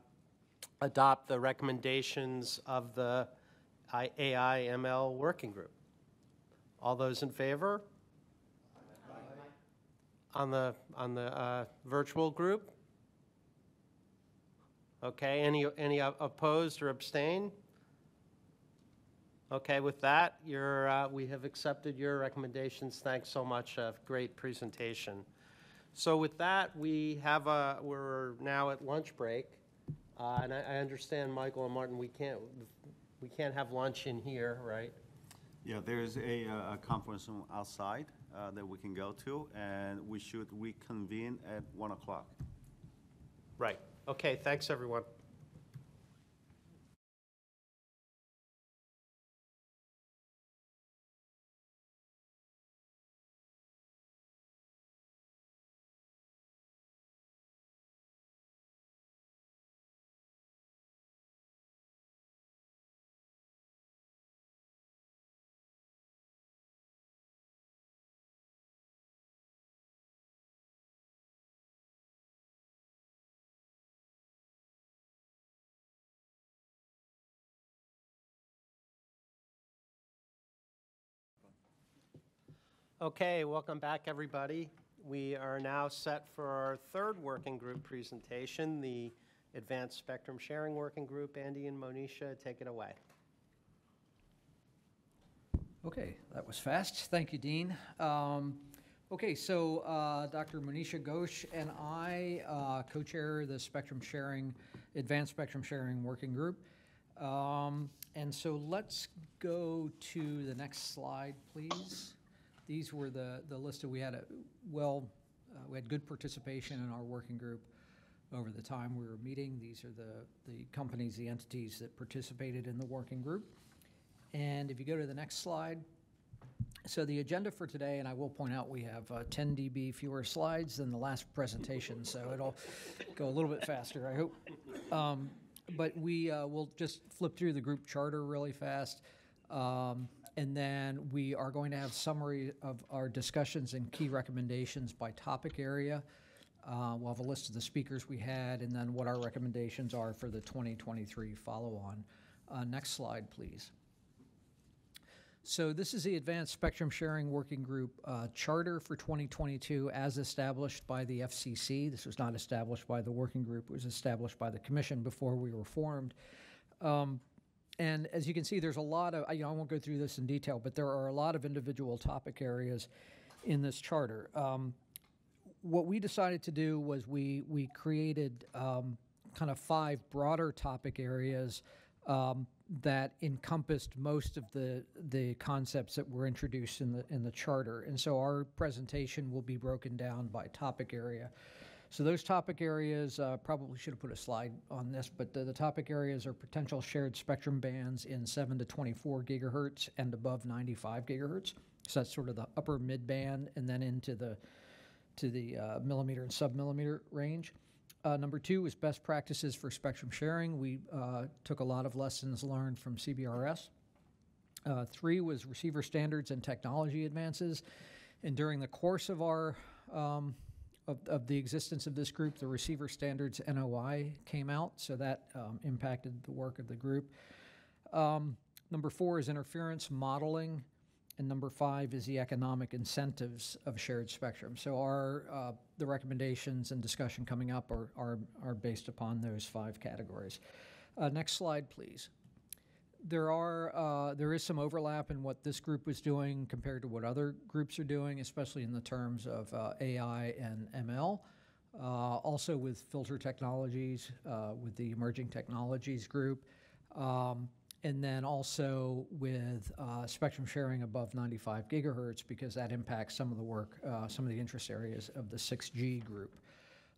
adopt the recommendations of the I- AI ML Working Group. All those in favor? On the, on the uh, virtual group? Okay, any, any opposed or abstain? Okay, with that, you're, uh, we have accepted your recommendations. Thanks so much. Great presentation. So with that, we have a, we're now at lunch break. Uh, And I I understand, Michael and Martin, we can't, we can't have lunch in here, right? Yeah, there's a, uh, a conference room outside uh, that we can go to, and we should reconvene at 1 o'clock. Right. Okay, thanks, everyone. Okay, welcome back, everybody. We are now set for our third working group presentation, the Advanced Spectrum Sharing Working Group. Andy and Monisha, take it away. Okay, that was fast. Thank you, Dean. Um, okay, so uh, Dr. Monisha Ghosh and I uh, co-chair the Spectrum Sharing, Advanced Spectrum Sharing Working Group. Um, and so let's go to the next slide, please. These were the, the list that we had a, well, uh, we had good participation in our working group over the time we were meeting. These are the, the companies, the entities that participated in the working group. And if you go to the next slide, so the agenda for today, and I will point out we have uh, 10 dB fewer slides than the last presentation, so it'll go a little bit faster, I hope. Um, but we uh, will just flip through the group charter really fast. Um, and then we are going to have summary of our discussions and key recommendations by topic area. Uh, we'll have a list of the speakers we had and then what our recommendations are for the 2023 follow-on. Uh, next slide, please. So this is the Advanced Spectrum Sharing Working Group uh, charter for 2022 as established by the FCC. This was not established by the working group. It was established by the commission before we were formed. Um, and as you can see, there's a lot of, you know, I won't go through this in detail, but there are a lot of individual topic areas in this charter. Um, what we decided to do was we, we created um, kind of five broader topic areas um, that encompassed most of the, the concepts that were introduced in the, in the charter. And so our presentation will be broken down by topic area. So those topic areas, uh, probably should have put a slide on this, but the, the topic areas are potential shared spectrum bands in 7 to 24 gigahertz and above 95 gigahertz. So that's sort of the upper mid band and then into the to the uh, millimeter and submillimeter range. Uh, number two is best practices for spectrum sharing. We uh, took a lot of lessons learned from CBRS. Uh, three was receiver standards and technology advances. And during the course of our um, of, of the existence of this group, the receiver standards NOI came out, so that um, impacted the work of the group. Um, number four is interference modeling, and number five is the economic incentives of shared spectrum. So our uh, the recommendations and discussion coming up are, are, are based upon those five categories. Uh, next slide, please there are uh, there is some overlap in what this group was doing compared to what other groups are doing, especially in the terms of uh, AI and ML. Uh, also with filter technologies, uh, with the emerging technologies group, um, and then also with uh, spectrum sharing above 95 gigahertz because that impacts some of the work, uh, some of the interest areas of the 6G group.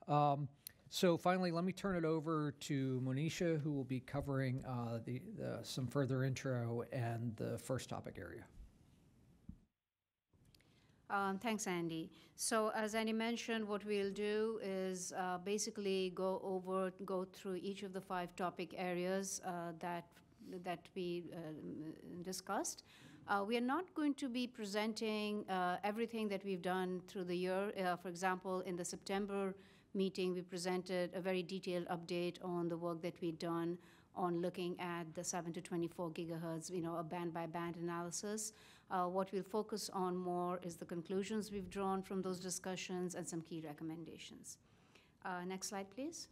Um, so finally, let me turn it over to Monisha, who will be covering uh, the, the, some further intro and the first topic area. Um, thanks, Andy. So as Andy mentioned, what we'll do is uh, basically go over, go through each of the five topic areas uh, that that we uh, discussed. Uh, we are not going to be presenting uh, everything that we've done through the year. Uh, for example, in the September meeting, we presented a very detailed update on the work that we'd done on looking at the 7 to 24 gigahertz, you know, a band by band analysis. Uh, what we'll focus on more is the conclusions we've drawn from those discussions and some key recommendations. Uh, next slide, please.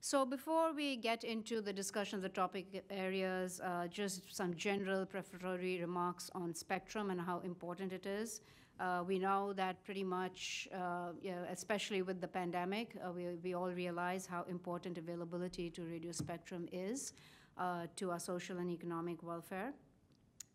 So before we get into the discussion of the topic areas, uh, just some general prefatory remarks on spectrum and how important it is. Uh, we know that pretty much, uh, yeah, especially with the pandemic, uh, we, we all realize how important availability to radio spectrum is uh, to our social and economic welfare.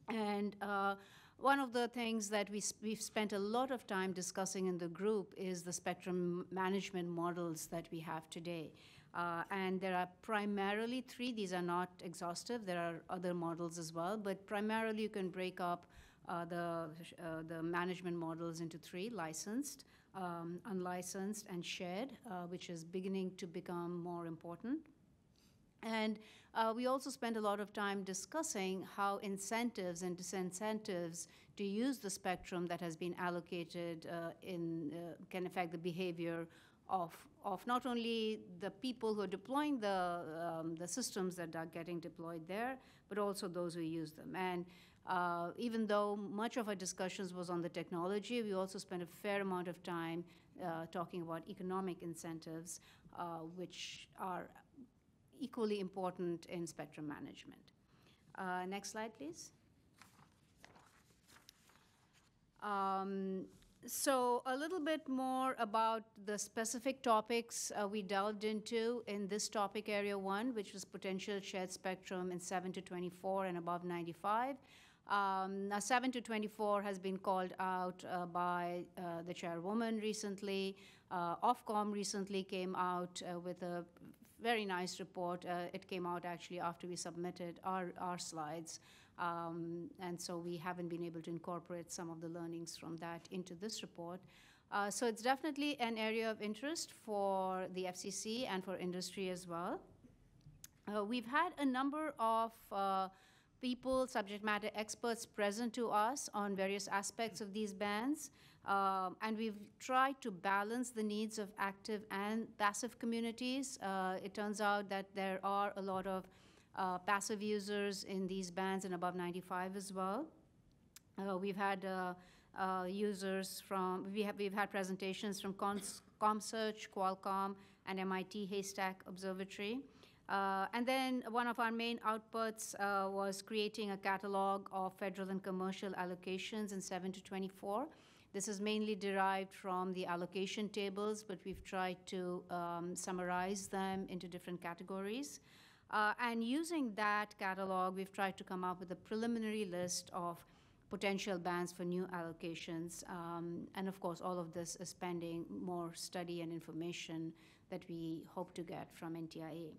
And uh, one of the things that we we've spent a lot of time discussing in the group is the spectrum management models that we have today. Uh, and there are primarily three, these are not exhaustive, there are other models as well, but primarily you can break up uh, the, uh, the management models into three licensed, um, unlicensed, and shared, uh, which is beginning to become more important. And uh, we also spend a lot of time discussing how incentives and disincentives to use the spectrum that has been allocated uh, in, uh, can affect the behavior of, of not only the people who are deploying the, um, the systems that are getting deployed there, but also those who use them. And uh, even though much of our discussions was on the technology, we also spent a fair amount of time uh, talking about economic incentives, uh, which are equally important in spectrum management. Uh, next slide, please. Um, so a little bit more about the specific topics uh, we delved into in this topic area one, which was potential shared spectrum in 7 to 24 and above 95. Um, now 7 to 24 has been called out uh, by uh, the chairwoman recently. Uh, Ofcom recently came out uh, with a very nice report. Uh, it came out actually after we submitted our, our slides. Um, and so we haven't been able to incorporate some of the learnings from that into this report. Uh, so it's definitely an area of interest for the FCC and for industry as well. We've had a number of people, subject matter experts present to us on various aspects of these bands. Um, and we've tried to balance the needs of active and passive communities. Uh, it turns out that there are a lot of uh, passive users in these bands and above 95 as well. Uh, we've had uh, uh, users from, we have, we've had presentations from Cons- ComSearch, Qualcomm, and MIT Haystack Observatory. Uh, and then one of our main outputs uh, was creating a catalog of federal and commercial allocations in 7 to 24. This is mainly derived from the allocation tables, but we've tried to um, summarize them into different categories. Uh, and using that catalog, we've tried to come up with a preliminary list of potential bands for new allocations. Um, and of course, all of this is pending more study and information that we hope to get from NTIA.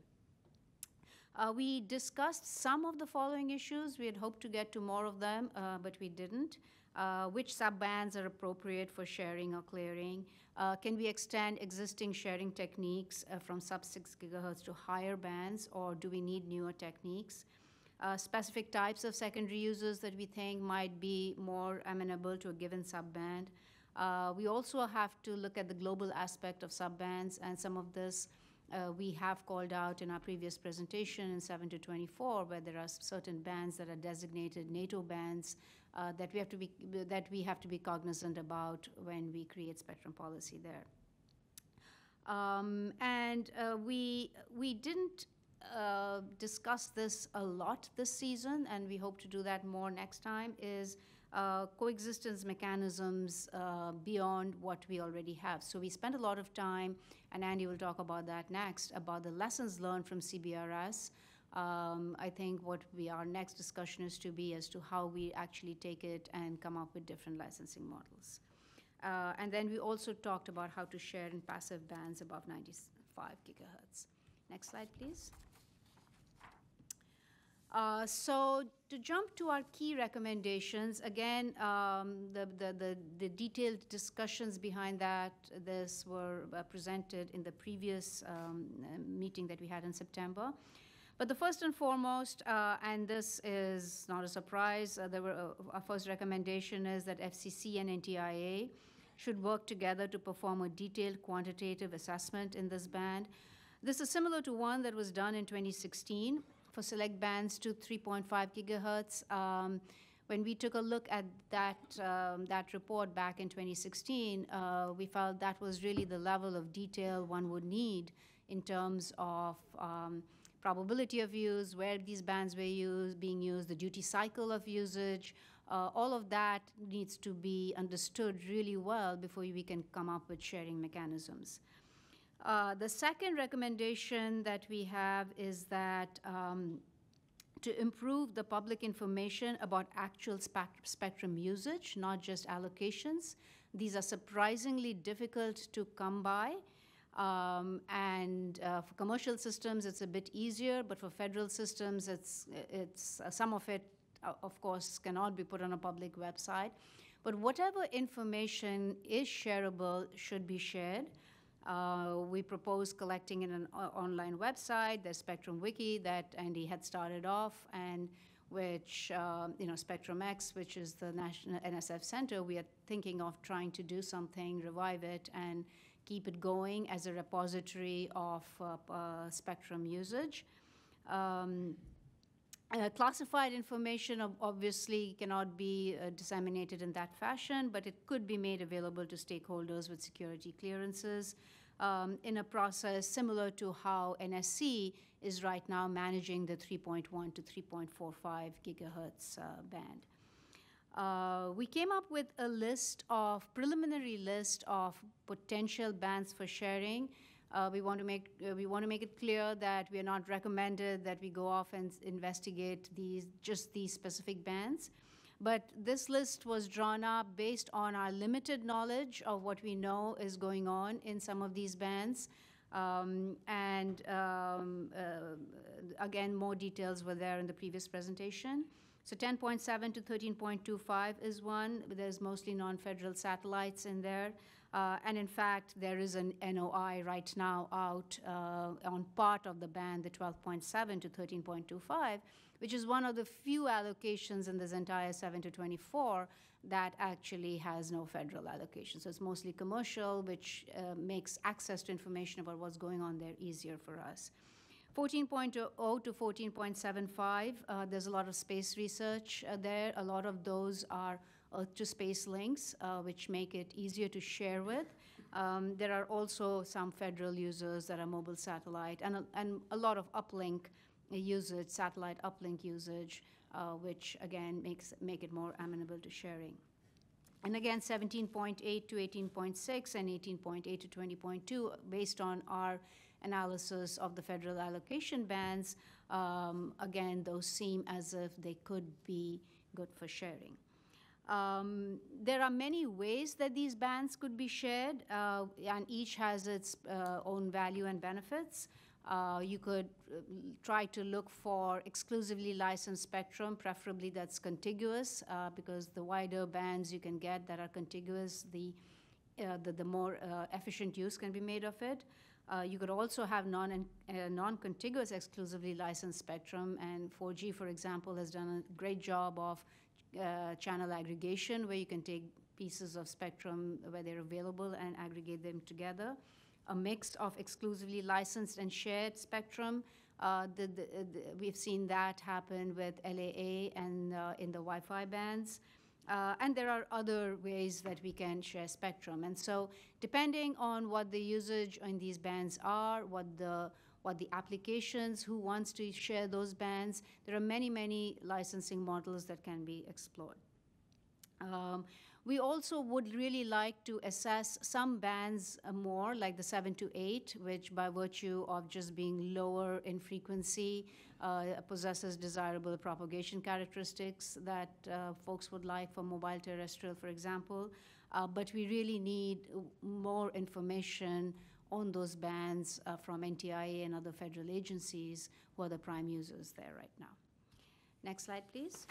Uh, we discussed some of the following issues. We had hoped to get to more of them, uh, but we didn't. Uh, which subbands are appropriate for sharing or clearing? Uh, can we extend existing sharing techniques uh, from sub 6 gigahertz to higher bands, or do we need newer techniques? Uh, specific types of secondary users that we think might be more amenable to a given subband. we also have to look at the global aspect of subbands, and some of this uh, we have called out in our previous presentation in 7 to 24, where there are certain bands that are designated NATO bands uh, that we have to be that we have to be cognizant about when we create spectrum policy there. Um, and uh, we we didn't uh, discuss this a lot this season, and we hope to do that more next time. Is uh, coexistence mechanisms uh, beyond what we already have. So we spent a lot of time, and Andy will talk about that next, about the lessons learned from CBRS. Um, I think what we our next discussion is to be as to how we actually take it and come up with different licensing models. Uh, and then we also talked about how to share in passive bands above 95 gigahertz. Next slide, please. Uh, so to jump to our key recommendations, again, um, the, the, the, the, detailed discussions behind that, this were uh, presented in the previous um, meeting that we had in September. But the first and foremost, uh, and this is not a surprise, uh, were, uh, our first recommendation is that FCC and NTIA should work together to perform a detailed quantitative assessment in this band This is similar to one that was done in 2016 for select bands to 3.5 gigahertz. Um, when we took a look at that, um, that report back in 2016, uh, we felt that was really the level of detail one would need in terms of um, probability of use, where these bands were used, being used, the duty cycle of usage. Uh, all of that needs to be understood really well before we can come up with sharing mechanisms. Uh, the second recommendation that we have is that um, to improve the public information about actual spectrum usage, not just allocations. These are surprisingly difficult to come by. Um, and uh, for commercial systems, it's a bit easier, but for federal systems, it's, it's uh, some of it, uh, of course, cannot be put on a public website. But whatever information is shareable should be shared. Uh, we propose collecting in an o- online website, the Spectrum Wiki that Andy had started off, and which, uh, you know, Spectrum X, which is the National NSF Center, we are thinking of trying to do something, revive it, and keep it going as a repository of uh, uh, spectrum usage. Um, uh, classified information obviously cannot be uh, disseminated in that fashion, but it could be made available to stakeholders with security clearances um, in a process similar to how NSC is right now managing the 3.1 to 3.45 gigahertz uh, band. Uh, we came up with a list of preliminary list of potential bands for sharing. Uh, we want to make uh, we want to make it clear that we are not recommended that we go off and investigate these just these specific bands. But this list was drawn up based on our limited knowledge of what we know is going on in some of these bands. Um, and um, uh, again, more details were there in the previous presentation. So 10.7 to 13.25 is one. There's mostly non-federal satellites in there. Uh, and in fact, there is an NOI right now out uh, on part of the band, the 12.7 to 13.25, which is one of the few allocations in this entire 7 to 24 that actually has no federal allocation. So it's mostly commercial, which uh, makes access to information about what's going on there easier for us. 14.0 to 14.75, uh, there's a lot of space research uh, there. A lot of those are Earth to space links, uh, which make it easier to share with. Um, there are also some federal users that are mobile satellite and a, and a lot of uplink usage, satellite uplink usage, uh, which again makes make it more amenable to sharing. And again, 17.8 to 18.6 and 18.8 to 20.2, based on our analysis of the federal allocation bands, um, again, those seem as if they could be good for sharing. Um, there are many ways that these bands could be shared, uh, and each has its uh, own value and benefits. Uh, you could uh, try to look for exclusively licensed spectrum, preferably that's contiguous, uh, because the wider bands you can get that are contiguous, the, uh, the, the more efficient use can be made of it. Uh, you could also have non, uh, non-contiguous exclusively licensed spectrum, and 4G, for example, has done a great job of uh, channel aggregation, where you can take pieces of spectrum where they're available and aggregate them together. A mix of exclusively licensed and shared spectrum. Uh, the, the, the, we've seen that happen with LAA and uh, in the Wi-Fi bands. Uh, and there are other ways that we can share spectrum. And so, depending on what the usage in these bands are, what the what the applications, who wants to share those bands, there are many, many licensing models that can be explored. Um, we also would really like to assess some bands uh, more, like the 7 to 8, which by virtue of just being lower in frequency uh, possesses desirable propagation characteristics that uh, folks would like for mobile terrestrial, for example. Uh, but we really need uh, more information on those bands uh, from NTIA and other federal agencies who are the prime users there right now. Next slide, please.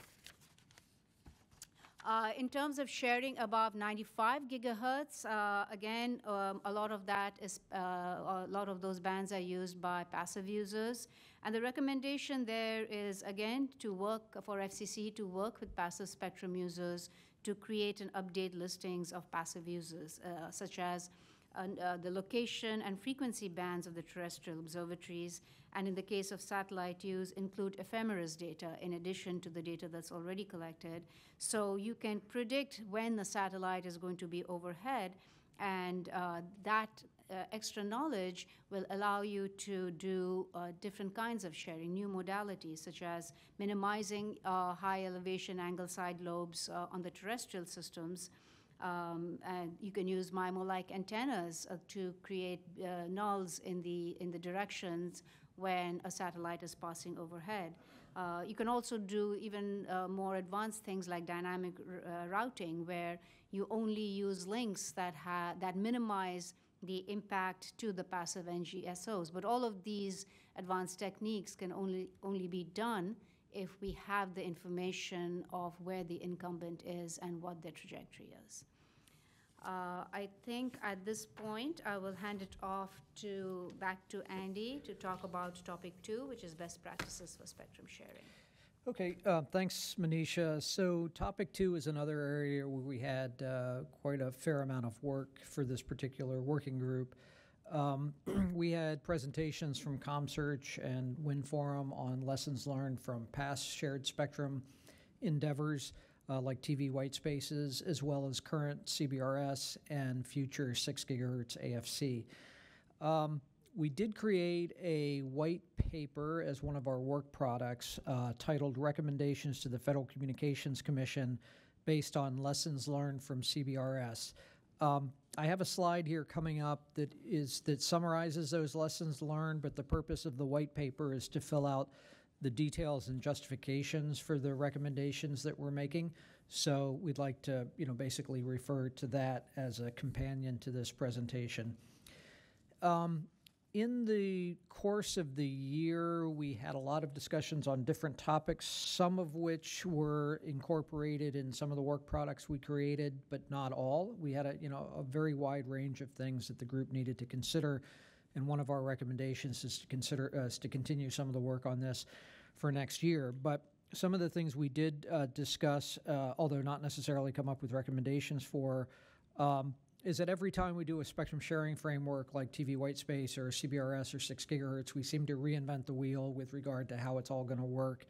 Uh, in terms of sharing above 95 gigahertz, uh, again, um, a lot of that is, uh, a lot of those bands are used by passive users. And the recommendation there is, again, to work for FCC to work with passive spectrum users to create and update listings of passive users, uh, such as uh, the location and frequency bands of the terrestrial observatories, and in the case of satellite use, include ephemeris data in addition to the data that's already collected. So you can predict when the satellite is going to be overhead, and uh, that uh, extra knowledge will allow you to do uh, different kinds of sharing, new modalities, such as minimizing uh, high elevation angle side lobes uh, on the terrestrial systems. Um, and you can use MIMO-like antennas uh, to create uh, nulls in the in the directions when a satellite is passing overhead. Uh, you can also do even uh, more advanced things like dynamic uh, routing, where you only use links that ha- that minimize the impact to the passive NGSOs. But all of these advanced techniques can only only be done if we have the information of where the incumbent is and what their trajectory is. Uh, I think at this point, I will hand it off to, back to Andy to talk about topic two, which is best practices for spectrum sharing. Okay, uh, thanks, Monisha. So topic two is another area where we had uh, quite a fair amount of work for this particular working group. Um, (clears throat) we had presentations from ComSearch and WInnForum on lessons learned from past shared spectrum endeavors uh, like TV white spaces, as well as current CBRS and future 6 gigahertz AFC. Um, we did create a white paper as one of our work products uh, titled Recommendations to the Federal Communications Commission based on lessons learned from CBRS. Um, I have a slide here coming up that is that summarizes those lessons learned, but the purpose of the white paper is to fill out the details and justifications for the recommendations that we're making. So we'd like to, you know, basically refer to that as a companion to this presentation. Um, in the course of the year, we had a lot of discussions on different topics, some of which were incorporated in some of the work products we created, but not all. We had a, you know, a very wide range of things that the group needed to consider. And one of our recommendations is to consider uh, to continue some of the work on this for next year. But some of the things we did uh, discuss, uh, although not necessarily come up with recommendations for, um, is that every time we do a spectrum sharing framework like TV white space or CBRS or 6 gigahertz, we seem to reinvent the wheel with regard to how it's all going to work.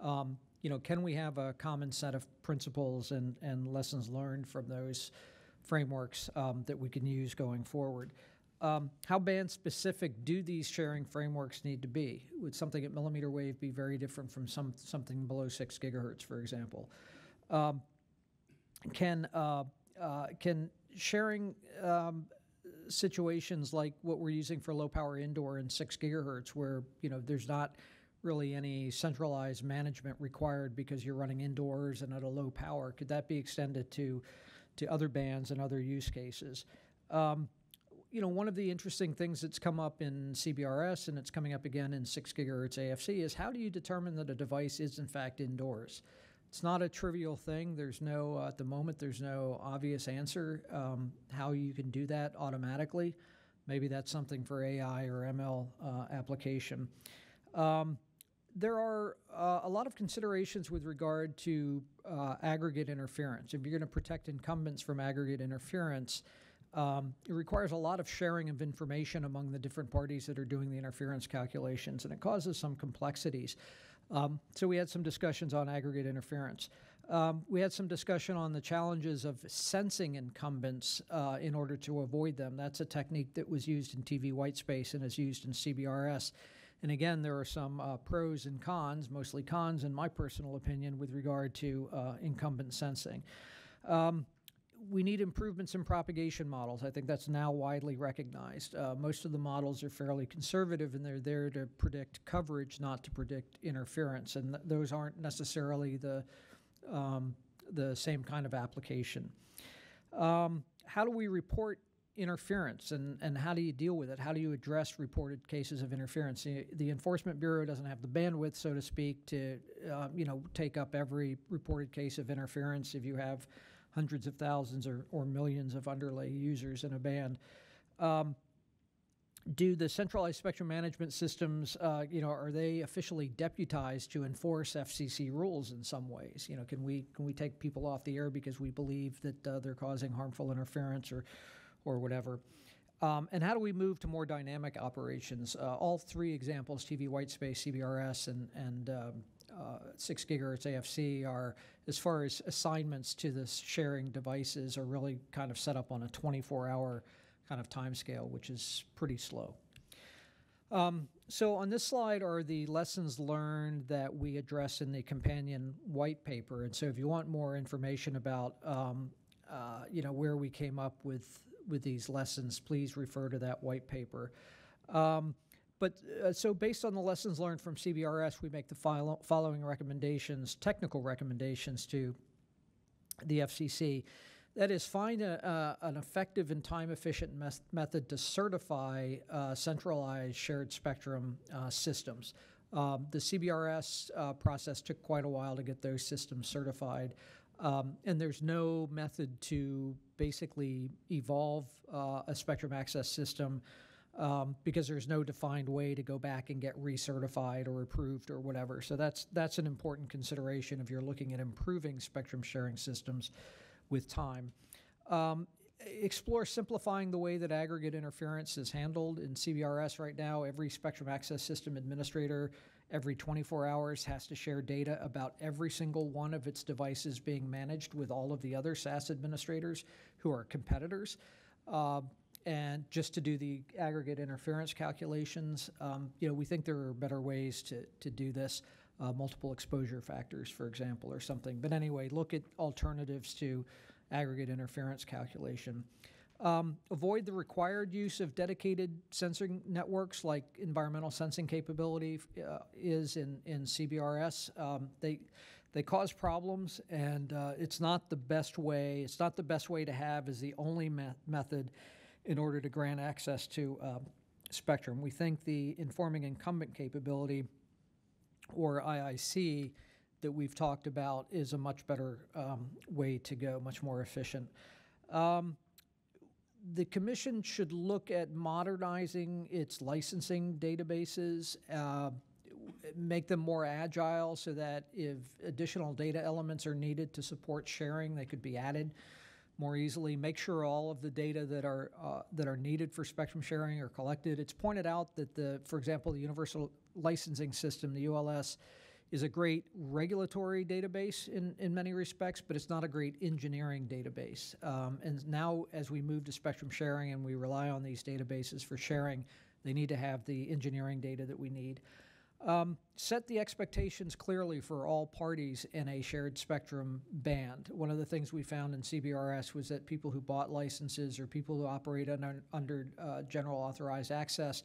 Um, you know, can we have a common set of principles and, and lessons learned from those frameworks um, that we can use going forward? Um, how band specific do these sharing frameworks need to be? Would something at millimeter wave be very different from some something below six gigahertz, for example? Um, can uh, uh, can sharing um, situations like what we're using for low power indoor and six gigahertz, where you know there's not really any centralized management required because you're running indoors and at a low power, could that be extended to to other bands and other use cases? Um, you know, one of the interesting things that's come up in CBRS and it's coming up again in 6 gigahertz AFC is how do you determine that a device is in fact indoors? It's not a trivial thing. There's no, uh, at the moment, there's no obvious answer um, how you can do that automatically. Maybe that's something for AI or ML uh, application. Um, there are uh, a lot of considerations with regard to uh, aggregate interference. If you're going to protect incumbents from aggregate interference, um, it requires a lot of sharing of information among the different parties that are doing the interference calculations, and it causes some complexities. Um, so we had some discussions on aggregate interference. Um, we had some discussion on the challenges of sensing incumbents uh, in order to avoid them. That's a technique that was used in TV whitespace and is used in CBRS. And again, there are some uh, pros and cons, mostly cons in my personal opinion, with regard to uh, incumbent sensing. Um, we need improvements in propagation models. I think that's now widely recognized. Uh, most of the models are fairly conservative and they're there to predict coverage, not to predict interference. And th- those aren't necessarily the, um, the same kind of application. Um, how do we report interference and, and how do you deal with it? How do you address reported cases of interference? The, the Enforcement Bureau doesn't have the bandwidth, so to speak, to uh, you know take up every reported case of interference. If you have hundreds of thousands or, or millions of underlay users in a band. Um, do the centralized spectrum management systems, uh, you know, are they officially deputized to enforce FCC rules in some ways? You know, can we can we take people off the air because we believe that uh, they're causing harmful interference or, or whatever? Um, and how do we move to more dynamic operations? Uh, all three examples, TV Whitespace, CBRS, and, and um, 6 gigahertz AFC, are, as far as assignments to the sharing devices, are really kind of set up on a 24 hour kind of time scale, which is pretty slow. Um, so on this slide are the lessons learned that we address in the companion white paper. And so if you want more information about, um, uh, you know, where we came up with with these lessons, please refer to that white paper. Um, but uh, so based on the lessons learned from CBRS, we make the file- following recommendations, technical recommendations to the FCC. That is, find a, uh, an effective and time efficient method to certify uh, centralized shared spectrum uh, systems. Um, the CBRS uh, process took quite a while to get those systems certified. Um, and there's no method to basically evolve uh, a spectrum access system um, because there's no defined way to go back and get recertified or approved or whatever. So that's that's an important consideration if you're looking at improving spectrum sharing systems with time. Um, explore simplifying the way that aggregate interference is handled in CBRS right now. Every spectrum access system administrator every 24 hours has to share data about every single one of its devices being managed with all of the other SAS administrators who are competitors. Uh, and just to do the aggregate interference calculations, um, you know, we think there are better ways to, to do this. Uh, multiple exposure factors, for example, or something. But anyway, look at alternatives to aggregate interference calculation. Um, avoid the required use of dedicated sensing networks like environmental sensing capability uh, is in, in CBRS. Um, they, they cause problems, and uh, it's not the best way. It's not the best way to have is the only me- method in order to grant access to uh, spectrum. We think the informing incumbent capability, or IIC, that we've talked about is a much better um, way to go, much more efficient. Um, the commission should look at modernizing its licensing databases, uh, make them more agile so that if additional data elements are needed to support sharing, they could be added more easily. Make sure all of the data that are uh, that are needed for spectrum sharing are collected. It's pointed out that the, for example, the Universal Licensing System, the ULS, is a great regulatory database in, in many respects, but it's not a great engineering database. Um, and now, as we move to spectrum sharing and we rely on these databases for sharing, they need to have the engineering data that we need. Um, set the expectations clearly for all parties in a shared spectrum band. One of the things we found in CBRS was that people who bought licenses or people who operate under, under uh, general authorized access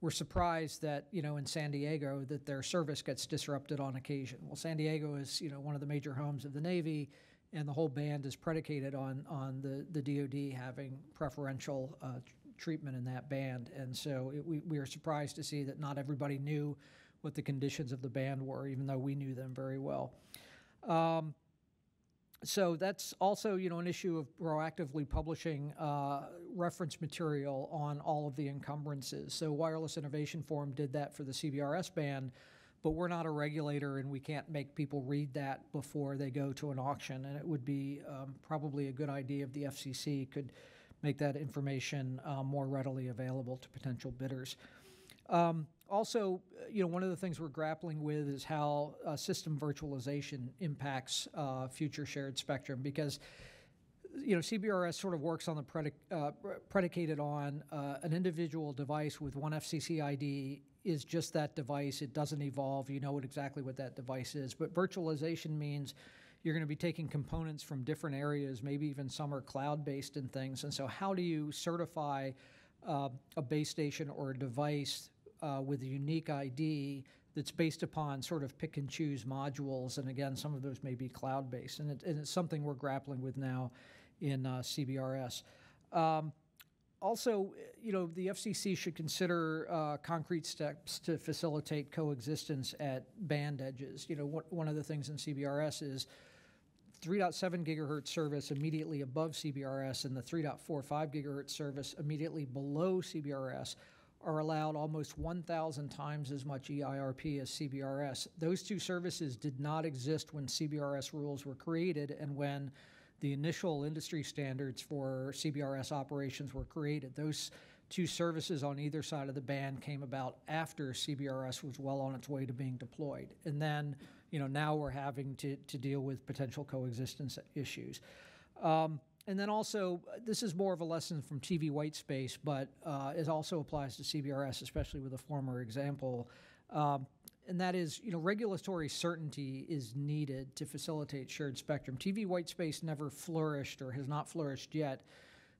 were surprised that you know in San Diego that their service gets disrupted on occasion. Well, San Diego is you know one of the major homes of the Navy, and the whole band is predicated on on the the DoD having preferential uh, treatment in that band, and so it, we we are surprised to see that not everybody knew what the conditions of the band were, even though we knew them very well. Um, so that's also, you know, an issue of proactively publishing uh, reference material on all of the encumbrances. So Wireless Innovation Forum did that for the CBRS band, but we're not a regulator and we can't make people read that before they go to an auction. And it would be um, probably a good idea if the FCC could make that information uh, more readily available to potential bidders. Um, also, you know, one of the things we're grappling with is how uh, system virtualization impacts uh, future shared spectrum because, you know, CBRS sort of works on the predic- uh, predicated on uh, an individual device with one FCC ID is just that device. It doesn't evolve. You know what exactly what that device is. But virtualization means you're going to be taking components from different areas. Maybe even some are cloud-based and things. And so, how do you certify uh, a base station or a device uh, with a unique ID that's based upon sort of pick and choose modules. And again, some of those may be cloud based. And, it, and it's something we're grappling with now in uh, CBRS. Um, also, you know, the FCC should consider uh, concrete steps to facilitate coexistence at band edges. You know, one of the things in CBRS is 3.7 gigahertz service immediately above CBRS and the 3.45 gigahertz service immediately below CBRS are allowed almost 1,000 times as much EIRP as CBRS. Those two services did not exist when CBRS rules were created and when the initial industry standards for CBRS operations were created. Those two services on either side of the band came about after CBRS was well on its way to being deployed. And then, you know, now we're having to, to deal with potential coexistence issues. Um, and then also, this is more of a lesson from TV white space, but uh, it also applies to CBRS, especially with a former example. Um, and that is, you know, regulatory certainty is needed to facilitate shared spectrum. TV white space never flourished or has not flourished yet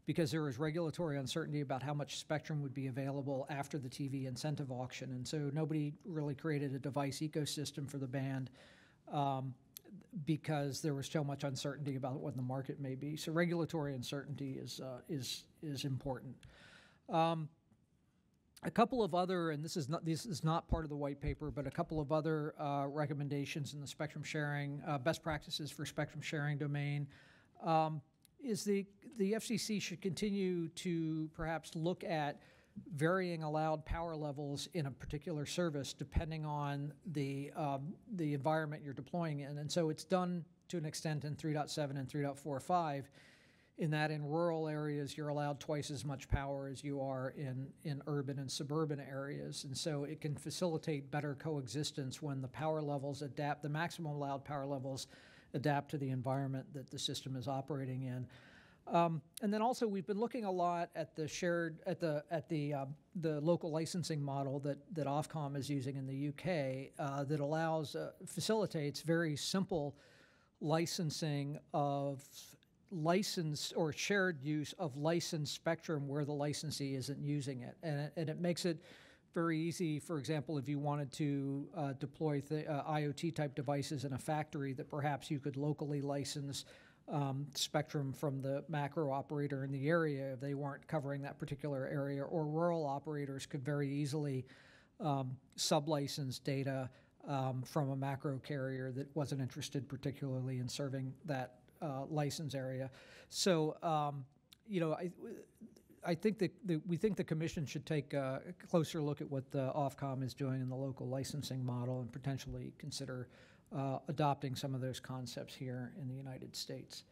because there was regulatory uncertainty about how much spectrum would be available after the TV incentive auction. And so nobody really created a device ecosystem for the band um, because there was so much uncertainty about what the market may be. So regulatory uncertainty is, uh, is, is important. Um, a couple of other, and this is not this is not part of the white paper, but a couple of other uh, recommendations in the spectrum sharing uh, best practices for spectrum sharing domain. Um, is the the FCC should continue to perhaps look at varying allowed power levels in a particular service depending on the um, the environment you're deploying in, and so it's done to an extent in 3.7 and 3.45 in that in rural areas you're allowed twice as much power as you are in, in urban and suburban areas. And so it can facilitate better coexistence when the power levels adapt, the maximum allowed power levels adapt to the environment that the system is operating in. Um, and then also we've been looking a lot at the shared at the at the uh, the local licensing model that that Ofcom is using in the UK uh, that allows uh, facilitates very simple licensing of licensed or shared use of licensed spectrum where the licensee isn't using it. And, it- and it makes it very easy, for example, if you wanted to uh, deploy uh, IoT type devices in a factory, that perhaps you could locally license um, spectrum from the macro operator in the area if they weren't covering that particular area, or rural operators could very easily um, sublicense data um, from a macro carrier that wasn't interested particularly in serving that uh, license area. So, um, you know, I, I think that, that we think the commission should take a closer look at what the Ofcom is doing in the local licensing model and potentially consider uh, adopting some of those concepts here in the United States.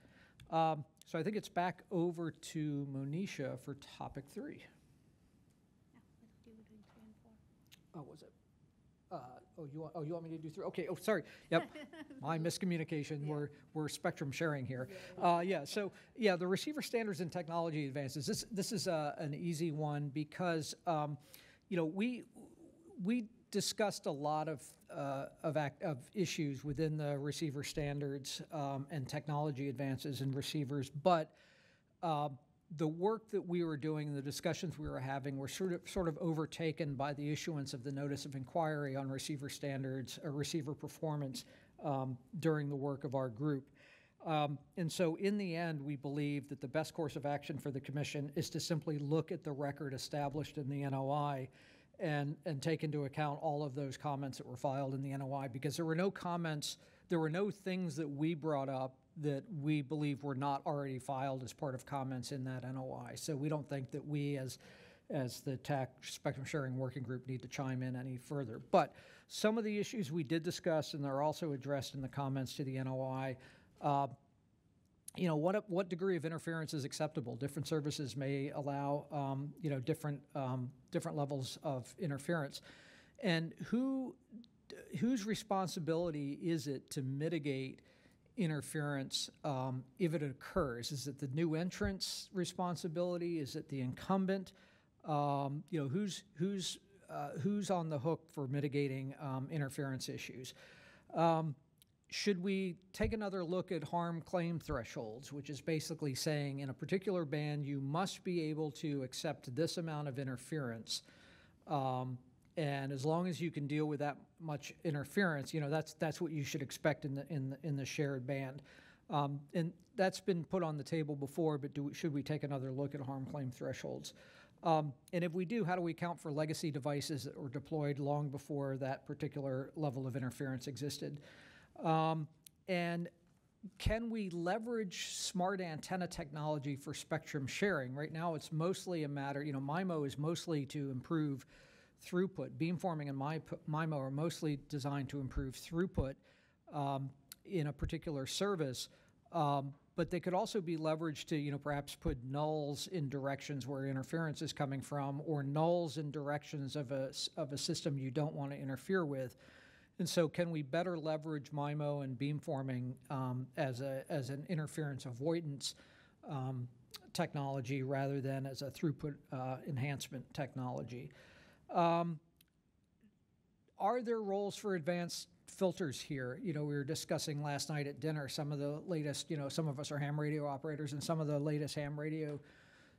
Um, so I think it's back over to Monisha for topic three. Oh, was it? Uh, oh, you want, oh, you want me to do three? Okay, oh, sorry. Yep. (laughs) My miscommunication. We're, we're spectrum sharing here. Uh, yeah, so, yeah, the receiver standards and technology advances. This, this is uh, an easy one because, um, you know, we, we discussed a lot of, uh, of, act, of issues within the receiver standards um, and technology advances in receivers, but uh, the work that we were doing the discussions we were having were sort of, sort of overtaken by the issuance of the notice of inquiry on receiver standards or receiver performance um, during the work of our group. Um, and so, in the end, we believe that the best course of action for the commission is to simply look at the record established in the NOI and, and take into account all of those comments that were filed in the NOI because there were no comments, there were no things that we brought up that we believe were not already filed as part of comments in that NOI. So we don't think that we, as as the TAC Spectrum Sharing Working Group, need to chime in any further. But some of the issues we did discuss, and they're also addressed in the comments to the NOI. Uh, you know what what degree of interference is acceptable? Different services may allow um, you know different um, different levels of interference, and who whose responsibility is it to mitigate interference um, if it occurs? Is it the new entrant's responsibility? Is it the incumbent? Um, you know, who's who's uh, who's on the hook for mitigating um, interference issues? Um, should we take another look at harm claim thresholds, which is basically saying in a particular band you must be able to accept this amount of interference? Um, and as long as you can deal with that much interference, you know that's that's what you should expect in the in the, in the shared band. Um, and that's been put on the table before, but do, should we take another look at harm claim thresholds? Um, and if we do, how do we count for legacy devices that were deployed long before that particular level of interference existed? Um, and can we leverage smart antenna technology for spectrum sharing? Right now, it's mostly a matter, you know, MIMO is mostly to improve throughput. Beamforming and MIMO are mostly designed to improve throughput um, in a particular service. Um, but they could also be leveraged to, you know, perhaps put nulls in directions where interference is coming from, or nulls in directions of a, of a system you don't want to interfere with. And so can we better leverage MIMO and beamforming um, as a, as an interference avoidance um, technology rather than as a throughput uh, enhancement technology? Um, are there roles for advanced filters here? You know, we were discussing last night at dinner some of the latest, you know, some of us are ham radio operators, and some of the latest ham radio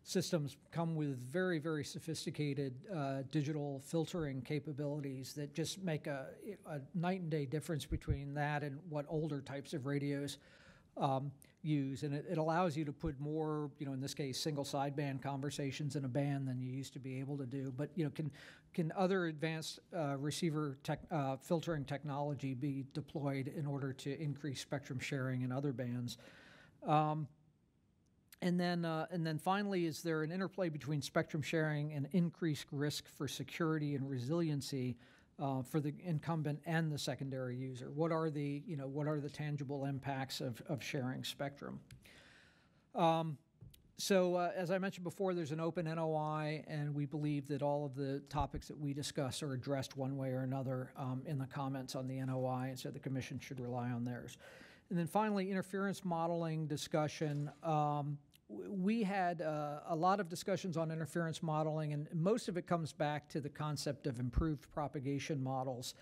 systems come with very, very sophisticated uh, digital filtering capabilities that just make a, a night and day difference between that and what older types of radios um, use. And it, it allows you to put more, you know, in this case, single sideband conversations in a band than you used to be able to do. But, you know, can, can other advanced uh, receiver tech, uh, filtering technology be deployed in order to increase spectrum sharing in other bands? Um, and then, uh, and then finally, is there an interplay between spectrum sharing and increased risk for security and resiliency uh, for the incumbent and the secondary user? What are the, you know, what are the tangible impacts of, of sharing spectrum? Um, so, uh, as I mentioned before, there's an open NOI, and we believe that all of the topics that we discuss are addressed one way or another um, in the comments on the NOI, and so the commission should rely on theirs. And then finally, interference modeling discussion. Um, we had uh, a lot of discussions on interference modeling, and most of it comes back to the concept of improved propagation models.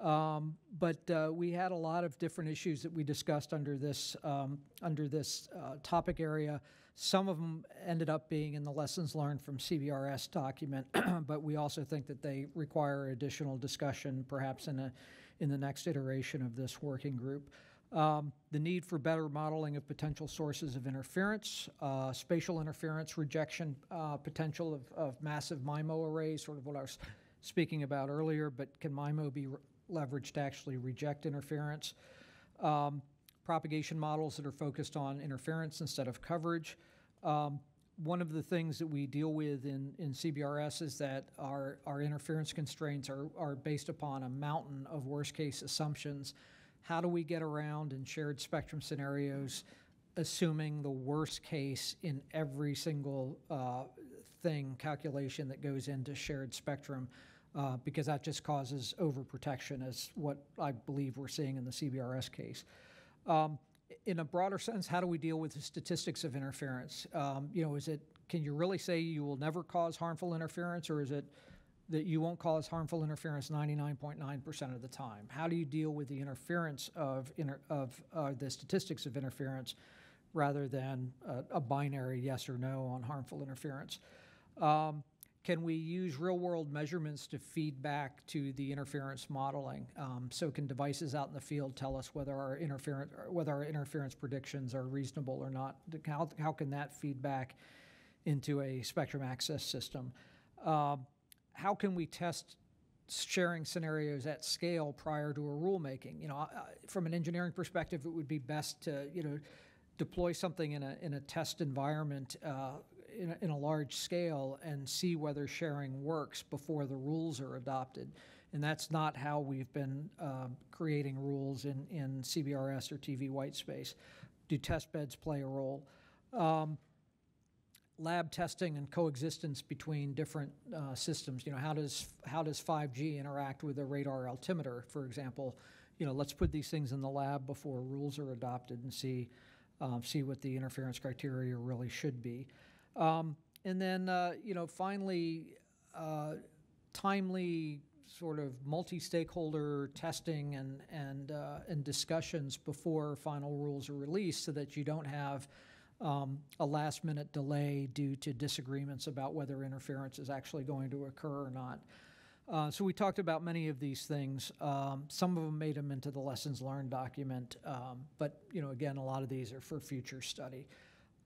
Um, but uh, we had a lot of different issues that we discussed under this um, under this uh, topic area. Some of them ended up being in the lessons learned from CBRS document, (clears throat) but we also think that they require additional discussion, perhaps in a in the next iteration of this working group. Um, the need for better modeling of potential sources of interference, uh, spatial interference, rejection uh, potential of, of massive MIMO arrays, sort of what I was speaking about earlier, but can MIMO be leveraged to actually reject interference? Um, propagation models that are focused on interference instead of coverage. Um, one of the things that we deal with in, in CBRS is that our, our interference constraints are, are based upon a mountain of worst case assumptions. How do we get around in shared spectrum scenarios, assuming the worst case in every single uh, thing, calculation that goes into shared spectrum? Uh, because that just causes overprotection, as what I believe we're seeing in the CBRS case. Um, in a broader sense, how do we deal with the statistics of interference? Um, you know, is it can you really say you will never cause harmful interference, or is it that you won't cause harmful interference 99.9% of the time? How do you deal with the interference of inter, of uh, the statistics of interference rather than a, a binary yes or no on harmful interference? Um, can we use real world measurements to feed back to the interference modeling? Um, so can devices out in the field tell us whether our interference whether our interference predictions are reasonable or not? How, how can that feed back into a spectrum access system? Um, how can we test sharing scenarios at scale prior to a rulemaking? You know, uh, from an engineering perspective, it would be best to you know deploy something in a in a test environment. Uh, in a, in a large scale and see whether sharing works before the rules are adopted. And that's not how we've been um, creating rules in, in CBRS or TV white space. Do test beds play a role? Um, lab testing and coexistence between different uh, systems. You know, how does how does 5G interact with a radar altimeter, for example? You know, let's put these things in the lab before rules are adopted and see um, see what the interference criteria really should be. Um, and then, uh, you know, finally, uh, timely sort of multi-stakeholder testing and and uh, and discussions before final rules are released, so that you don't have um, a last-minute delay due to disagreements about whether interference is actually going to occur or not. Uh, so we talked about many of these things. Um, some of them made them into the lessons learned document, um, but you know, again, a lot of these are for future study.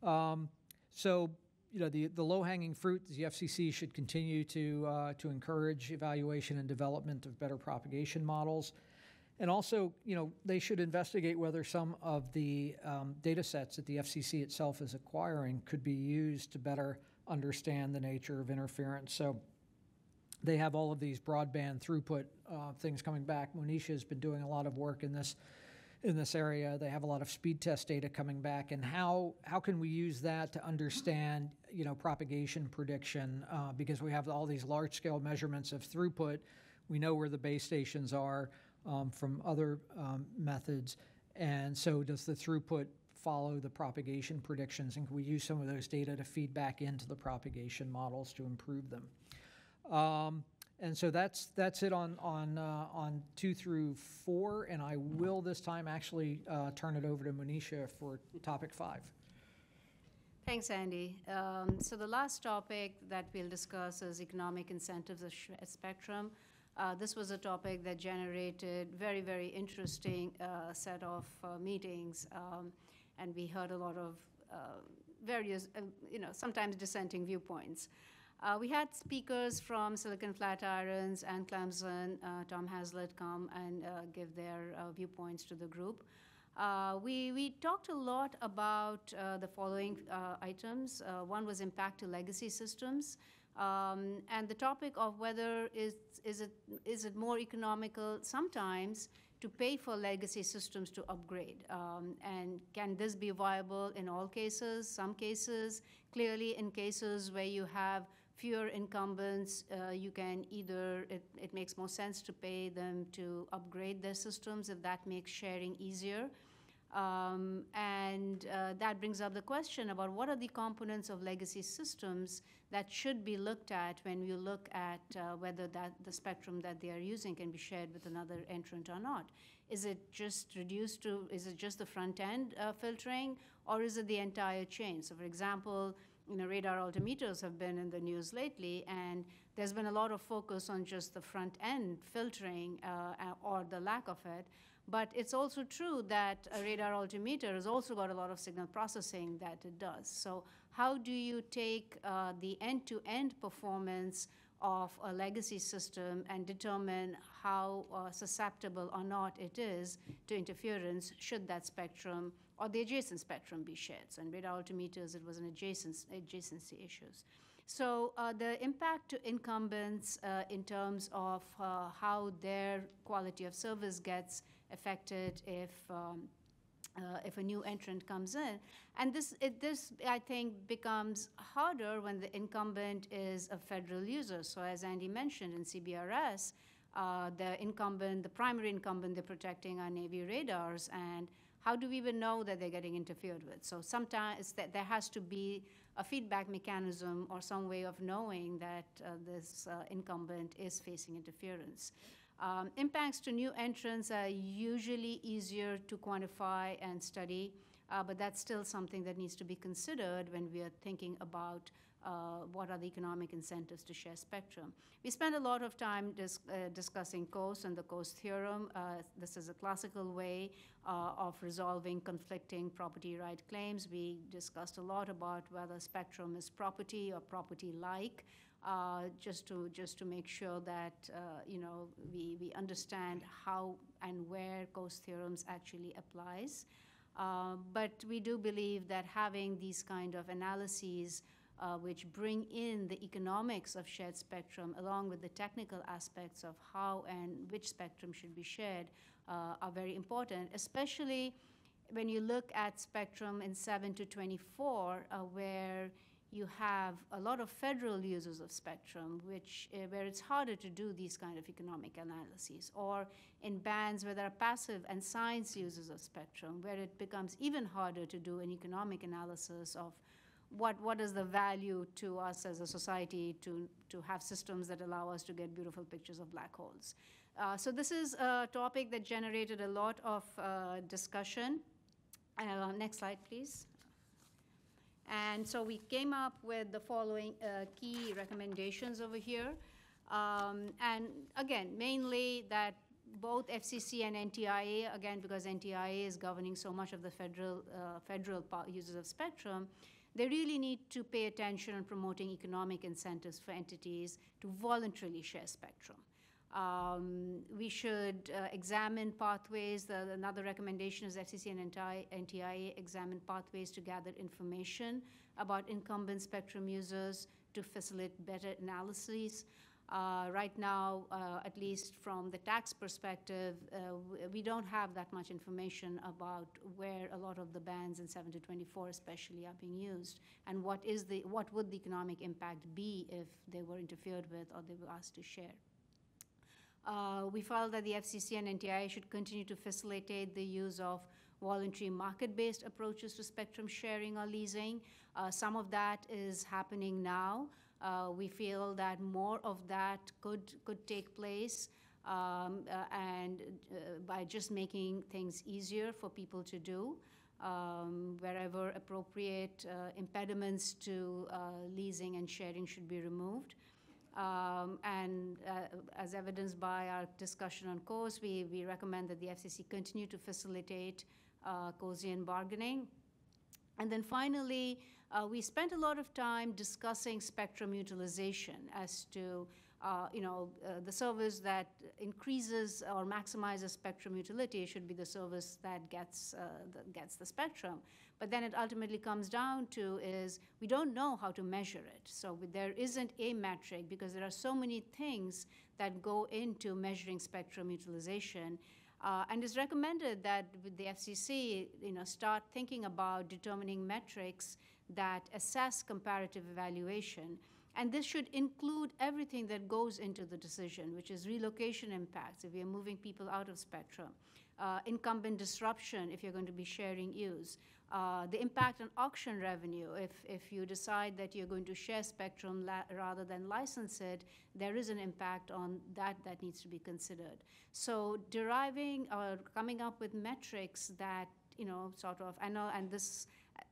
Um, so you know, the, the low-hanging fruit, the FCC should continue to, uh, to encourage evaluation and development of better propagation models. And also, you know, they should investigate whether some of the um, data sets that the FCC itself is acquiring could be used to better understand the nature of interference. So they have all of these broadband throughput uh, things coming back. Monisha has been doing a lot of work in this in this area. They have a lot of speed test data coming back, and how how can we use that to understand you know propagation prediction uh, because we have all these large scale measurements of throughput. We know where the base stations are um, from other um, methods, and so does the throughput follow the propagation predictions, and can we use some of those data to feed back into the propagation models to improve them? Um, and so that's that's it on on uh, on two through four, and I will this time actually uh, turn it over to Monisha for topic five. Thanks, Andy. Um, so the last topic that we'll discuss is economic incentives of spectrum. Uh, this was a topic that generated very, very interesting uh, set of uh, meetings, um, and we heard a lot of uh, various, uh, you know, sometimes dissenting viewpoints. We had speakers from Silicon Flatirons and Clemson, Tom Hazlett, come and give their viewpoints to the group. We, we talked a lot about the following items. one was impact to legacy systems. Um, and the topic of whether is, is, it, is it more economical sometimes to pay for legacy systems to upgrade? Um, and can this be viable in all cases? Some cases, clearly in cases where you have fewer incumbents, uh, you can either, it, it makes more sense to pay them to upgrade their systems if that makes sharing easier. Um, and uh, that brings up the question about what are the components of legacy systems that should be looked at when you look at uh, whether that the spectrum that they are using can be shared with another entrant or not. Is it just reduced to, is it just the front end uh, filtering, or is it the entire chain? So, for example, you know, radar altimeters have been in the news lately, and there's been a lot of focus on just the front end filtering uh, or the lack of it. But it's also true that a radar altimeter has also got a lot of signal processing that it does. So how do you take uh, the end-to-end performance of a legacy system and determine how uh, susceptible or not it is to interference should that spectrum or the adjacent spectrum be shared. So in radar altimeters, it was an adjacent, adjacency issues. So uh, the impact to incumbents uh, in terms of uh, how their quality of service gets affected if um, uh, if a new entrant comes in. And this, it, this, I think, becomes harder when the incumbent is a federal user. So as Andy mentioned in CBRS, uh, the incumbent, the primary incumbent they're protecting our Navy radars, and how do we even know that they're getting interfered with? So sometimes that there has to be a feedback mechanism or some way of knowing that uh, this uh, incumbent is facing interference. Um, impacts to new entrants are usually easier to quantify and study, uh, but that's still something that needs to be considered when we are thinking about uh, what are the economic incentives to share spectrum. We spend a lot of time dis uh, discussing Coase and the Coase theorem. Uh, this is a classical way uh, of resolving conflicting property right claims. We discussed a lot about whether spectrum is property or property-like. Uh, just to just to make sure that uh, you know we, we understand how and where Coase theorems actually applies. Uh, but we do believe that having these kind of analyses uh, which bring in the economics of shared spectrum along with the technical aspects of how and which spectrum should be shared uh, are very important, especially when you look at spectrum in 7 to 24, uh, where you have a lot of federal users of spectrum, which uh, where it's harder to do these kind of economic analyses, or in bands where there are passive and science users of spectrum, where it becomes even harder to do an economic analysis of what, what is the value to us as a society to, to have systems that allow us to get beautiful pictures of black holes. Uh, so this is a topic that generated a lot of uh, discussion. Uh, next slide, please. And so we came up with the following uh, key recommendations over here. Um, and again, mainly that both FCC and NTIA, again, because NTIA is governing so much of the federal, uh, federal users of spectrum, they really need to pay attention on promoting economic incentives for entities to voluntarily share spectrum. Um, we should uh, examine pathways. The, another recommendation is FCC and NTIA examine pathways to gather information about incumbent spectrum users to facilitate better analyses. Uh, Right now, uh, at least from the TAC perspective, uh, we don't have that much information about where a lot of the bands in 7 to 24 especially are being used, and what is the, what would the economic impact be if they were interfered with or they were asked to share. Uh, We felt that the FCC and NTIA should continue to facilitate the use of voluntary market-based approaches to spectrum sharing or leasing. Uh, Some of that is happening now. Uh, We feel that more of that could, could take place um, uh, and uh, by just making things easier for people to do. Um, Wherever appropriate, uh, impediments to uh, leasing and sharing should be removed. Um, And uh, as evidenced by our discussion on Coase, we, we recommend that the FCC continue to facilitate uh, bargaining. And then finally, uh, we spent a lot of time discussing spectrum utilization as to, uh, you know, uh, the service that increases or maximizes spectrum utility should be the service that gets, uh, the, gets the spectrum. But then it ultimately comes down to is we don't know how to measure it. So there isn't a metric because there are so many things that go into measuring spectrum utilization. Uh, and it's recommended that with the FCC, you know, start thinking about determining metrics that assess comparative evaluation. And this should include everything that goes into the decision, which is relocation impacts if you're moving people out of spectrum, uh, incumbent disruption if you're going to be sharing use, uh, the impact on auction revenue if, if you decide that you're going to share spectrum rather than license it, there is an impact on that that needs to be considered. So deriving or coming up with metrics that you know sort of I know and this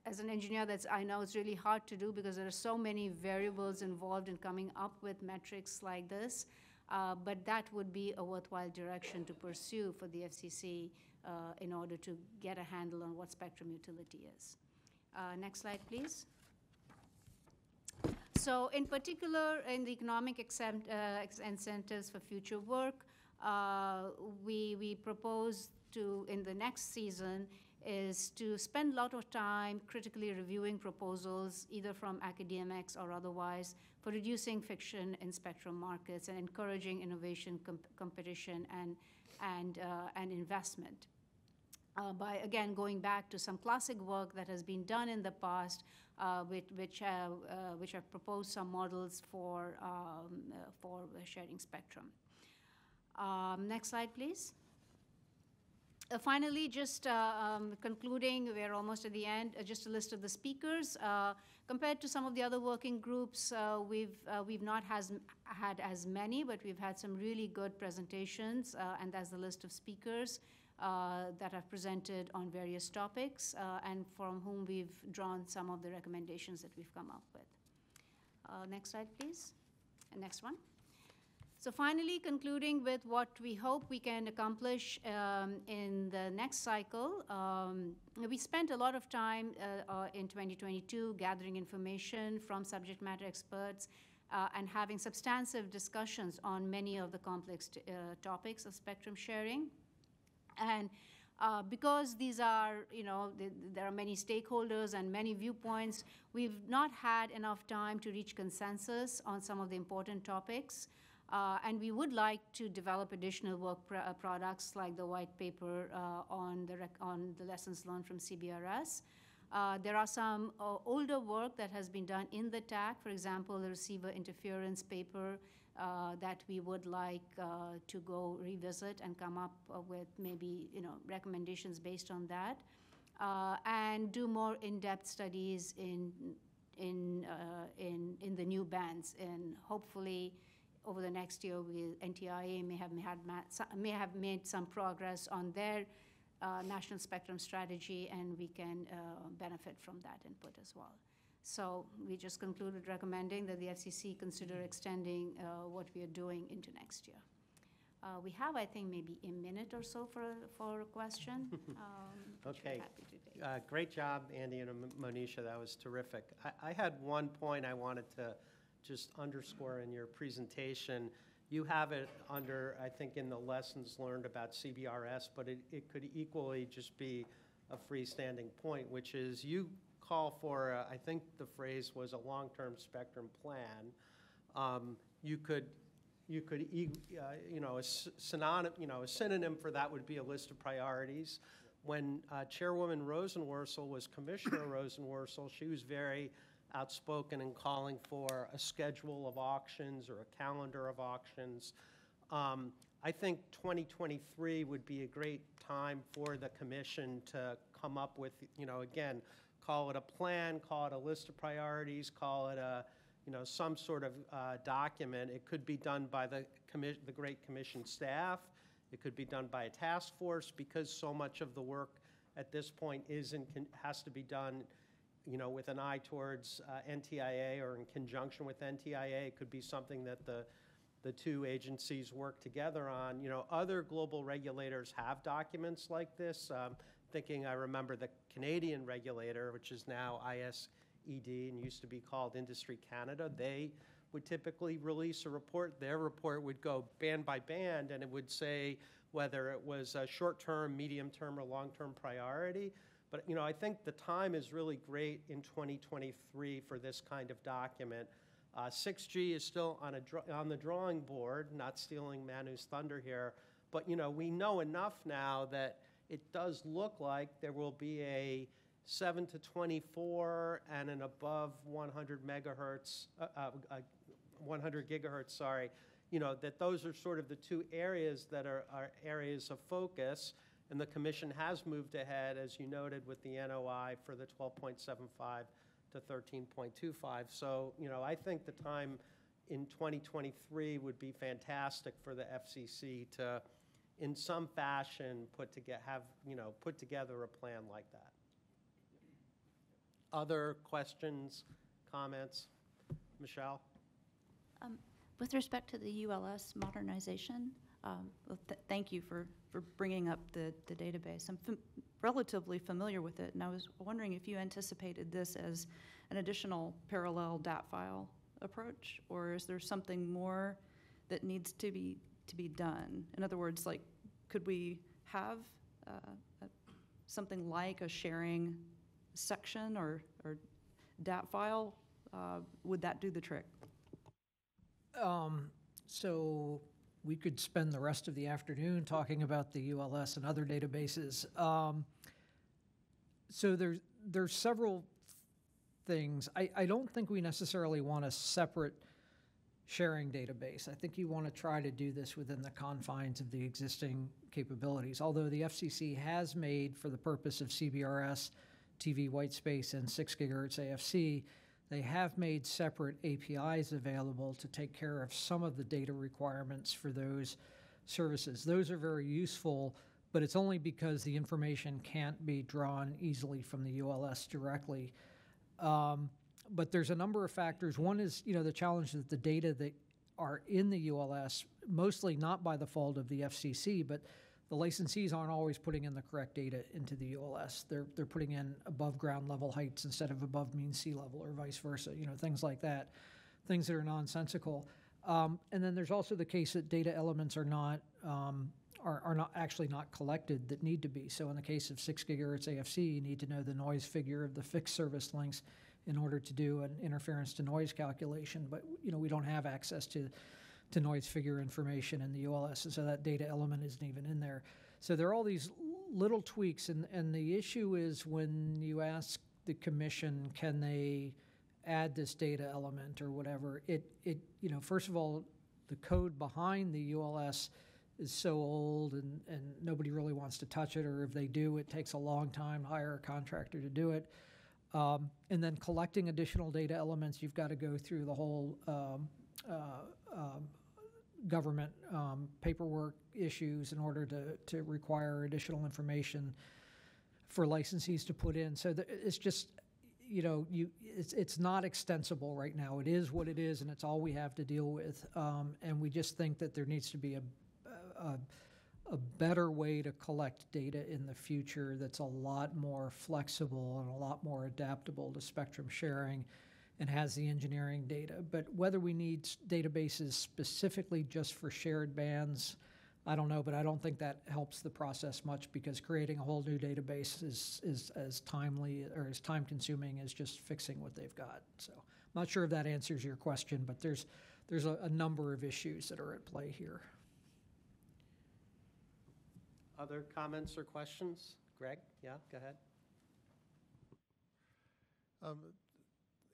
as an engineer that's I know it's really hard to do because there are so many variables involved in coming up with metrics like this. Uh, but that would be a worthwhile direction to pursue for the FCC uh, in order to get a handle on what spectrum utility is. Uh, next slide, please. So in particular, in the economic exempt, uh, incentives for future work, uh, we, we propose to, in the next season, is to spend a lot of time critically reviewing proposals, either from academics or otherwise, for reducing friction in spectrum markets and encouraging innovation, comp- competition, and, and, uh, and investment uh, by again going back to some classic work that has been done in the past, uh, which which have uh, which have proposed some models for um, uh, for sharing spectrum. Um, next slide, please. Uh, finally, just uh, um, concluding, we're almost at the end. Uh, just a list of the speakers. Uh, compared to some of the other working groups, uh, we've uh, we've not has had as many, but we've had some really good presentations, and that's the list of speakers that have presented on various topics, and from whom we've drawn some of the recommendations that we've come up with. Next slide, please. And next one. So finally, concluding with what we hope we can accomplish um, in the next cycle, um, we spent a lot of time uh, uh, in 2022 gathering information from subject matter experts uh, and having substantive discussions on many of the complex uh, topics of spectrum sharing. And uh, because these are, you know, th- there are many stakeholders and many viewpoints, we've not had enough time to reach consensus on some of the important topics. Uh, and we would like to develop additional work pr- uh, products like the white paper uh, on, the on the lessons learned from CBRS. Uh, there are some uh, older work that has been done in the TAC, for example, the receiver interference paper uh, that we would like to go revisit and come up with maybe you know recommendations based on that, and do more in-depth studies in in in in the new bands, and hopefully over the next year, we, NTIA may have had may have made some progress on their uh, national spectrum strategy, and we can uh, benefit from that input as well. So we just concluded recommending that the FCC consider extending uh, what we are doing into next year. Uh, We have, I think, maybe a minute or so for, for a question. (laughs) um, Okay. Uh, Great job, Andy and Monisha, that was terrific. I- I had one point I wanted to just underscore in your presentation. You have it under, I think, in the lessons learned about CBRS, but it it could equally just be a freestanding point, which is you call for, uh, I think the phrase was a long-term spectrum plan. Um, You could you could, uh, you know, a synonym, you know, a synonym for that would be a list of priorities. When uh, Chairwoman Rosenworcel was Commissioner (coughs) Rosenworcel, she was very outspoken in calling for a schedule of auctions or a calendar of auctions. Um, I think 2023 would be a great time for the commission to come up with, you know, again, call it a plan, call it a list of priorities, call it a, you know, some sort of uh, document. It could be done by the commission, the Great Commission staff. It could be done by a task force because so much of the work at this point is and has to be done, you know, with an eye towards uh, NTIA or in conjunction with NTIA. It could be something that the the two agencies work together on. You know, other global regulators have documents like this. Um, thinking, I remember the Canadian regulator, which is now ISED and used to be called Industry Canada. They would typically release a report. Their report would go band by band, and it would say whether it was a short-term, medium-term, or long-term priority. But you know, I think the time is really great in 2023 for this kind of document. Uh, 6G is still on, a on the drawing board, not stealing Manu's thunder here, but you know, we know enough now that it does look like there will be a 7 to 24 and an above 100 megahertz, uh, uh, uh, 100 gigahertz, sorry, you know, that those are sort of the two areas that are, are areas of focus. And the commission has moved ahead, as you noted, with the NOI for the 12.75 to 13.25. So, you know, I think the time in 2023 would be fantastic for the FCC to, in some fashion, put to get, have, you know, put together a plan like that. Other questions, comments? Michelle? Um, With respect to the ULS modernization, um, well, th- thank you for, for bringing up the, the database. I'm fam- relatively familiar with it, and I was wondering if you anticipated this as an additional parallel DAT file approach, or is there something more that needs to be, to be done? In other words, like, could we have uh, a- something like a sharing section or, or DAT file? Uh, Would that do the trick? Um, So we could spend the rest of the afternoon talking about the ULS and other databases. Um, So there's, there's several things. I, I don't think we necessarily want a separate sharing database. I think you want to try to do this within the confines of the existing capabilities. Although the FCC has made, for the purpose of CBRS, TV white space, and 6 gigahertz AFC, they have made separate APIs available to take care of some of the data requirements for those services. Those are very useful, but it's only because the information can't be drawn easily from the ULS directly. Um, but there's a number of factors. One is, you know, the challenge that the data that are in the ULS, mostly not by the fault of the FCC, but the licensees aren't always putting in the correct data into the ULS. They're, they're putting in above ground level heights instead of above mean sea level or vice versa, you know, things like that, things that are nonsensical. Um, and then there's also the case that data elements are not, um, are, are not actually not collected that need to be. So in the case of six gigahertz AFC, you need to know the noise figure of the fixed service links in order to do an interference to noise calculation. But, you know, we don't have access to, to noise figure information in the ULS, and so that data element isn't even in there. So there are all these little tweaks, and, and the issue is when you ask the commission, can they add this data element or whatever, it, it, you know, first of all, the code behind the ULS is so old and, and nobody really wants to touch it, or if they do, it takes a long time to hire a contractor to do it. Um, and then collecting additional data elements, you've got to go through the whole um, uh, um, government um, paperwork issues in order to, to require additional information for licensees to put in. So the, it's just, you know, you it's it's not extensible right now. It is what it is, and it's all we have to deal with. Um, and we just think that there needs to be a, a a better way to collect data in the future that's a lot more flexible and a lot more adaptable to spectrum sharing and has the engineering data. But whether we need databases specifically just for shared bands, I don't know, but I don't think that helps the process much because creating a whole new database is, is as timely or as time consuming as just fixing what they've got. So I'm not sure if that answers your question, but there's, there's a, a number of issues that are at play here. Other comments or questions? Greg? Yeah, go ahead. Um,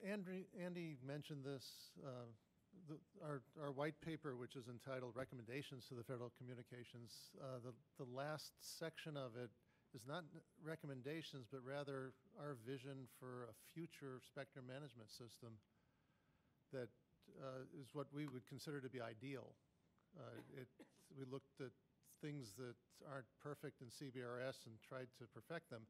Andy, Andy mentioned this, uh, the, our, our white paper, which is entitled Recommendations to the Federal Communications, uh, the, the last section of it is not recommendations, but rather our vision for a future spectrum management system that uh, is what we would consider to be ideal. Uh, it, we looked at things that aren't perfect in CBRS and tried to perfect them.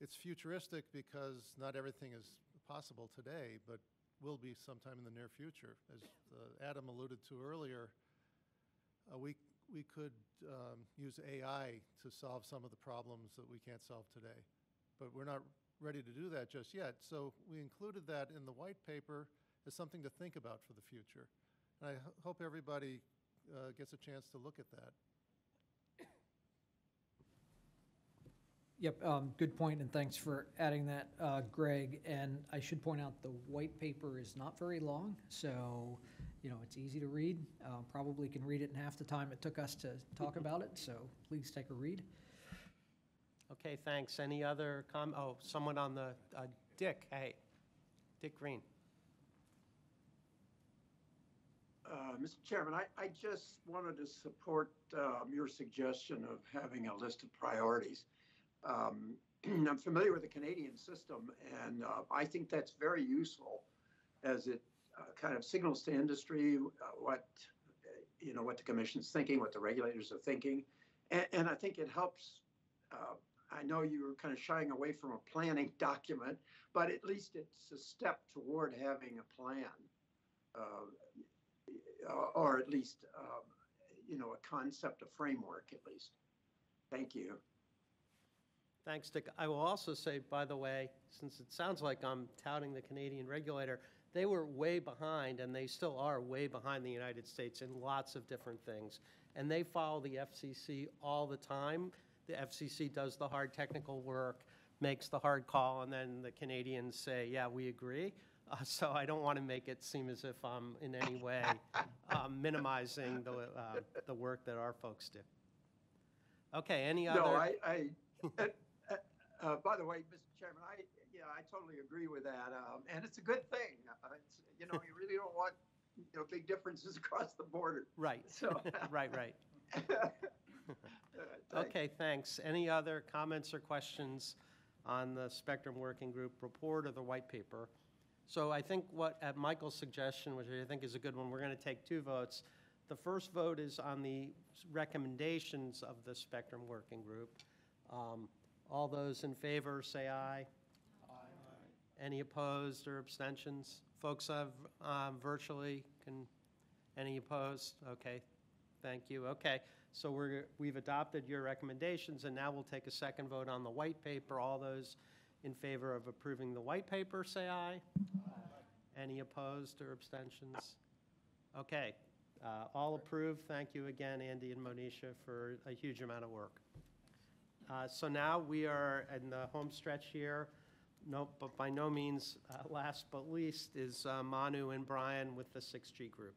It's futuristic because not everything is possible today, but will be sometime in the near future. As uh, Adam alluded to earlier, uh, we, we could um, use AI to solve some of the problems that we can't solve today. But we're not ready to do that just yet. So we included that in the white paper as something to think about for the future. And I hope everybody uh, gets a chance to look at that. Yep, um, good point, and thanks for adding that, uh, Greg. And I should point out, the white paper is not very long, so, you know, it's easy to read. Uh, Probably can read it in half the time it took us to talk (laughs) about it, so please take a read. Okay, thanks. Any other com, oh, someone on the, uh, Dick, hey, Dick Green. Uh, Mr. Chairman, I, I just wanted to support um, your suggestion of having a list of priorities. Um, (clears throat) I'm familiar with the Canadian system, and uh, I think that's very useful as it uh, kind of signals to industry uh, what, uh, you know, what the commission's thinking, what the regulators are thinking. And, and I think it helps. Uh, I know you were kind of shying away from a planning (laughs) document, but at least it's a step toward having a plan. Uh, or- at least, um, you know, a concept, a framework at least. Thank you. Thanks, Dick. I will also say, by the way, since it sounds like I'm touting the Canadian regulator, they were way behind, and they still are way behind the United States in lots of different things. And they follow the FCC all the time. The FCC does the hard technical work, makes the hard call, and then the Canadians say, yeah, we agree. Uh, (laughs) So I don't want to make it seem as if I'm in any way um, minimizing the, uh, the work that our folks do. Okay, any other? No, I, I, (laughs) uh, by the way, Mr. Chairman, I, yeah, I totally agree with that. Um, and it's a good thing. Uh, it's, you know, you really don't want, you know, big differences (laughs) across the border. Right, So. (laughs) right, right. (laughs) Thanks. Okay, thanks. Any other comments or questions on the Spectrum Working Group report or the white paper? So I think what, at Michael's suggestion, which I think is a good one, we're going to take two votes. The first vote is on the recommendations of the Spectrum Working Group. Um, All those in favor, say aye. Aye. Any opposed or abstentions? Folks have um, virtually, can, any opposed? Okay, Thank you. Okay, so we're, we've adopted your recommendations, and now we'll take a second vote on the white paper. All those in favor of approving the white paper, say aye. Any opposed or abstentions? Okay, uh, all approved. Thank you again, Andy and Monisha, for a huge amount of work. Uh, So now we are in the home stretch here. No, but by no means uh, last but least is uh, Manu and Brian with the 6G group.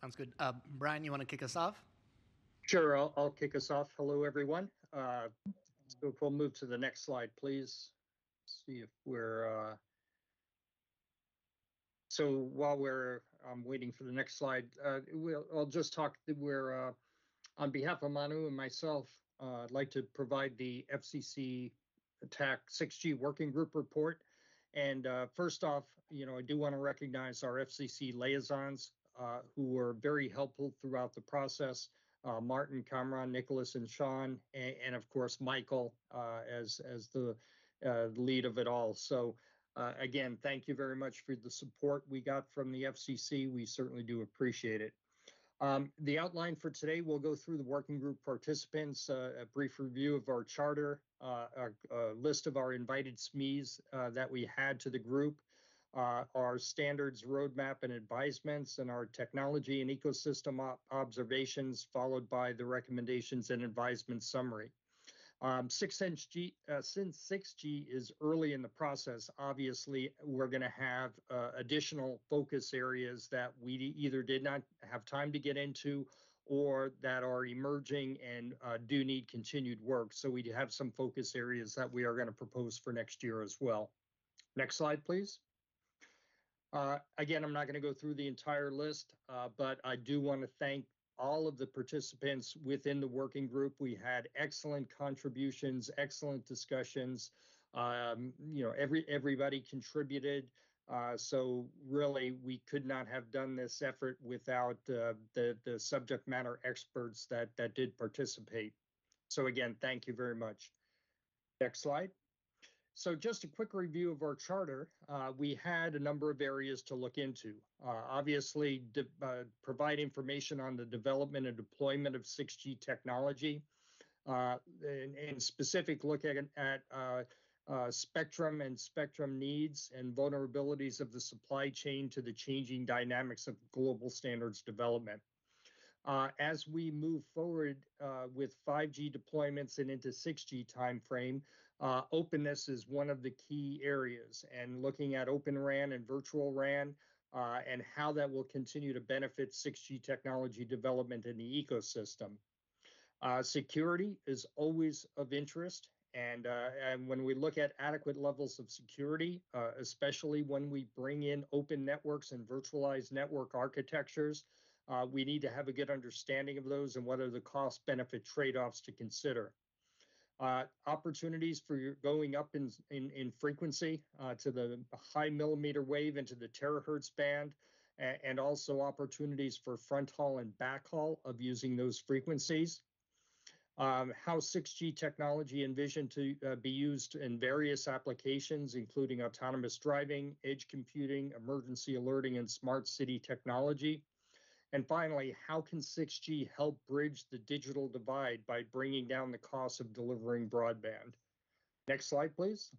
Sounds good. Uh, Brian, you want to kick us off? Sure, I'll, I'll kick us off. Hello, everyone. Uh, So if we'll move to the next slide, please. See if we're, uh, so while we're, um, waiting for the next slide, uh, we'll, I'll just talk, that we're, uh, on behalf of Manu and myself, uh, I'd like to provide the FCC TAC 6G working group report. And uh, first off, you know, I do want to recognize our FCC liaisons uh, who were very helpful throughout the process. Uh, Martin, Kamran, Nicholas, and Sean, and, and of course Michael uh, as as the uh, lead of it all. So again, thank you very much for the support we got from the FCC. We certainly do appreciate it. Um, the outline for today, we'll go through the working group participants, uh, a brief review of our charter, uh, a, a list of our invited SMEs uh, that we had to the group, uh, our standards roadmap and advisements, and our technology and ecosystem op- observations, followed by the recommendations and advisement summary. Um, six inch G, uh, since 6G is early in the process, obviously, we're going to have uh, additional focus areas that we either did not have time to get into or that are emerging and uh, do need continued work. So we have some focus areas that we are going to propose for next year as well. Next slide, please. Uh, again, I'm not going to go through the entire list, uh, but I do want to thank all of the participants within the working group. We had excellent contributions, excellent discussions. Um, you know, every everybody contributed. Uh, so really, we could not have done this effort without uh, the the subject matter experts that that did participate. So again, thank you very much. Next slide. So just a quick review of our charter. Uh, we had a number of areas to look into. Uh, obviously, uh, provide information on the development and deployment of 6G technology, uh, and, and, specific look at, at uh, uh, spectrum and spectrum needs and vulnerabilities of the supply chain to the changing dynamics of global standards development. as we move forward with 5G deployments and into 6G timeframe, uh, openness is one of the key areas, and looking at Open RAN and Virtual RAN uh, and how that will continue to benefit 6G technology development in the ecosystem. Uh, security is always of interest, and, uh, and when we look at adequate levels of security, uh, especially when we bring in open networks and virtualized network architectures, uh, we need to have a good understanding of those and what are the cost benefit trade offs to consider uh, opportunities for going up in, in, in frequency uh, to the high millimeter wave into the terahertz band, and, and also opportunities for front haul and back haul of using those frequencies. Um, how 6G technology envisioned to uh, be used in various applications, including autonomous driving, edge computing, emergency alerting, and smart city technology. And finally, how can 6G help bridge the digital divide by bringing down the cost of delivering broadband? Next slide, please.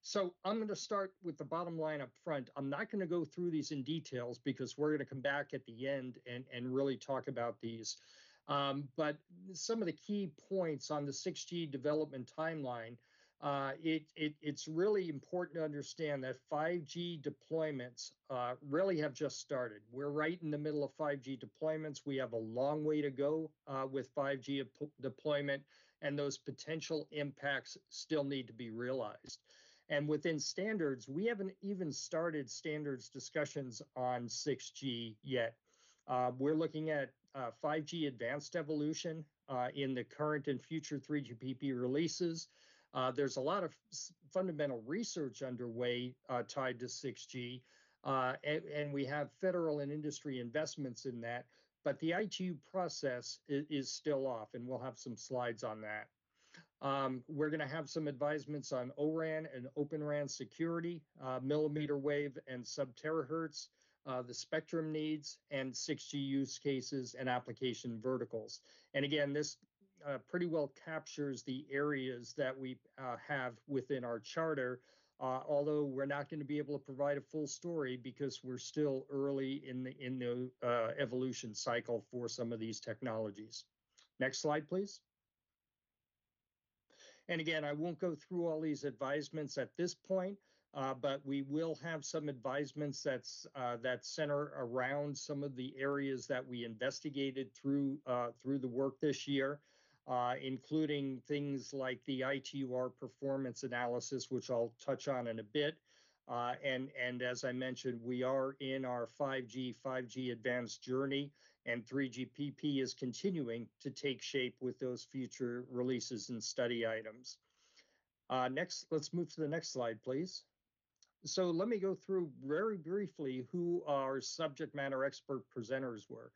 So I'm going to start with the bottom line up front. I'm not going to go through these in details because we're going to come back at the end and, and really talk about these. Um, but some of the key points on the 6G development timeline uh, it, it, it's really important to understand that 5G deployments uh, really have just started. We're right in the middle of 5G deployments. We have a long way to go uh, with 5G deployment, and those potential impacts still need to be realized. And within standards, we haven't even started standards discussions on 6G yet. Uh, we're looking at 5G uh, advanced evolution uh, in the current and future 3GPP releases. Uh, there's a lot of fundamental research underway uh, tied to 6G, uh, and, and, we have federal and industry investments in that. But the ITU process is, is still off, and we'll have some slides on that. Um, we're going to have some advisements on ORAN and Open RAN security, uh, millimeter wave and sub-terahertz, uh, the spectrum needs, and 6G use cases and application verticals. And again, this uh, pretty well captures the areas that we uh, have within our charter. Uh, although we're not going to be able to provide a full story because we're still early in the in the uh, evolution cycle for some of these technologies. Next slide, please. And again, I won't go through all these advisements at this point, uh, but we will have some advisements that's uh, that center around some of the areas that we investigated through uh, through the work this year uh, including things like the ITU-R performance analysis, which I'll touch on in a bit. Uh, and, and as I mentioned, we are in our 5G, 5G advanced journey, and 3GPP is continuing to take shape with those future releases and study items. Uh, next, let's move to the next slide, please. So let me go through very briefly who our subject matter expert presenters were.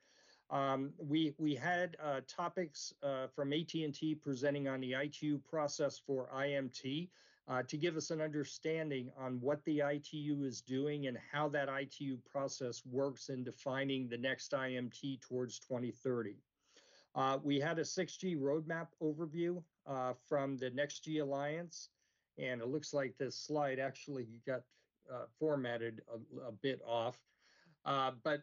Um, we we had uh, topics uh, from AT&T presenting on the ITU process for IMT uh, to give us an understanding on what the ITU is doing and how that ITU process works in defining the next IMT towards 2030. Uh, we had a 6G roadmap overview uh, from the NextG Alliance, and it looks like this slide actually got uh, formatted a, a bit off. but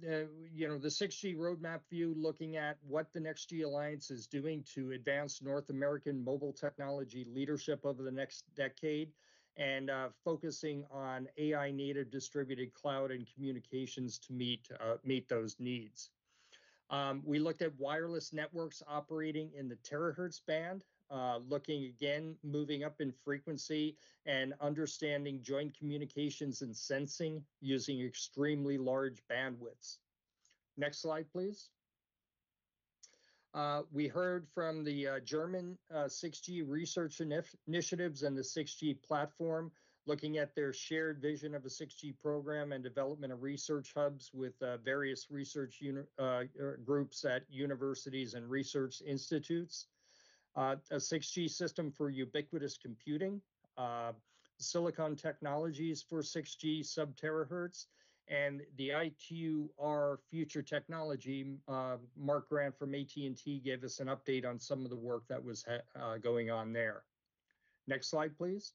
the, you know, the 6G roadmap view, looking at what the Next G Alliance is doing to advance North American mobile technology leadership over the next decade, and uh, focusing on AI native distributed cloud and communications to meet uh, meet those needs. Um, we looked at wireless networks operating in the terahertz band, uh, looking again, moving up in frequency and understanding joint communications and sensing using extremely large bandwidths. Next slide, please. Uh, we heard from the uh, German uh, 6G research inif- initiatives and the 6G platform, looking at their shared vision of a 6G program and development of research hubs with uh, various research uni- uh, er, groups at universities and research institutes. Uh, a 6G system for ubiquitous computing, silicon technologies for 6G sub terahertz, and the ITU-R future technology, uh, Mark Grant from AT&T gave us an update on some of the work that was uh, going on there. Next slide, please.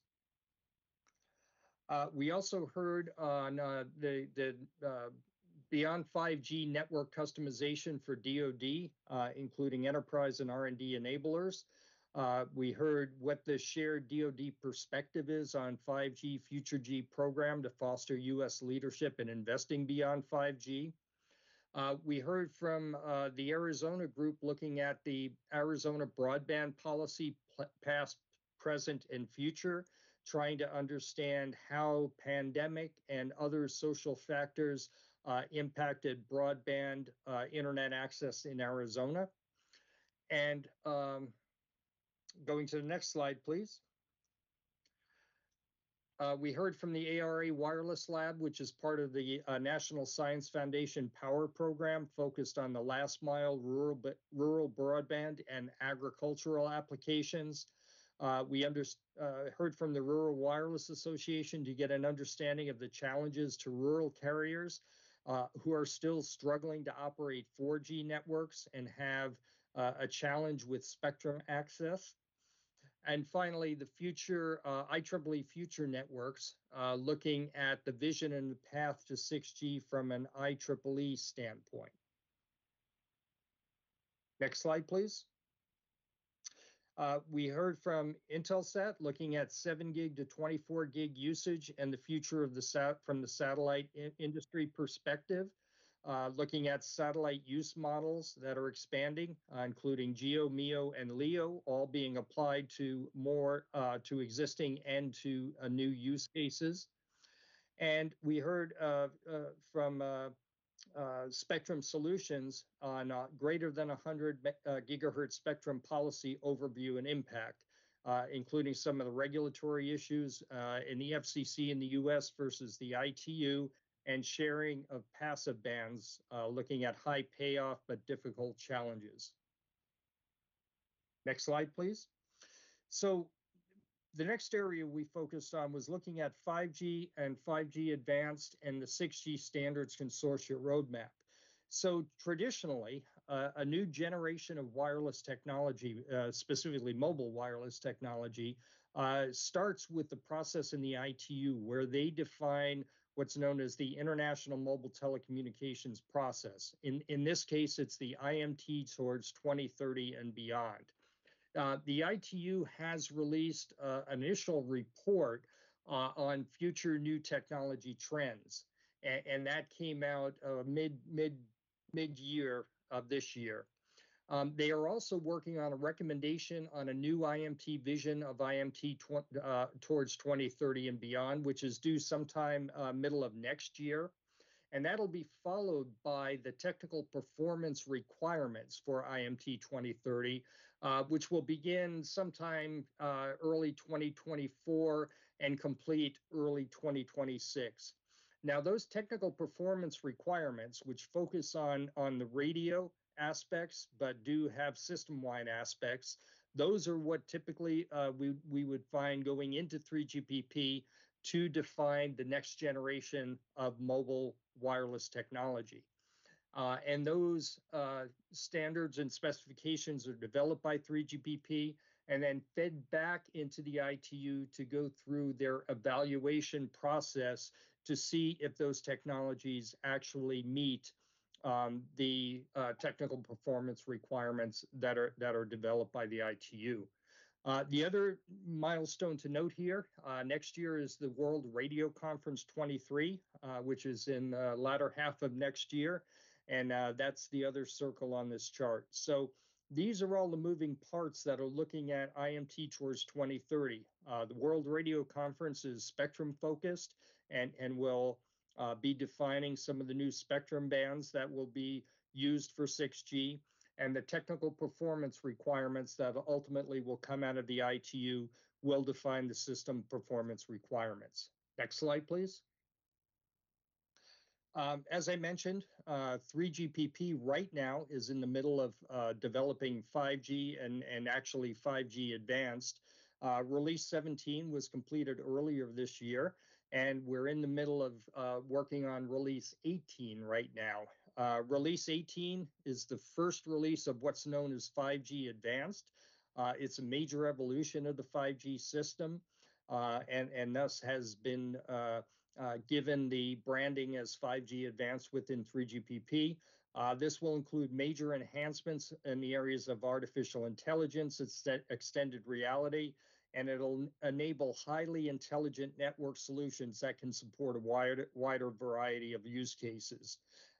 Uh, we also heard on uh, the, the uh, beyond 5G network customization for DoD, uh, including enterprise and R&D enablers. Uh, we heard what the shared DoD perspective is on 5G Future G program to foster U.S. leadership in investing beyond 5G. Uh, we heard from the Arizona group looking at the Arizona broadband policy past, present, and future, trying to understand how pandemic and other social factors uh, impacted broadband uh, internet access in Arizona. And um, Going to the next slide, please. Uh, we heard from the ARA Wireless Lab, which is part of the uh, National Science Foundation PAWR Program focused on the last mile rural, rural broadband and agricultural applications. Uh, we uh, heard from the Rural Wireless Association to get an understanding of the challenges to rural carriers uh, who are still struggling to operate 4G networks and have uh, a challenge with spectrum access. And finally, the future uh, IEEE future networks, uh, looking at the vision and the path to 6G from an IEEE standpoint. Next slide, please. Uh, we heard from Intelsat looking at 7 gig to 24 gig usage and the future of the sat from the satellite industry perspective uh, looking at satellite use models that are expanding, uh, including GEO, MEO, and LEO, all being applied to more uh, to existing and to uh, new use cases. And we heard uh, uh, Spectrum Solutions on greater than 100 gigahertz spectrum policy overview and impact. including some of the regulatory issues in the FCC in the US versus the ITU and sharing of passive bands, uh, looking at high payoff but difficult challenges. Next slide, please. So the next area we focused on was looking at 5G and 5G Advanced and the 6G Standards Consortia roadmap. So traditionally, uh, a new generation of wireless technology, uh, specifically mobile wireless technology, uh, starts with the process in the ITU where they define what's known as the International Mobile Telecommunications Process. In, in this case, it's the IMT towards 2030 and beyond. Uh, the ITU has released uh, an initial report uh, on future new technology trends, and, and that came out uh, mid mid mid year of this year. Um, they are also working on a recommendation on a new IMT vision of IMT tw- uh, towards 2030 and beyond, which is due sometime middle of next year. And that'll be followed by the technical performance requirements for IMT 2030, uh, which will begin sometime uh, early 2024 and complete early 2026. Now, those technical performance requirements, which focus on, on the radio, aspects, but do have system-wide aspects. Those are what typically uh, we, we would find going into 3GPP to define the next generation of mobile wireless technology. Uh, and those uh, standards and specifications are developed by 3GPP and then fed back into the ITU to go through their evaluation process to see if those technologies actually meet um, the uh, technical performance requirements that are that are developed by the ITU. Uh, the other milestone to note here uh, next year is the World Radio Conference 23, uh, which is in the latter half of next year, and uh, that's the other circle on this chart. So these are all the moving parts that are looking at IMT towards 2030. Uh, the World Radio Conference is spectrum focused and and will uh, be defining some of the new spectrum bands that will be used for 6G and the technical performance requirements that ultimately will come out of the ITU will define the system performance requirements. Next slide, please. Um, as I mentioned, uh, 3GPP right now is in the middle of uh, developing 5G and, and actually 5G advanced. Uh, release 17 was completed earlier this year, and we're in the middle of uh, working on release 18 right now. Uh, release 18 is the first release of what's known as 5G Advanced. Uh, it's a major evolution of the 5G system, uh, and and thus has been uh, uh, given the branding as 5G Advanced within 3GPP. Uh, this will include major enhancements in the areas of artificial intelligence, extended reality, and it'll enable highly intelligent network solutions that can support a wider, wider variety of use cases.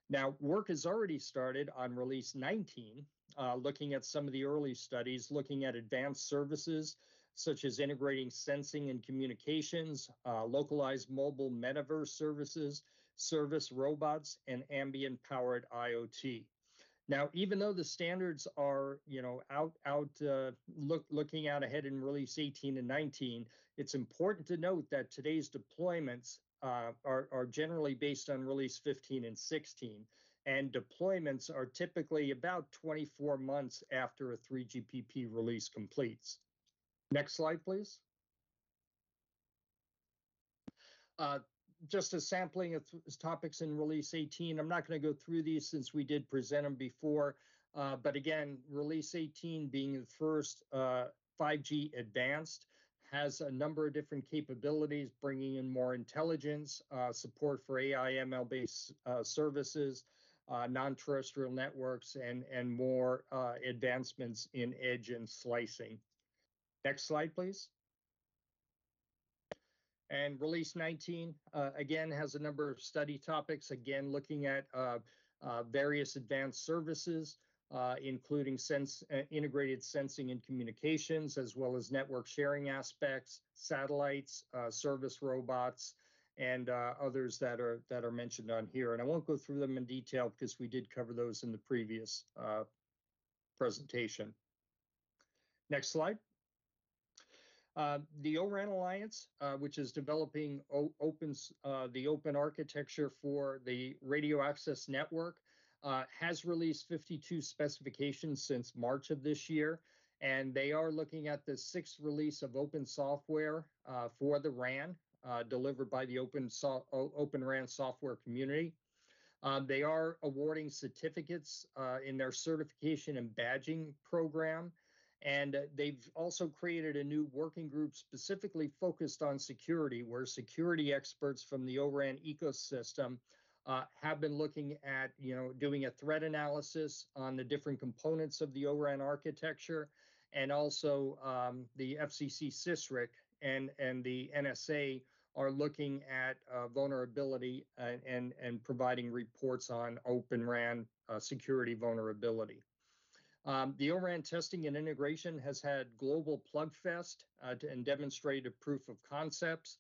Now, work has already started on release 19, uh, looking at some of the early studies, looking at advanced services such as integrating sensing and communications, uh, localized mobile metaverse services, service robots, and ambient powered IoT. Now, even though the standards are, you know, out out uh, look looking out ahead in release 18 and 19, it's important to note that today's deployments uh, are, are generally based on release 15 and 16. And deployments are typically about 24 months after a 3GPP release completes. Next slide, please. Uh, just a sampling of topics in release 18. I'm not going to go through these since we did present them before. Uh, but again, release 18 being the first uh, 5G advanced has a number of different capabilities, bringing in more intelligence, uh, support for AI ML based uh, services, uh, non terrestrial networks, and, and more uh, advancements in edge and slicing. Next slide, please. And release 19, uh, again, has a number of study topics, again, looking at uh, various advanced services uh, including sense, uh, integrated sensing and communications, as well as network sharing aspects, satellites, uh, service robots, and uh, others that are that are mentioned on here. And I won't go through them in detail because we did cover those in the previous uh, presentation. Next slide. Uh, the O-RAN Alliance, uh, which is developing o opens uh, the open architecture for the radio access network, uh, has released 52 specifications since March of this year, and they are looking at the sixth release of open software uh, for the RAN uh, delivered by the Open, so open RAN software community. Um, they are awarding certificates in their certification and badging program. And they've also created a new working group specifically focused on security, where security experts from the ORAN ecosystem uh, have been looking at, you know, doing a threat analysis on the different components of the ORAN architecture, and also um, the FCC CSRIC and and the NSA are looking at uh, vulnerability and, and, and providing reports on Open RAN uh, security vulnerability. Um, the ORAN testing and integration has had global plugfest uh, and demonstrated proof of concepts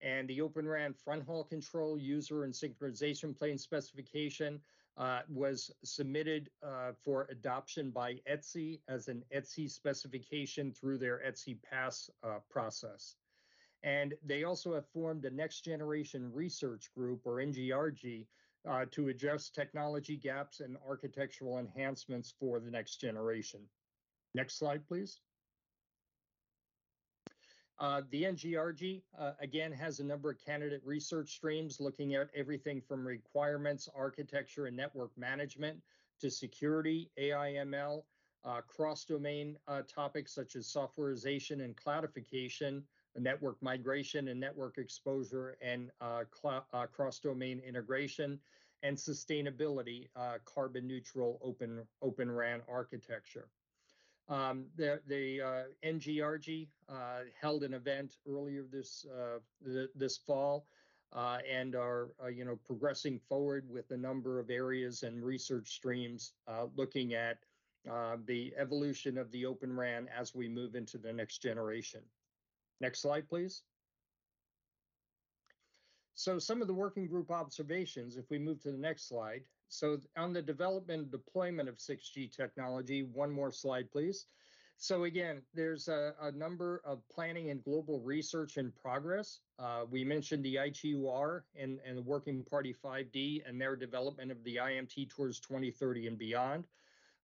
and the Open RAN front haul control user and synchronization plane specification uh, was submitted uh, for adoption by ETSI as an ETSI specification through their ETSI PAS uh, process. And they also have formed a next generation research group or NGRG uh, to address technology gaps and architectural enhancements for the next generation. Next slide, please. Uh, the NGRG, uh, again, has a number of candidate research streams looking at everything from requirements, architecture, and network management to security, AI/ML, uh, cross-domain uh, topics such as softwareization and cloudification, network migration and network exposure, and uh, uh, cross-domain integration. and sustainability, uh, carbon neutral open, open RAN architecture. Um, the the uh, NGRG uh, held an event earlier this uh, th- this fall, and are you know progressing forward with a number of areas and research streams looking at the evolution of the Open RAN as we move into the next generation. Next slide, please. So some of the working group observations, if we move to the next slide, so on the development and deployment of 6G technology, one more slide, please. So again, there's a, a number of planning and global research in progress. Uh, we mentioned the ITU-R and, and the Working Party 5D and their development of the IMT towards 2030 and beyond.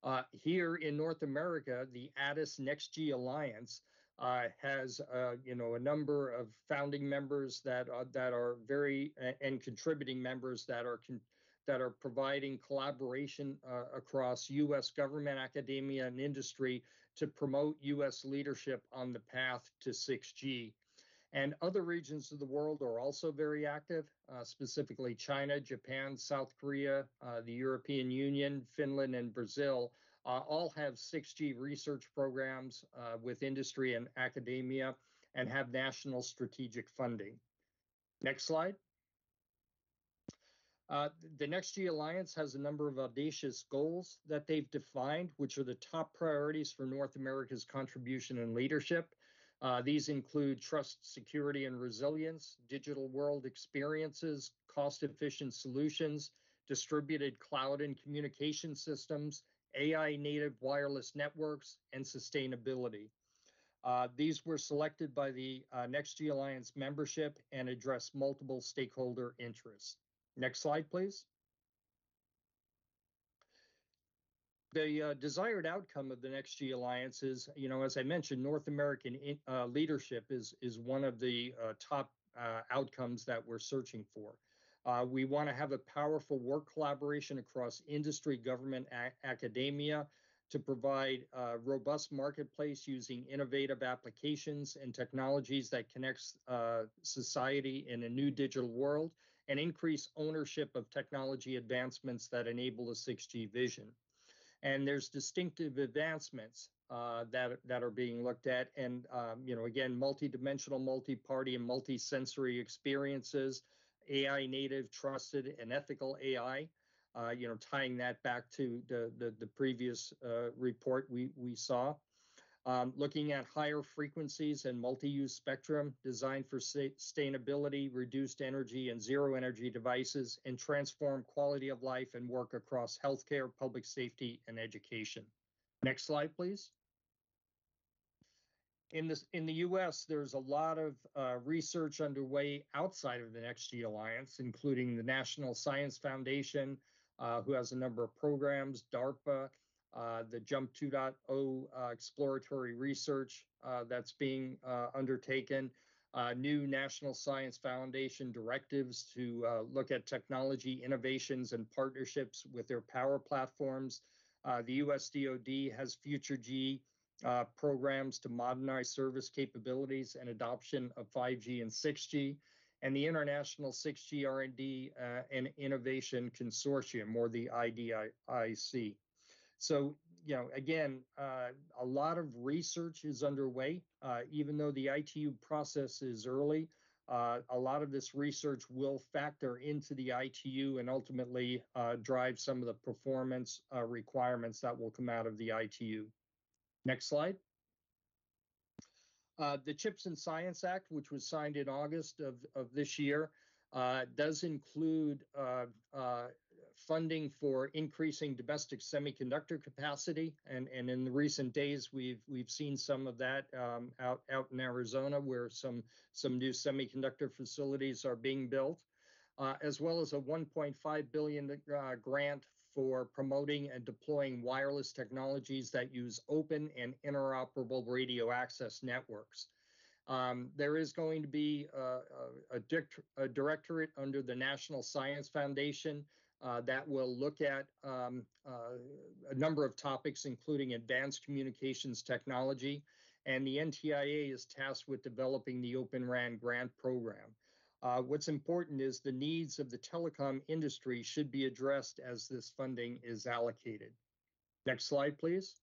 Uh, here in North America, the ATIS NextG Alliance uh, has uh, you know a number of founding members that uh, that are very and contributing members that are con- that are providing collaboration uh, across U.S. government, academia, and industry to promote U.S. leadership on the path to 6G. And other regions of the world are also very active, uh, specifically China, Japan, South Korea, uh, the European Union, Finland, and Brazil. Uh, all have 6G research programs uh, with industry and academia and have national strategic funding. Next slide. Uh, the NextG Alliance has a number of audacious goals that they've defined, which are the top priorities for North America's contribution and leadership. Uh, these include trust, security, and resilience, digital world experiences, cost efficient solutions, distributed cloud and communication systems, AI native wireless networks, and sustainability. Uh, these were selected by the uh, NextG Alliance membership and address multiple stakeholder interests. Next slide, please. The uh, desired outcome of the NextG Alliance is, you know, as I mentioned, North American in, uh, leadership is is one of the uh, top uh, outcomes that we're searching for. Uh, we want to have a powerful work collaboration across industry, government, academia to provide a robust marketplace using innovative applications and technologies that connects uh, society in a new digital world and increase ownership of technology advancements that enable the 6G vision. And there's distinctive advancements uh, that that are being looked at, and um, you know, again, multi-dimensional, multi-party, and multi-sensory experiences, AI native, trusted, and ethical AI. Uh, you know, tying that back to the the, the previous uh, report we we saw. Um, looking at higher frequencies and multi-use spectrum designed for sustainability, reduced energy, and zero energy devices, and transform quality of life and work across healthcare, public safety, and education. Next slide, please. In, this, in the US, there's a lot of uh, research underway outside of the NextG Alliance, including the National Science Foundation, uh, who has a number of programs, DARPA, uh, the JUMP 2.0 uh, exploratory research uh, that's being undertaken, new National Science Foundation directives to look at technology innovations and partnerships with their PAWR platforms. the US DoD has Future G uh, programs to modernize service capabilities and adoption of 5G and 6G, and the International 6G R&D uh, and Innovation Consortium, or the IDIC. So, you know, again, uh, a lot of research is underway. Uh, even though the ITU process is early, uh, a lot of this research will factor into the ITU and ultimately uh, drive some of the performance uh, requirements that will come out of the ITU. Next slide. Uh, the CHIPS and Science Act, which was signed in August of, of this year, does include funding for increasing domestic semiconductor capacity. And, and in the recent days, we've we've seen some of that um, out out in Arizona, where some some new semiconductor facilities are being built, uh, as well as a 1.5 billion uh, grant for promoting and deploying wireless technologies that use open and interoperable radio access networks. Um, there is going to be a, a, a, directorate under the National Science Foundation uh, that will look at um, uh, a number of topics, including advanced communications technology. And the NTIA is tasked with developing the Open RAN grant program. Uh, what's important is the needs of the telecom industry should be addressed as this funding is allocated. Next slide, please.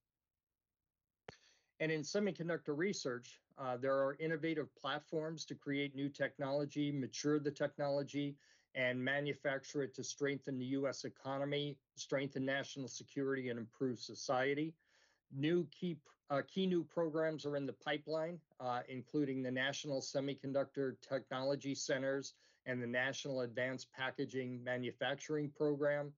And in semiconductor research, uh, there are innovative platforms to create new technology, mature the technology, and manufacture it to strengthen the US economy, strengthen national security, and improve society. New key, uh, key new programs are in the pipeline, uh, including the National Semiconductor Technology Centers and the National Advanced Packaging Manufacturing Program.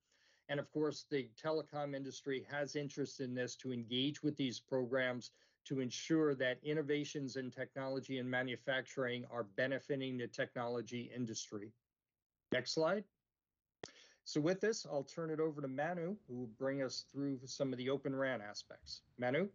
And of course, the telecom industry has interest in this to engage with these programs to ensure that innovations in technology and manufacturing are benefiting the technology industry. Next slide. So with this, I'll turn it over to Manu, who will bring us through some of the Open RAN aspects. Manu?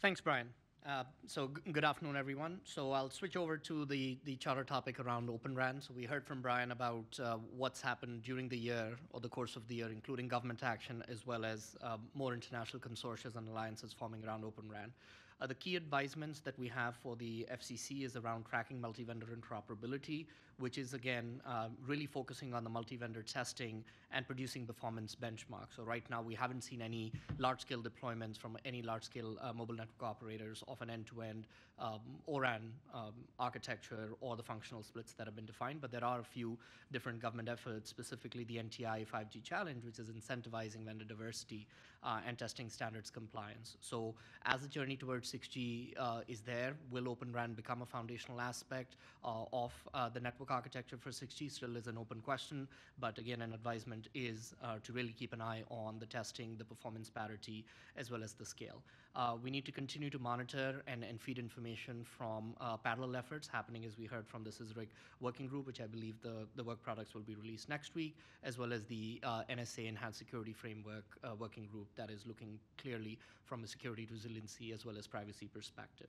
Thanks, Brian. Uh, so g- good afternoon, everyone. So I'll switch over to the, the charter topic around Open RAN. So we heard from Brian about uh, what's happened during the year or the course of the year, including government action as well as uh, more international consortia and alliances forming around Open RAN. Uh, the key advisements that we have for the FCC is around tracking multi-vendor interoperability, which is again uh, really focusing on the multi-vendor testing and producing performance benchmarks. So right now we haven't seen any large-scale deployments from any large-scale uh, mobile network operators of an end-to-end um, ORAN um, architecture or the functional splits that have been defined, but there are a few different government efforts, specifically the NTI 5G challenge, which is incentivizing vendor diversity uh, and testing standards compliance. So as the journey towards 6G uh, is there, will Open RAN become a foundational aspect uh, of uh, the network architecture for 6G? Still is an open question, but again, an advisement is uh, to really keep an eye on the testing, the performance parity, as well as the scale. Uh, we need to continue to monitor and, and feed information from uh, parallel efforts happening, as we heard from the CSRIC working group, which I believe the, the work products will be released next week, as well as the NSA Enhanced Security Framework working group that is looking clearly from a security resiliency as well as privacy perspective.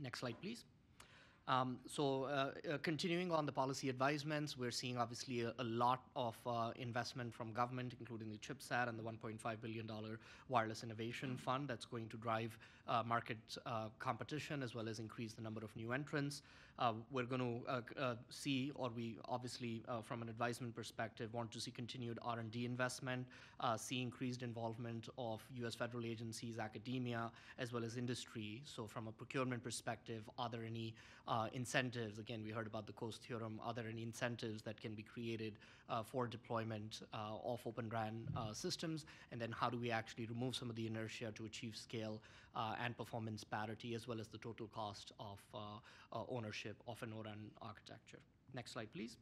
Next slide, please. Um, so uh, uh, continuing on the policy advisements, we're seeing obviously a, a lot of uh, investment from government, including the CHIPS Act and the $1.5 billion wireless innovation fund that's going to drive uh, market uh, competition as well as increase the number of new entrants. Uh, we're going to see, or we obviously, from an advisement perspective, want to see continued R&D investment, see increased involvement of U.S. federal agencies, academia, as well as industry. So from a procurement perspective, are there any uh, incentives. Again, we heard about the Coase theorem. Are there any incentives that can be created uh, for deployment uh, of Open RAN uh, systems? And then how do we actually remove some of the inertia to achieve scale uh, and performance parity, as well as the total cost of uh, ownership of an ORAN architecture? Next slide, please.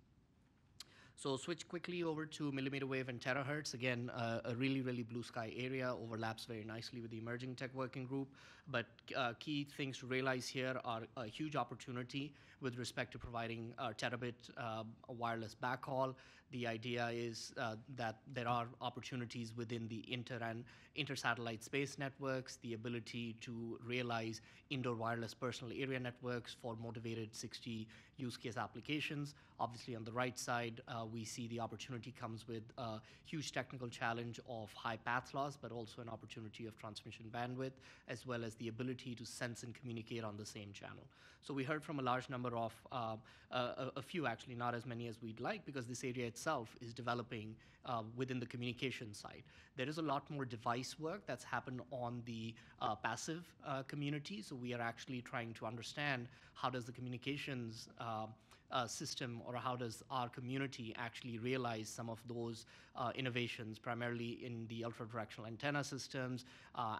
So switch quickly over to millimeter wave and terahertz. Again, uh, a really, really blue sky area, overlaps very nicely with the emerging tech working group. But uh, key things to realize here are a huge opportunity with respect to providing uh, terabit uh, wireless backhaul. The idea is uh, that there are opportunities within the inter and inter-satellite space networks, the ability to realize indoor wireless personal area networks for motivated 6G use case applications. Obviously, on the right side, uh, we see the opportunity comes with a huge technical challenge of high path loss, but also an opportunity of transmission bandwidth, as well as the ability to sense and communicate on the same channel. So we heard from a large number of, uh, a, a, few actually, not as many as we'd like, because this area itself is developing uh, within the communication side. There is a lot more device work that's happened on the uh, passive uh, community, so we are actually trying to understand how does the communications uh, uh, system or how does our community actually realize some of those innovations, primarily in the ultra-directional antenna systems,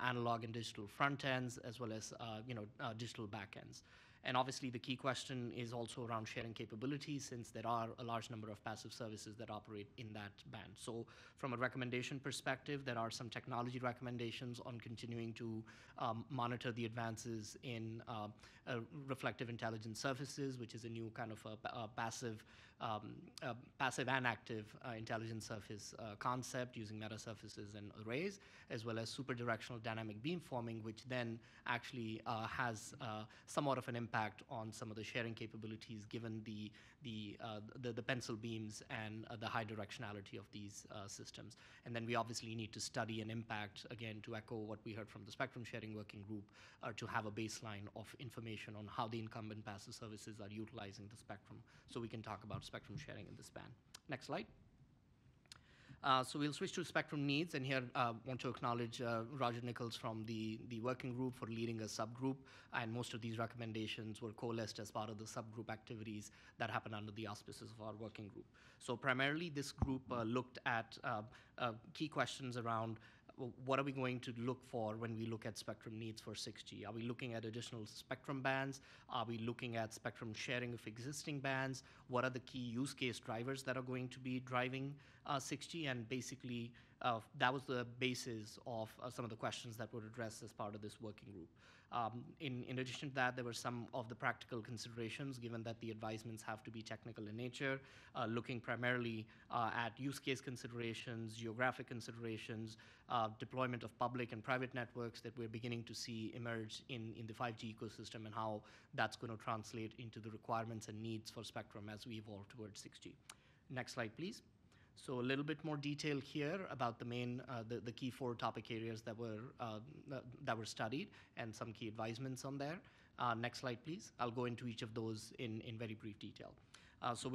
analog and digital front ends, as well as you know digital back ends. And obviously, the key question is also around sharing capabilities, since there are a large number of passive services that operate in that band. So, from a recommendation perspective, there are some technology recommendations on continuing to um, monitor the advances in uh, uh, reflective intelligence surfaces, which is a new kind of a, a passive um, passive and active uh, intelligence surface uh, concept using meta surfaces and arrays, as well as super directional dynamic beamforming, which then actually uh, has somewhat of an impact on some of the sharing capabilities given the, the, the, the pencil beams and the high directionality of these systems. And then we obviously need to study an impact, again, to echo what we heard from the Spectrum Sharing Working Group, uh, to have a baseline of information on how the incumbent passive services are utilizing the spectrum, so we can talk about spectrum sharing in this band. Next slide. Uh, so we'll switch to spectrum needs, and here I uh, want to acknowledge uh, Roger Nichols from the, the working group for leading a subgroup, and most of these recommendations were coalesced as part of the subgroup activities that happened under the auspices of our working group. So primarily, this group uh, looked at uh, uh, key questions around what are we going to look for when we look at spectrum needs for 6G? Are we looking at additional spectrum bands? Are we looking at spectrum sharing of existing bands? What are the key use case drivers that are going to be driving uh, 6G? And basically, uh, that was the basis of uh, some of the questions that were addressed as part of this working group. Um, in, in addition to that, there were some of the practical considerations, given that the advisements have to be technical in nature, uh, looking primarily uh, at use case considerations, geographic considerations, uh, deployment of public and private networks that we're beginning to see emerge in, in the 5G ecosystem and how that's going to translate into the requirements and needs for spectrum as we evolve towards 6G. Next slide, please. So a little bit more detail here about the main, uh, the, the key four topic areas that were, uh, that were studied and some key advisements on there. Uh, next slide, please. I'll go into each of those in, in very brief detail. Uh, so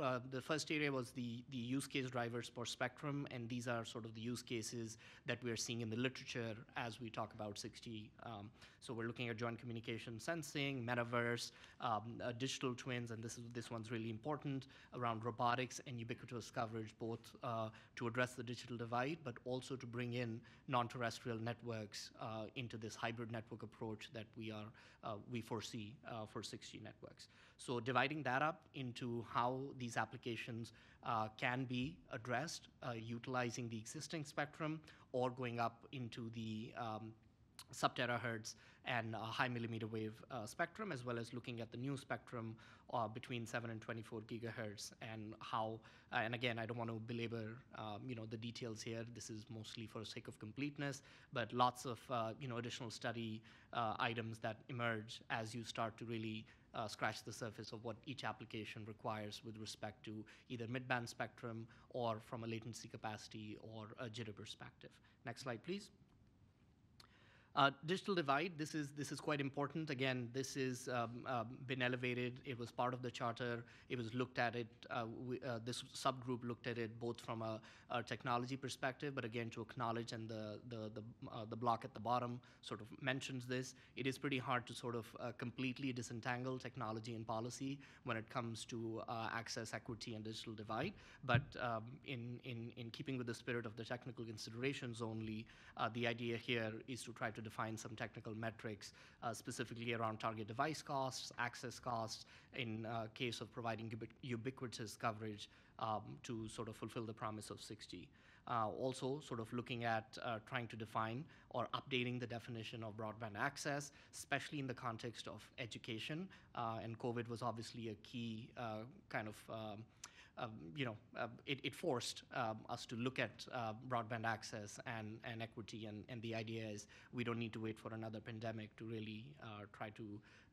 uh, the first area was the, the use case drivers for Spectrum, and these are sort of the use cases that we're seeing in the literature as we talk about 6G. Um, so we're looking at joint communication sensing, metaverse, um, uh, digital twins, and this, is, this one's really important, around robotics and ubiquitous coverage, both to address the digital divide, but also to bring in non-terrestrial networks into this hybrid network approach that we, are, we foresee for 6G networks. So dividing that up into how these applications uh, can be addressed uh, utilizing the existing spectrum or going up into the um, sub-terahertz and uh, high millimeter wave uh, spectrum, as well as looking at the new spectrum uh, between 7 and 24 gigahertz, and how. Uh, and again, I don't want to belabor, um, you know, the details here. This is mostly for sake of completeness, but lots of, uh, you know, additional study uh, items that emerge as you start to really uh, scratch the surface of what each application requires with respect to either mid-band spectrum or from a latency capacity or a jitter perspective. Next slide, please. Uh, digital divide, this is, this is quite important. Again, this has um, um, been elevated. It was part of the charter. It was looked at it, uh, we, uh, this subgroup looked at it both from a, a, technology perspective, but again, to acknowledge, and the, the, the, uh, the block at the bottom sort of mentions this, it is pretty hard to sort of uh, completely disentangle technology and policy when it comes to uh, access, equity, and digital divide. But um, in, in, in keeping with the spirit of the technical considerations only, the idea here is to try to define some technical metrics, uh, specifically around target device costs, access costs, in uh, case of providing ubiquitous coverage um, to sort of fulfill the promise of 6G. Uh, also, sort of looking at uh, trying to define or updating the definition of broadband access, especially in the context of education. Uh, and COVID was obviously a key uh, kind of um, you know, uh, it, it, forced um, us to look at broadband access and, and equity. And, and the idea is we don't need to wait for another pandemic to really uh, try to,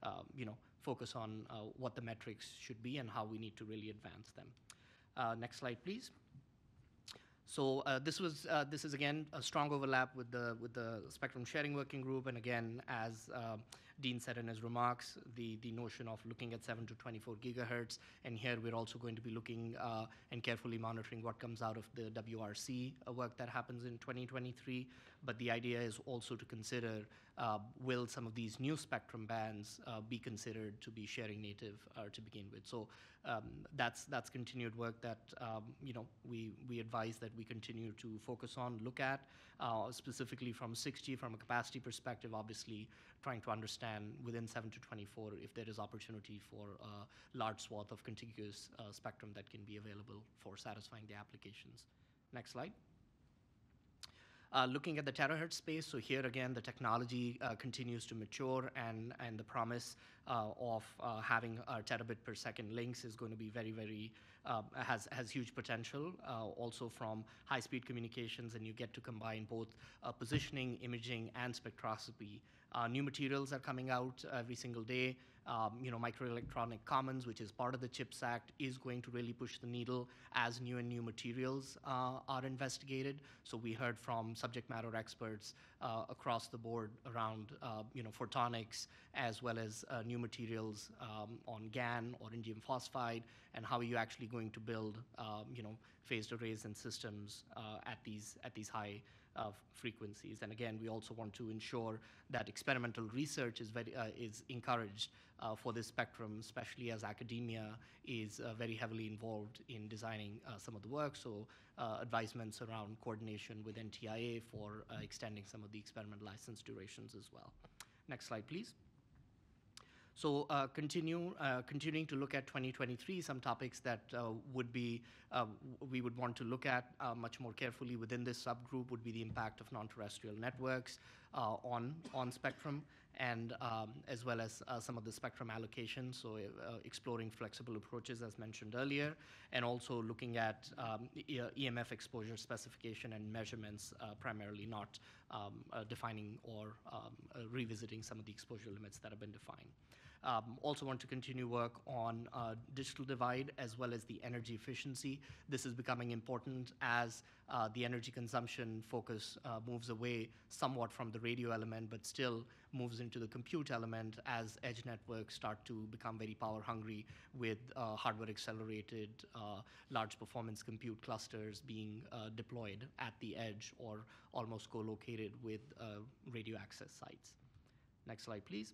um, you know, focus on uh, what the metrics should be and how we need to really advance them. Uh, next slide, please. So uh, this was uh, this is again a strong overlap with the with the spectrum sharing working group, and again as uh, Dean said in his remarks, the, the notion of looking at 7 to 24 gigahertz. And here we're also going to be looking uh, and carefully monitoring what comes out of the WRC uh, work that happens in 2023. But the idea is also to consider uh, will some of these new spectrum bands uh, be considered to be sharing native uh, to begin with. So um, that's that's continued work that um, you know we we advise that we continue to focus on, look at specifically from 6G from a capacity perspective. Obviously, trying to understand within 7 to 24 if there is opportunity for a large swath of contiguous spectrum that can be available for satisfying the applications. Next slide. Uh, looking at the terahertz space, so here again, the technology uh, continues to mature and, and the promise uh, of uh, having terabit per second links is going to be very, very, uh, has, has huge potential uh, also from high-speed communications and you get to combine both positioning, imaging, and spectroscopy. new materials are coming out every single day um, you know, Microelectronic Commons, which is part of the CHIPS Act, is going to really push the needle as new and new materials uh, are investigated. So we heard from subject matter experts uh, across the board around, uh, you know, photonics as well as uh, new materials um, on GaN or indium phosphide, and how are you actually going to build, um, you know, phased arrays and systems uh, at these at these high uh, frequencies. And again, we also want to ensure that experimental research is very uh, is encouraged uh, for this spectrum, especially as academia is uh, very heavily involved in designing uh, some of the work. So advisements around coordination with NTIA for extending some of the experiment license durations as well. Next slide, please. So uh, continue, uh, continuing to look at 2023, some topics that uh, would be, uh, we would want to look at uh, much more carefully within this subgroup would be the impact of non-terrestrial networks uh, on, on spectrum and um, as well as some of the spectrum allocation, so exploring flexible approaches as mentioned earlier, and also looking at um, EMF exposure specification and measurements, primarily not um, defining or um, revisiting some of the exposure limits that have been defined. Um, also want to continue work on uh, digital divide as well as the energy efficiency. This is becoming important as uh, the energy consumption focus uh, moves away somewhat from the radio element, but still moves into the compute element as edge networks start to become very power hungry with uh, hardware accelerated uh, large performance compute clusters being uh, deployed at the edge or almost co-located with radio access sites. Next slide, please.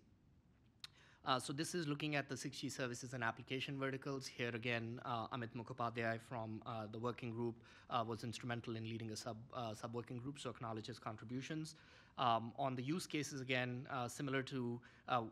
Uh, so this is looking at the 6G services and application verticals. Here again, uh, Amit Mukhopadhyay from uh, the working group uh, was instrumental in leading a sub, uh, sub-working group, so acknowledge his contributions. Um, on the use cases, again, uh, similar to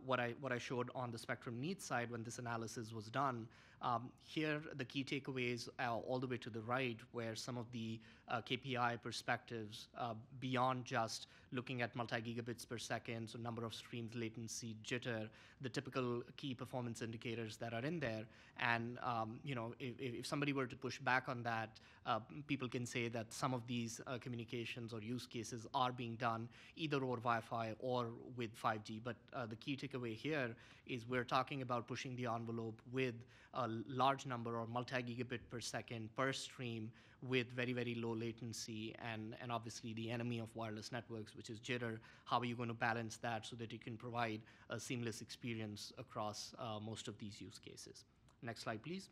what, I, what I showed on the spectrum needs side when this analysis was done, um, here, the key takeaways are all the way to the right, where some of the uh, KPI perspectives uh, beyond just looking at multi-gigabits per second, so number of streams, latency, jitter, the typical key performance indicators that are in there. And um, you know, if, if, somebody were to push back on that, uh, people can say that some of these uh, communications or use cases are being done either over Wi-Fi or with 5G. But uh, the key takeaway here is we're talking about pushing the envelope with a large number or multi-gigabit per second per stream with very, very low latency and, and obviously the enemy of wireless networks, which is jitter. How are you going to balance that so that you can provide a seamless experience across uh, most of these use cases? Next slide, please.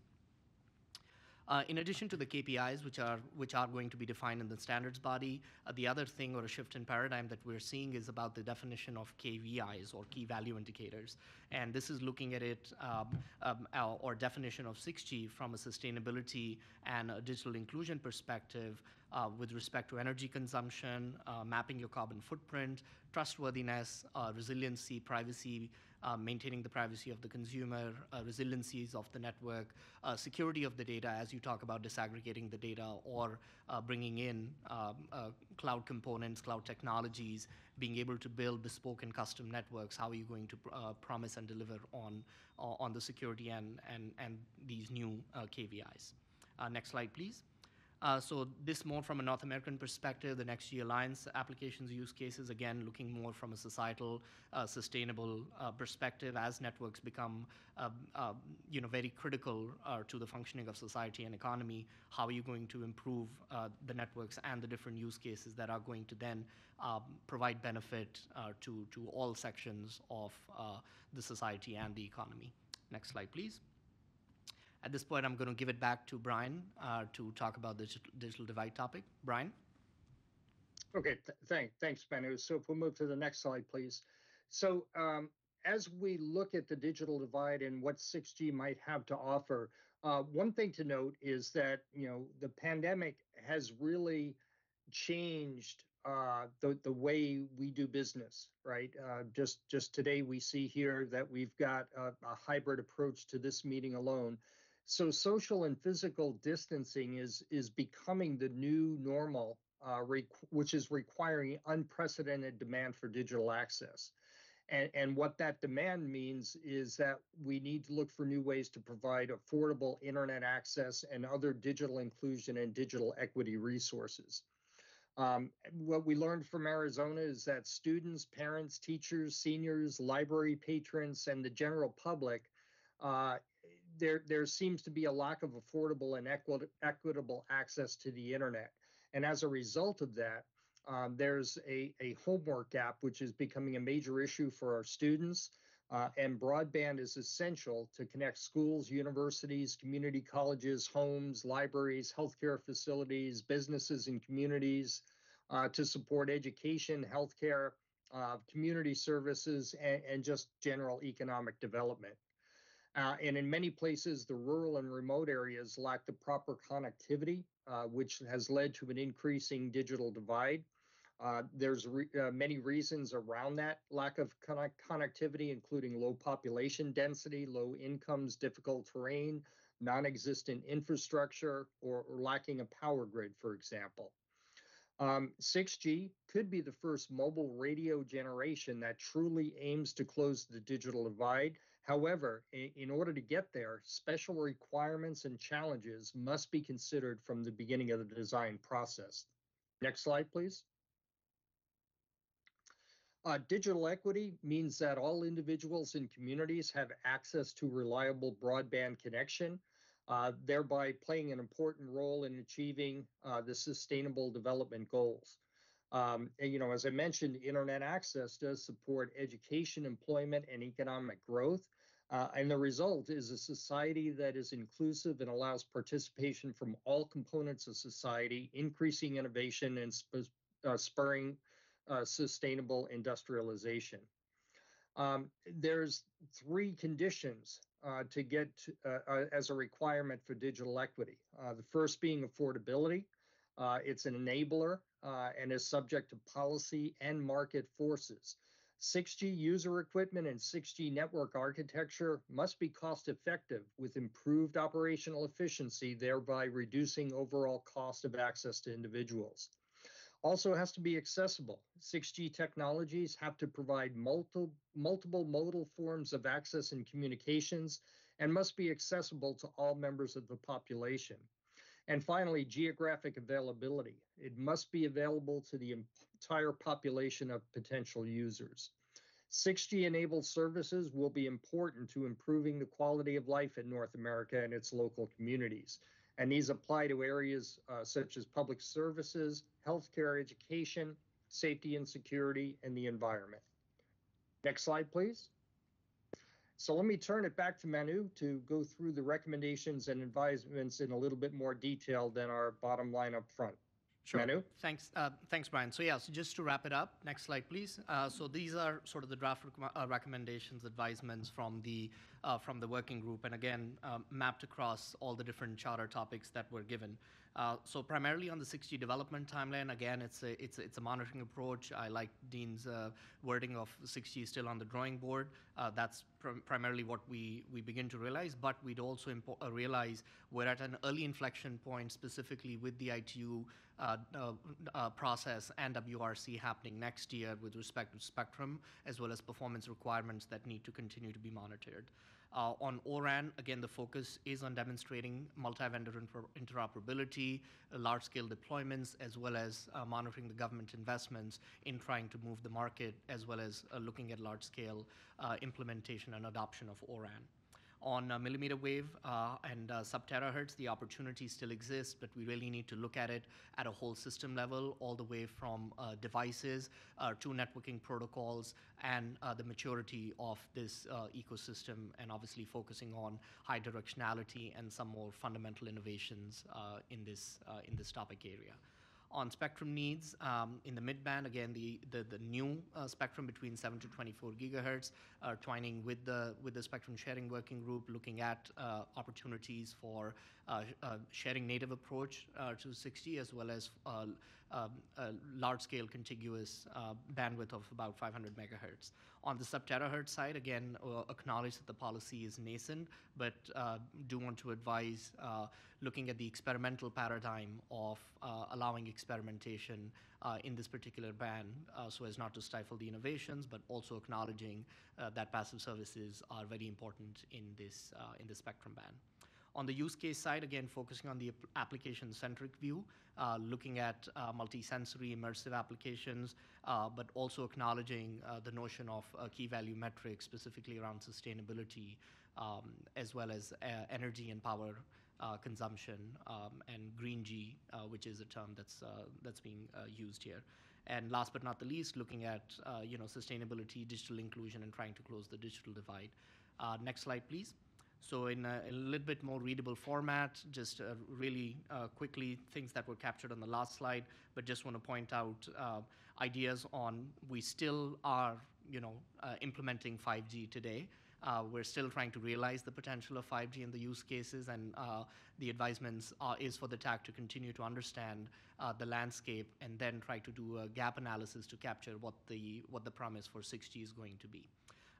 Uh, in addition to the KPIs, which are which are going to be defined in the standards body, uh, the other thing or a shift in paradigm that we're seeing is about the definition of KVIs or key value indicators, and this is looking at it um, um, or definition of 6G from a sustainability and a digital inclusion perspective uh, with respect to energy consumption, uh, mapping your carbon footprint, trustworthiness, uh, resiliency, privacy, uh, maintaining the privacy of the consumer, uh, resiliencies of the network, uh, security of the data as you talk about disaggregating the data or uh, bringing in um, uh, cloud components, cloud technologies, being able to build bespoke and custom networks. How are you going to uh, promise and deliver on, on the security and, and, and these new KVIs? next slide, please. Uh, so this more from a North American perspective, the Next-G Alliance applications use cases, again, looking more from a societal, uh, sustainable uh, perspective as networks become, um, uh, you know, very critical to the functioning of society and economy. How are you going to improve the networks and the different use cases that are going to then um, provide benefit to, to all sections of the society and the economy? Next slide, please. At this point, I'm going to give it back to Brian uh, to talk about the digital divide topic. Brian? Okay, th thank, thanks, Manu. So if we move to the next slide, please. So um, as we look at the digital divide and what 6G might have to offer, uh, one thing to note is that, you know, the pandemic has really changed uh, the the way we do business, right? Uh, just just today we see here that we've got a, a, hybrid approach to this meeting alone. So social and physical distancing is is becoming the new normal, uh, which is requiring unprecedented demand for digital access. And, and what that demand means is that we need to look for new ways to provide affordable internet access and other digital inclusion and digital equity resources. Um, what we learned from Arizona is that students, parents, teachers, seniors, library patrons, and the general public, uh, there, there seems to be a lack of affordable and equi- equitable access to the internet. And as a result of that, um, there's a, a homework gap, which is becoming a major issue for our students. Uh, and broadband is essential to connect schools, universities, community colleges, homes, libraries, healthcare facilities, businesses, and communities uh, to support education, healthcare, uh, community services, and, and, just general economic development. Uh, and in many places, the rural and remote areas lack the proper connectivity, uh, which has led to an increasing digital divide. Uh, there's re- uh, many reasons around that lack of connectivity, including low population density, low incomes, difficult terrain, non-existent infrastructure, or, or lacking a power grid, for example. Um, 6G could be the first mobile radio generation that truly aims to close the digital divide. However, in, order to get there, special requirements and challenges must be considered from the beginning of the design process. Next slide, please. Uh, digital equity means that all individuals and communities have access to reliable broadband connection, uh, thereby playing an important role in achieving uh, the sustainable development goals. Um, and, you know, as I mentioned, internet access does support education, employment, and economic growth. Uh, and the result is a society that is inclusive and allows participation from all components of society, increasing innovation and sp- uh, spurring uh, sustainable industrialization. Um, there's three conditions uh, to get uh, uh, as a requirement for digital equity. The first being affordability. it's an enabler and is subject to policy and market forces. 6G user equipment and 6G network architecture must be cost effective with improved operational efficiency, thereby reducing overall cost of access to individuals. Also has to be accessible. 6G technologies have to provide multiple, multiple modal forms of access and communications and must be accessible to all members of the population. And finally, geographic availability. It must be available to the entire population of potential users. 6G enabled services will be important to improving the quality of life in North America and its local communities. And these apply to areas uh, such as public services, healthcare, education, safety and security, and the environment. Next slide, please. So let me turn it back to Manu to go through the recommendations and advisements in a little bit more detail than our bottom line up front. Sure. Manu? Thanks, uh, thanks, Brian. So yeah, so just to wrap it up, next slide, please. Uh, so these are sort of the draft rec- uh, recommendations, advisements from the uh, from the working group, and again um, mapped across all the different charter topics that were given. Uh, so primarily on the 6G development timeline, again, it's a, it's a, it's a monitoring approach. I like Dean's uh, wording of 6G still on the drawing board. Uh, that's pr primarily what we, we begin to realize, but we'd also uh, realize we're at an early inflection point, specifically with the ITU process and WRC happening next year with respect to spectrum, as well as performance requirements that need to continue to be monitored. Uh, on O-RAN, again, the focus is on demonstrating multi-vendor interoperability, uh, large-scale deployments, as well as uh, monitoring the government investments in trying to move the market, as well as uh, looking at large-scale uh, implementation and adoption of O-RAN on millimeter wave uh, and uh, sub-terahertz, the opportunity still exists, but we really need to look at it at a whole system level, all the way from uh, devices to networking protocols and the maturity of this ecosystem, and obviously focusing on high directionality and some more fundamental innovations in this in this topic area on spectrum needs um, in the midband. Again, the the, the new uh, spectrum between 7 to 24 gigahertz, uh, twining with the with the spectrum sharing working group, looking at uh, opportunities for uh, uh, sharing native approach uh, to 6G as well as um, large-scale contiguous bandwidth of about 500 megahertz. On the sub-terahertz side, again, acknowledge that the policy is nascent, but do want to advise looking at the experimental paradigm of allowing experimentation uh, in this particular band uh, so as not to stifle the innovations, but also acknowledging uh, that passive services are very important in this, in this spectrum band. On the use case side, again, focusing on the application-centric view, uh, looking at uh, multi-sensory immersive applications, uh, but also acknowledging uh, the notion of uh, key value metrics, specifically around sustainability, um, as well as uh, energy and power consumption, um, and green G, which is a term that's that's being used here. And last but not the least, looking at you know sustainability, digital inclusion, and trying to close the digital divide. Next slide, please. So in a, a little bit more readable format, just uh, really uh, quickly things that were captured on the last slide, but just want to point out uh, ideas on we still are you know uh, implementing 5G today. Uh, we're still trying to realize the potential of 5G and the use cases, and the advisements are, is for the TAC to continue to understand the landscape and then try to do a gap analysis to capture what the what the promise for 6G is going to be.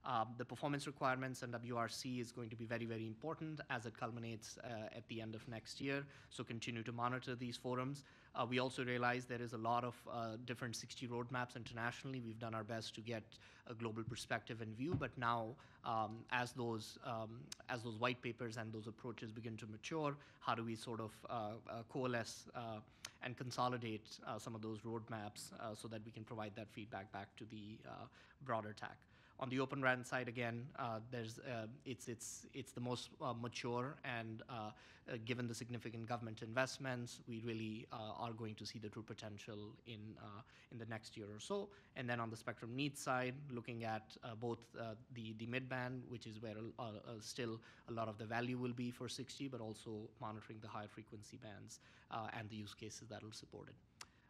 Um, the performance requirements and WRC is going to be very, very important as it culminates uh, at the end of next year. So continue to monitor these forums. Uh, we also realize there is a lot of uh, different 6G roadmaps internationally. We've done our best to get a global perspective and view, but now um, as those um, as those white papers and those approaches begin to mature, how do we sort of uh, uh, coalesce uh, and consolidate some of those roadmaps so that we can provide that feedback back to the broader TAC. On the Open RAN side, again, uh, there's uh, it's it's it's the most uh, mature, and uh, uh, given the significant government investments, we really uh, are going to see the true potential in in the next year or so. And then on the spectrum needs side, looking at both the the midband, which is where still a lot of the value will be for 6G, but also monitoring the higher frequency bands and the use cases that will support it.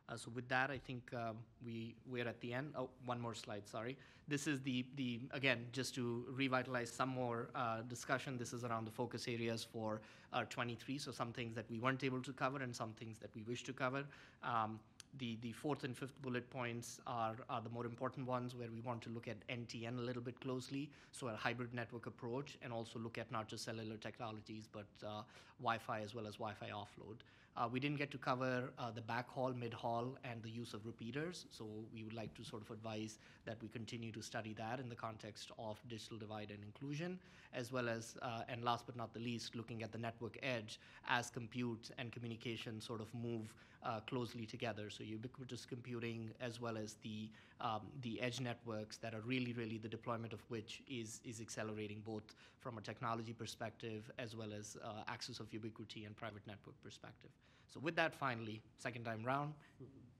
Uh, so with that, I think um, we we're at the end. Oh, one more slide. Sorry. This is the the again just to revitalize some more uh, discussion. This is around the focus areas for uh, 23. So some things that we weren't able to cover and some things that we wish to cover. Um, the, the fourth and fifth bullet points are, are the more important ones where we want to look at NTN a little bit closely, so a hybrid network approach, and also look at not just cellular technologies, but uh, Wi-Fi as well as Wi-Fi offload. Uh, we didn't get to cover uh, the backhaul, mid-haul, and the use of repeaters, so we would like to sort of advise that we continue to study that in the context of digital divide and inclusion, as well as, uh, and last but not the least, looking at the network edge as compute and communication sort of move uh, closely together. So ubiquitous computing, as well as the um, the edge networks that are really, really the deployment of which is is accelerating both from a technology perspective as well as uh, access of ubiquity and private network perspective. So with that, finally, second time round,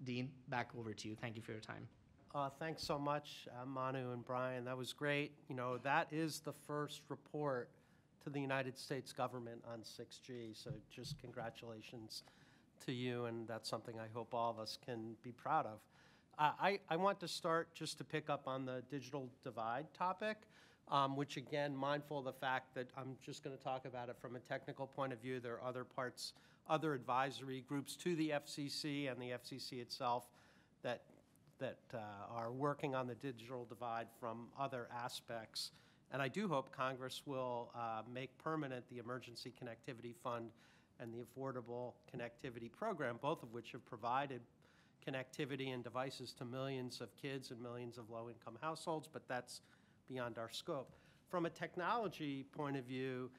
Dean, back over to you. Thank you for your time. Uh, Thanks so much, uh, Manu and Brian. That was great. You know, that is the first report to the United States government on 6G, so just congratulations to you, and that's something I hope all of us can be proud of. Uh, I, I want to start just to pick up on the digital divide topic, um, which again, mindful of the fact that I'm just going to talk about it from a technical point of view. There are other parts, other advisory groups to the FCC and the FCC itself that that uh, are working on the digital divide from other aspects. And I do hope Congress will uh, make permanent the Emergency Connectivity Fund and the Affordable Connectivity Program, both of which have provided connectivity and devices to millions of kids and millions of low-income households, but that's beyond our scope. From a technology point of view,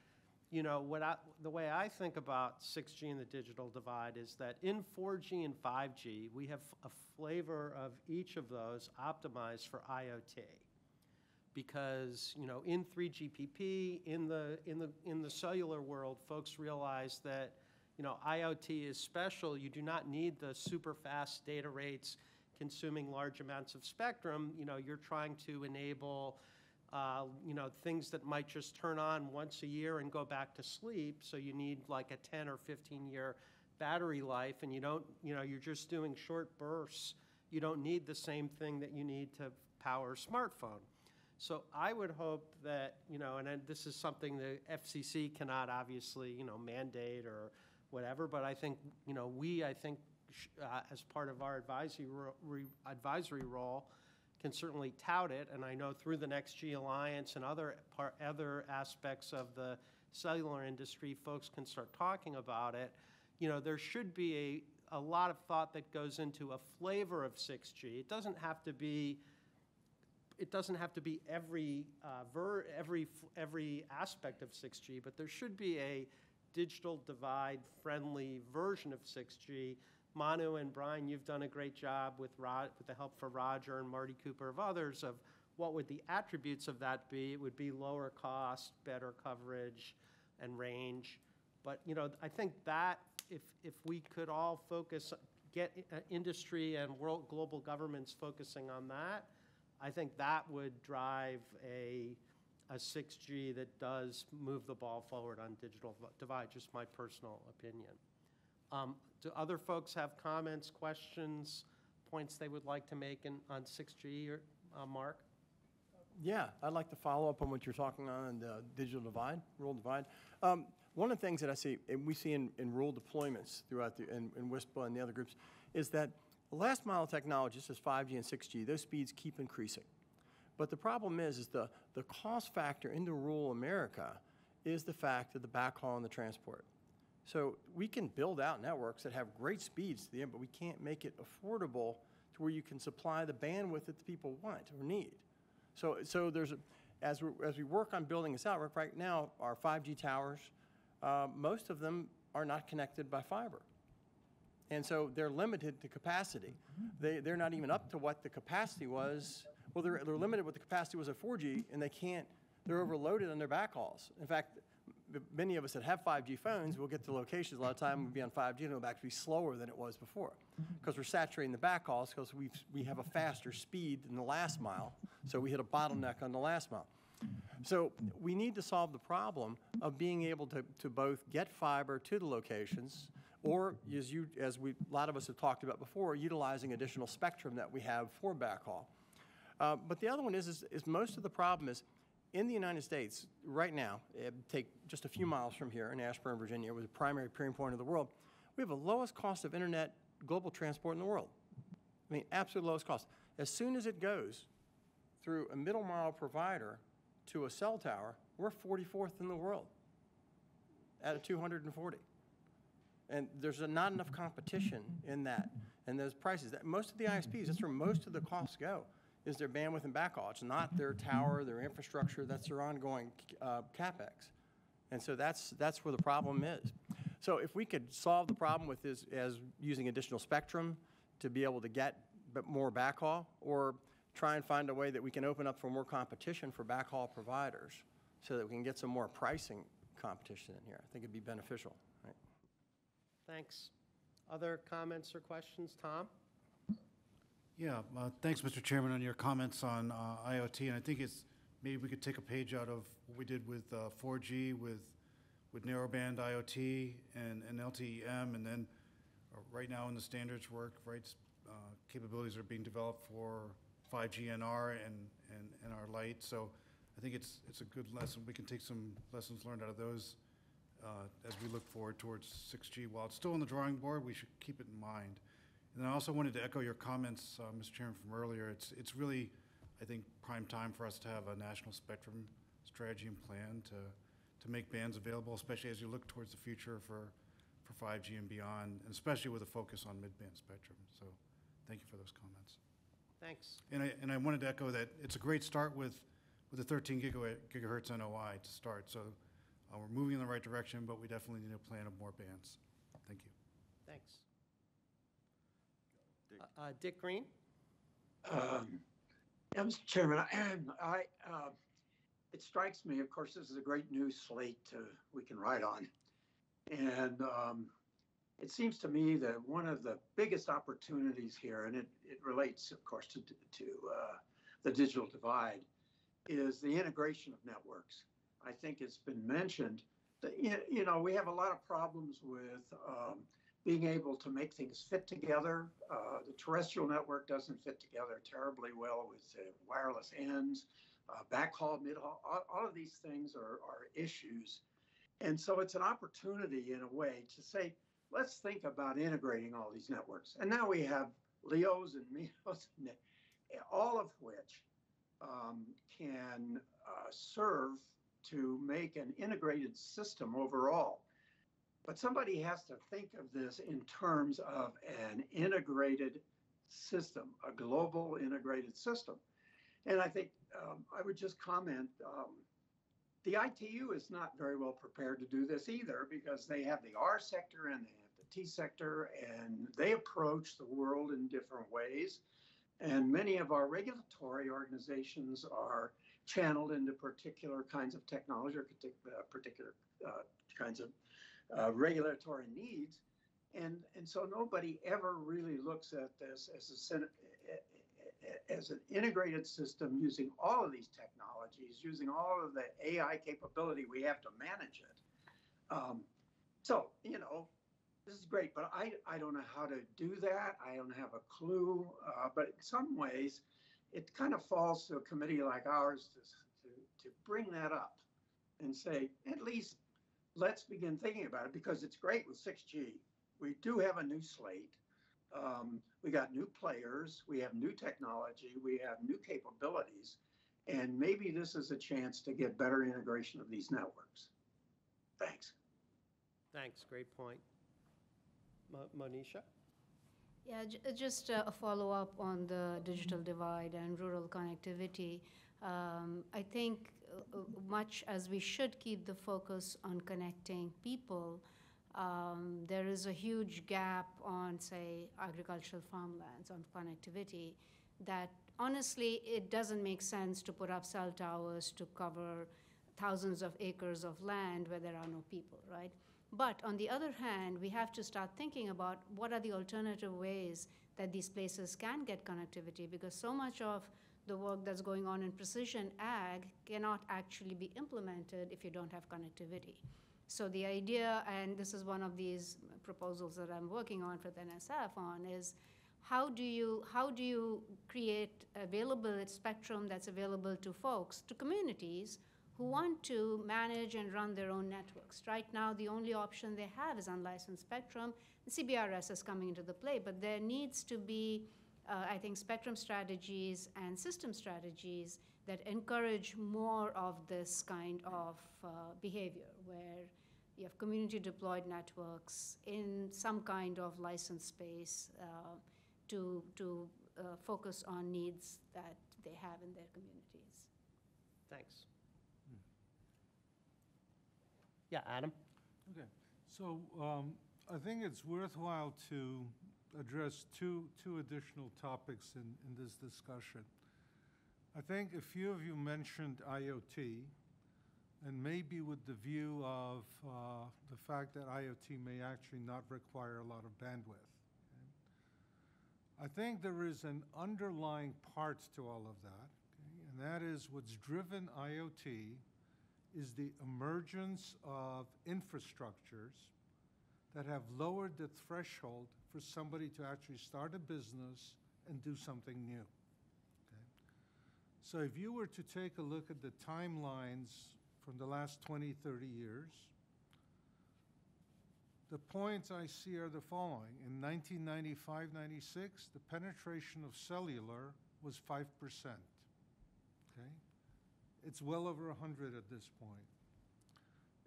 you know, what I, the way I think about 6G and the digital divide is that in 4G and 5G, we have a flavor of each of those optimized for IoT. Because, you know, in 3GPP, in the, in the, in the cellular world, folks realize that, you know, IoT is special. You do not need the super fast data rates consuming large amounts of spectrum. You know, you're trying to enable uh, you know, things that might just turn on once a year and go back to sleep. So you need like a 10 or 15 year battery life, and you don't, you know, you're just doing short bursts. You don't need the same thing that you need to power a smartphone. So I would hope that, you know, and this is something the FCC cannot obviously, you know, mandate or whatever, but I think, you know, we, I think, uh, as part of our advisory, ro- advisory role, can certainly tout it, and I know through the Next G Alliance and other par other aspects of the cellular industry, folks can start talking about it. You know, there should be a, a lot of thought that goes into a flavor of 6G. It doesn't have to be it doesn't have to be every uh, ver, every every aspect of 6G, but there should be a digital divide-friendly version of 6G. Manu and Brian, you've done a great job with Rod, with the help for Roger and Marty Cooper of others of what would the attributes of that be? It would be lower cost, better coverage and range. But, you know, I think that if, if we could all focus, get uh, industry and world, global governments focusing on that, I think that would drive a, a 6G that does move the ball forward on digital divide, just my personal opinion. Um, Do other folks have comments, questions, points they would like to make in, on 6G, or, uh, Mark? Yeah, I'd like to follow up on what you're talking on, the digital divide, rural divide. Um, one of the things that I see, and we see in, in rural deployments throughout the, in, in WISPA and the other groups, is that last mile technology, such as 5G and 6G, those speeds keep increasing. But the problem is, is the, the cost factor into rural America is the fact of the backhaul and the transport. So we can build out networks that have great speeds to the end, but we can't make it affordable to where you can supply the bandwidth that the people want or need. So, so there's, a, as, we as we work on building this out, right now, our 5G towers, uh, most of them are not connected by fiber. And so they're limited to capacity. They, they're not even up to what the capacity was. Well, they're, they're limited what the capacity was at 4G, and they can't, they're overloaded on their backhauls. In fact, many of us that have 5G phones, we'll get to locations, a lot of time we'll be on 5G and it'll actually be slower than it was before. Because we're saturating the backhauls because we we have a faster speed than the last mile, so we hit a bottleneck on the last mile. So we need to solve the problem of being able to, to both get fiber to the locations, or as you, as we, a lot of us have talked about before, utilizing additional spectrum that we have for backhaul. Uh, but the other one is, is, is, most of the problem is in the United States right now, take just a few miles from here in Ashburn, Virginia, was the primary peering point of the world. We have the lowest cost of internet global transport in the world. I mean, absolute lowest cost. As soon as it goes through a middle mile provider to a cell tower, we're 44th in the world out of 240. And there's not enough competition in that and those prices. That most of the ISPs, that's where most of the costs go, is their bandwidth and backhaul. It's not their tower, their infrastructure. That's their ongoing uh, capex. And so that's that's where the problem is. So if we could solve the problem with this as using additional spectrum to be able to get more backhaul, or try and find a way that we can open up for more competition for backhaul providers so that we can get some more pricing competition in here. I think it'd be beneficial. Thanks. Other comments or questions? Tom? Yeah, uh, thanks, Mr. Chairman, on your comments on uh, IoT. And I think it's maybe we could take a page out of what we did with uh, 4G, with with narrowband IoT and, and LTE-M, and then uh, right now in the standards work, right, uh, capabilities are being developed for 5G NR and, and, and NR light. So I think it's, it's a good lesson. We can take some lessons learned out of those uh, as we look forward towards 6G. While it's still on the drawing board, we should keep it in mind. And I also wanted to echo your comments, uh, Mr. Chairman, from earlier. It's, it's really, I think, prime time for us to have a national spectrum strategy and plan to, to make bands available, especially as you look towards the future for, for 5G and beyond, and especially with a focus on mid-band spectrum. So thank you for those comments. Thanks. And I, and I wanted to echo that it's a great start with, with the 13 gigahertz NOI to start. So uh, we're moving in the right direction, but we definitely need a plan of more bands. Thank you. Thanks. Dick, uh, uh, Dick Green? Um, (clears throat) yeah, Mr. Chairman, I, (clears throat) I uh, it strikes me, of course, this is a great new slate to, we can write on. And um, it seems to me that one of the biggest opportunities here, and it, it relates, of course, to, to uh, the digital divide, is the integration of networks. I think it's been mentioned that, you know, we have a lot of problems with um, being able to make things fit together. Uh, the terrestrial network doesn't fit together terribly well with uh, wireless ends, uh, backhaul, midhaul, all, all of these things are, are issues. And so it's an opportunity in a way to say, let's think about integrating all these networks. And now we have LEOs and MEOs, (laughs) all of which um, can uh, serve to make an integrated system overall. But somebody has to think of this in terms of an integrated system, a global integrated system. And I think um, I would just comment um, the ITU is not very well prepared to do this either because they have the R sector and they have the T sector and they approach the world in different ways. And many of our regulatory organizations are channeled into particular kinds of technology or uh, particular uh, kinds of uh, regulatory needs. And, and so nobody ever really looks at this as a, as an integrated system using all of these technologies, using all of the AI capability we have to manage it. Um, so, you know, this is great, but I, I don't know how to do that. I don't have a clue. Uh, but in some ways, it kind of falls to a committee like ours to, to, to bring that up and say, at least let's begin thinking about it because it's great with 6G. We do have a new slate. Um, we got new players, we have new technology, we have new capabilities, and maybe this is a chance to get better integration of these networks. Thanks. Thanks, great point. Monisha? Yeah, just a follow-up on the digital divide and rural connectivity. Um, I think uh, much as we should keep the focus on connecting people, um, there is a huge gap on, say, agricultural farmlands, on connectivity, that honestly, it doesn't make sense to put up cell towers to cover thousands of acres of land where there are no people, right? But on the other hand, we have to start thinking about what are the alternative ways that these places can get connectivity because so much of the work that's going on in precision ag cannot actually be implemented if you don't have connectivity. So the idea, and this is one of these proposals that I'm working on for the NSF on, is how do you how do you create available spectrum that's available to folks, to communities who want to manage and run their own networks. Right now, the only option they have is unlicensed spectrum. CBRS is coming into the play, but there needs to be uh, I think, spectrum strategies and system strategies that encourage more of this kind of uh, behavior, where you have community deployed networks in some kind of licensed space uh, to, to uh, focus on needs that they have in their communities. Thanks. Yeah, Adam? Okay, so um, I think it's worthwhile to address two, two additional topics in, in this discussion. I think a few of you mentioned IoT, and maybe with the view of uh, the fact that IoT may actually not require a lot of bandwidth. I think there is an underlying part to all of that, okay? and that is what's driven IoT is the emergence of infrastructures that have lowered the threshold for somebody to actually start a business and do something new. Okay? So if you were to take a look at the timelines from the last 20, 30 years, the points I see are the following. In 1995 96, the penetration of cellular was 5%. It's well over 100 at this point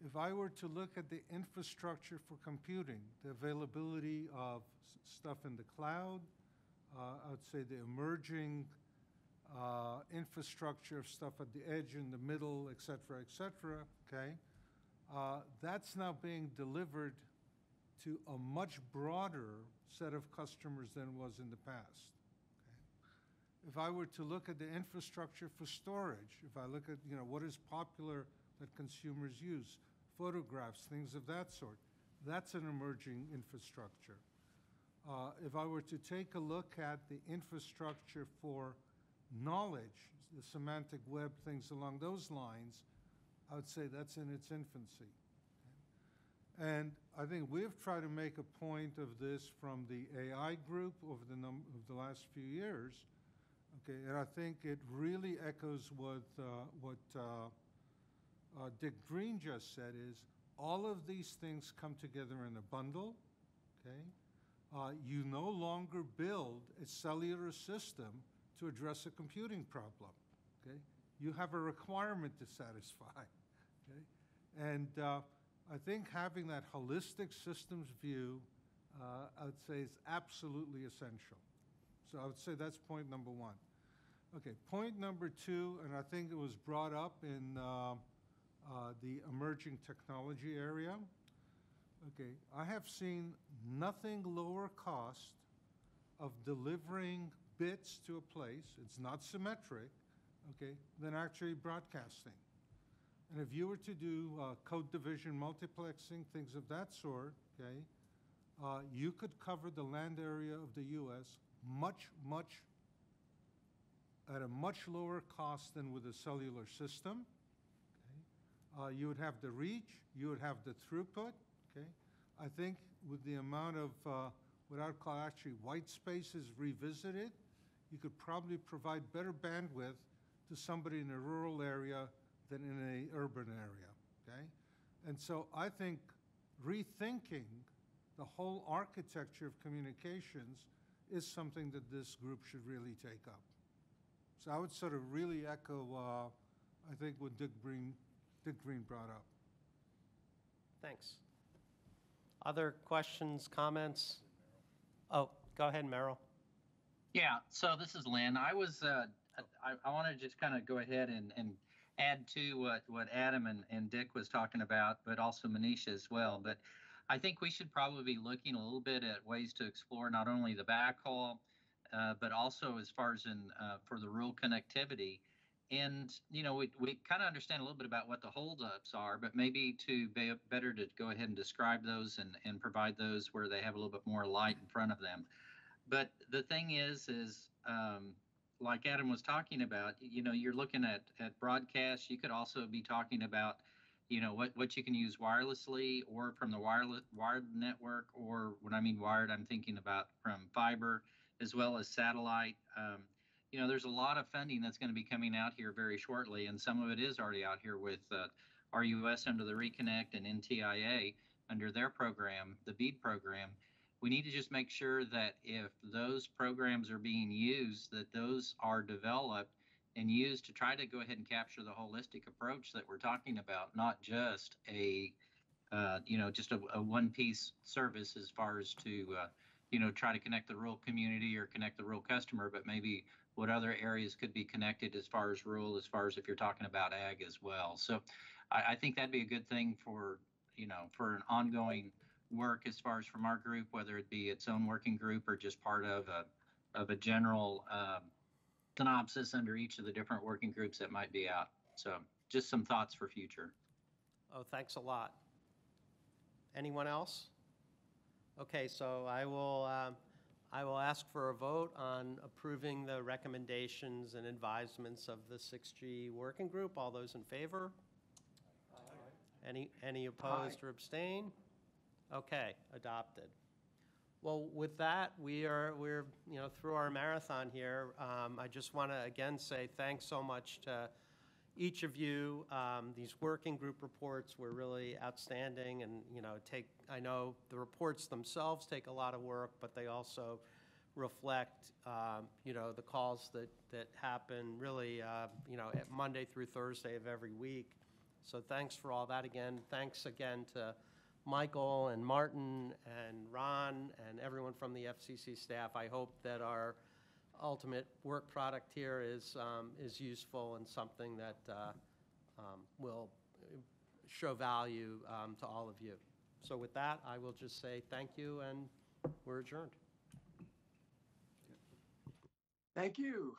if I were to look at the infrastructure for computing, the availability of stuff in the cloud, uh, I would say the emerging uh, infrastructure of stuff at the edge, in the middle, et cetera, et cetera, okay? Uh, that's now being delivered to a much broader set of customers than was in the past. If I were to look at the infrastructure for storage, if I look at, you know, what is popular that consumers use, photographs, things of that sort. That's an emerging infrastructure. Uh, if I were to take a look at the infrastructure for knowledge, the semantic web, things along those lines, I would say that's in its infancy. And I think we've tried to make a point of this from the AI group over the, of the last few years. Okay, and I think it really echoes what, uh, what uh, uh, Dick Green just said is all of these things come together in a bundle, okay? Uh, you no longer build a cellular system to address a computing problem, okay? You have a requirement to satisfy, (laughs) okay? And uh, I think having that holistic systems view, uh, I would say is absolutely essential. So I would say that's point number one. Okay, point number two, and I think it was brought up in uh, uh, the emerging technology area. Okay, I have seen nothing lower cost of delivering bits to a place, it's not symmetric, okay, than actually broadcasting. And if you were to do uh, code division, multiplexing, things of that sort, okay, uh, you could cover the land area of the U.S. much, much, at a much lower cost than with a cellular system. okay? Uh, You would have the reach, you would have the throughput, okay? I think with the amount of, uh, what I'd call actually white spaces revisited, you could probably provide better bandwidth to somebody in a rural area than in an urban area, okay? And so I think rethinking the whole architecture of communications is something that this group should really take up. So I would sort of really echo, uh, I think what Dick Green, Dick Green brought up. Thanks. Other questions, comments? Oh, go ahead, Merrill. Yeah, so this is Lynn. I was, uh, I, I want to just kind of go ahead and, and add to what, what Adam and, and Dick was talking about, but also Monisha as well. But I think we should probably be looking a little bit at ways to explore not only the backhaul, uh, but also as far as in uh, for the rural connectivity. And you know, we, we kind of understand a little bit about what the holdups are, but maybe to be better to go ahead and describe those and, and provide those where they have a little bit more light in front of them. But the thing is, is um, like Adam was talking about, you know, you're looking at at broadcast. You could also be talking about, you know, what what you can use wirelessly or from the wireless wired network, or when I mean wired, I'm thinking about from fiber as well as satellite. Um, you know, there's a lot of funding that's going to be coming out here very shortly, and some of it is already out here with uh, RUS under the Reconnect and NTIA under their program, the BEAD program. We need to just make sure that if those programs are being used, that those are developed and used to try to go ahead and capture the holistic approach that we're talking about, not just a, uh, you know, just a, a one-piece service as far as to, uh, you know, try to connect the rural community or connect the rural customer, but maybe what other areas could be connected as far as rural, as far as if you're talking about ag as well. So I, I think that'd be a good thing for, you know, for an ongoing work as far as from our group, whether it be its own working group or just part of a, of a general um, synopsis under each of the different working groups that might be out. So just some thoughts for future. Oh, thanks a lot. Anyone else? Okay, so I will, um, I will ask for a vote on approving the recommendations and advisements of the 6G Working Group. All those in favor? Any, any opposed or abstain? Okay, adopted. Well, with that, we are, we're, you know, through our marathon here. Um, I just want to again say thanks so much to each of you. Um, These working group reports were really outstanding and, you know, take, I know the reports themselves take a lot of work, but they also reflect, um, you know, the calls that, that happen really, uh, you know, at Monday through Thursday of every week. So thanks for all that again. Thanks again to Michael and Martin and Ron and everyone from the FCC staff. I hope that our ultimate work product here is, um, is useful and something that uh, um, will show value um, to all of you. So with that, I will just say thank you and we're adjourned. Thank you.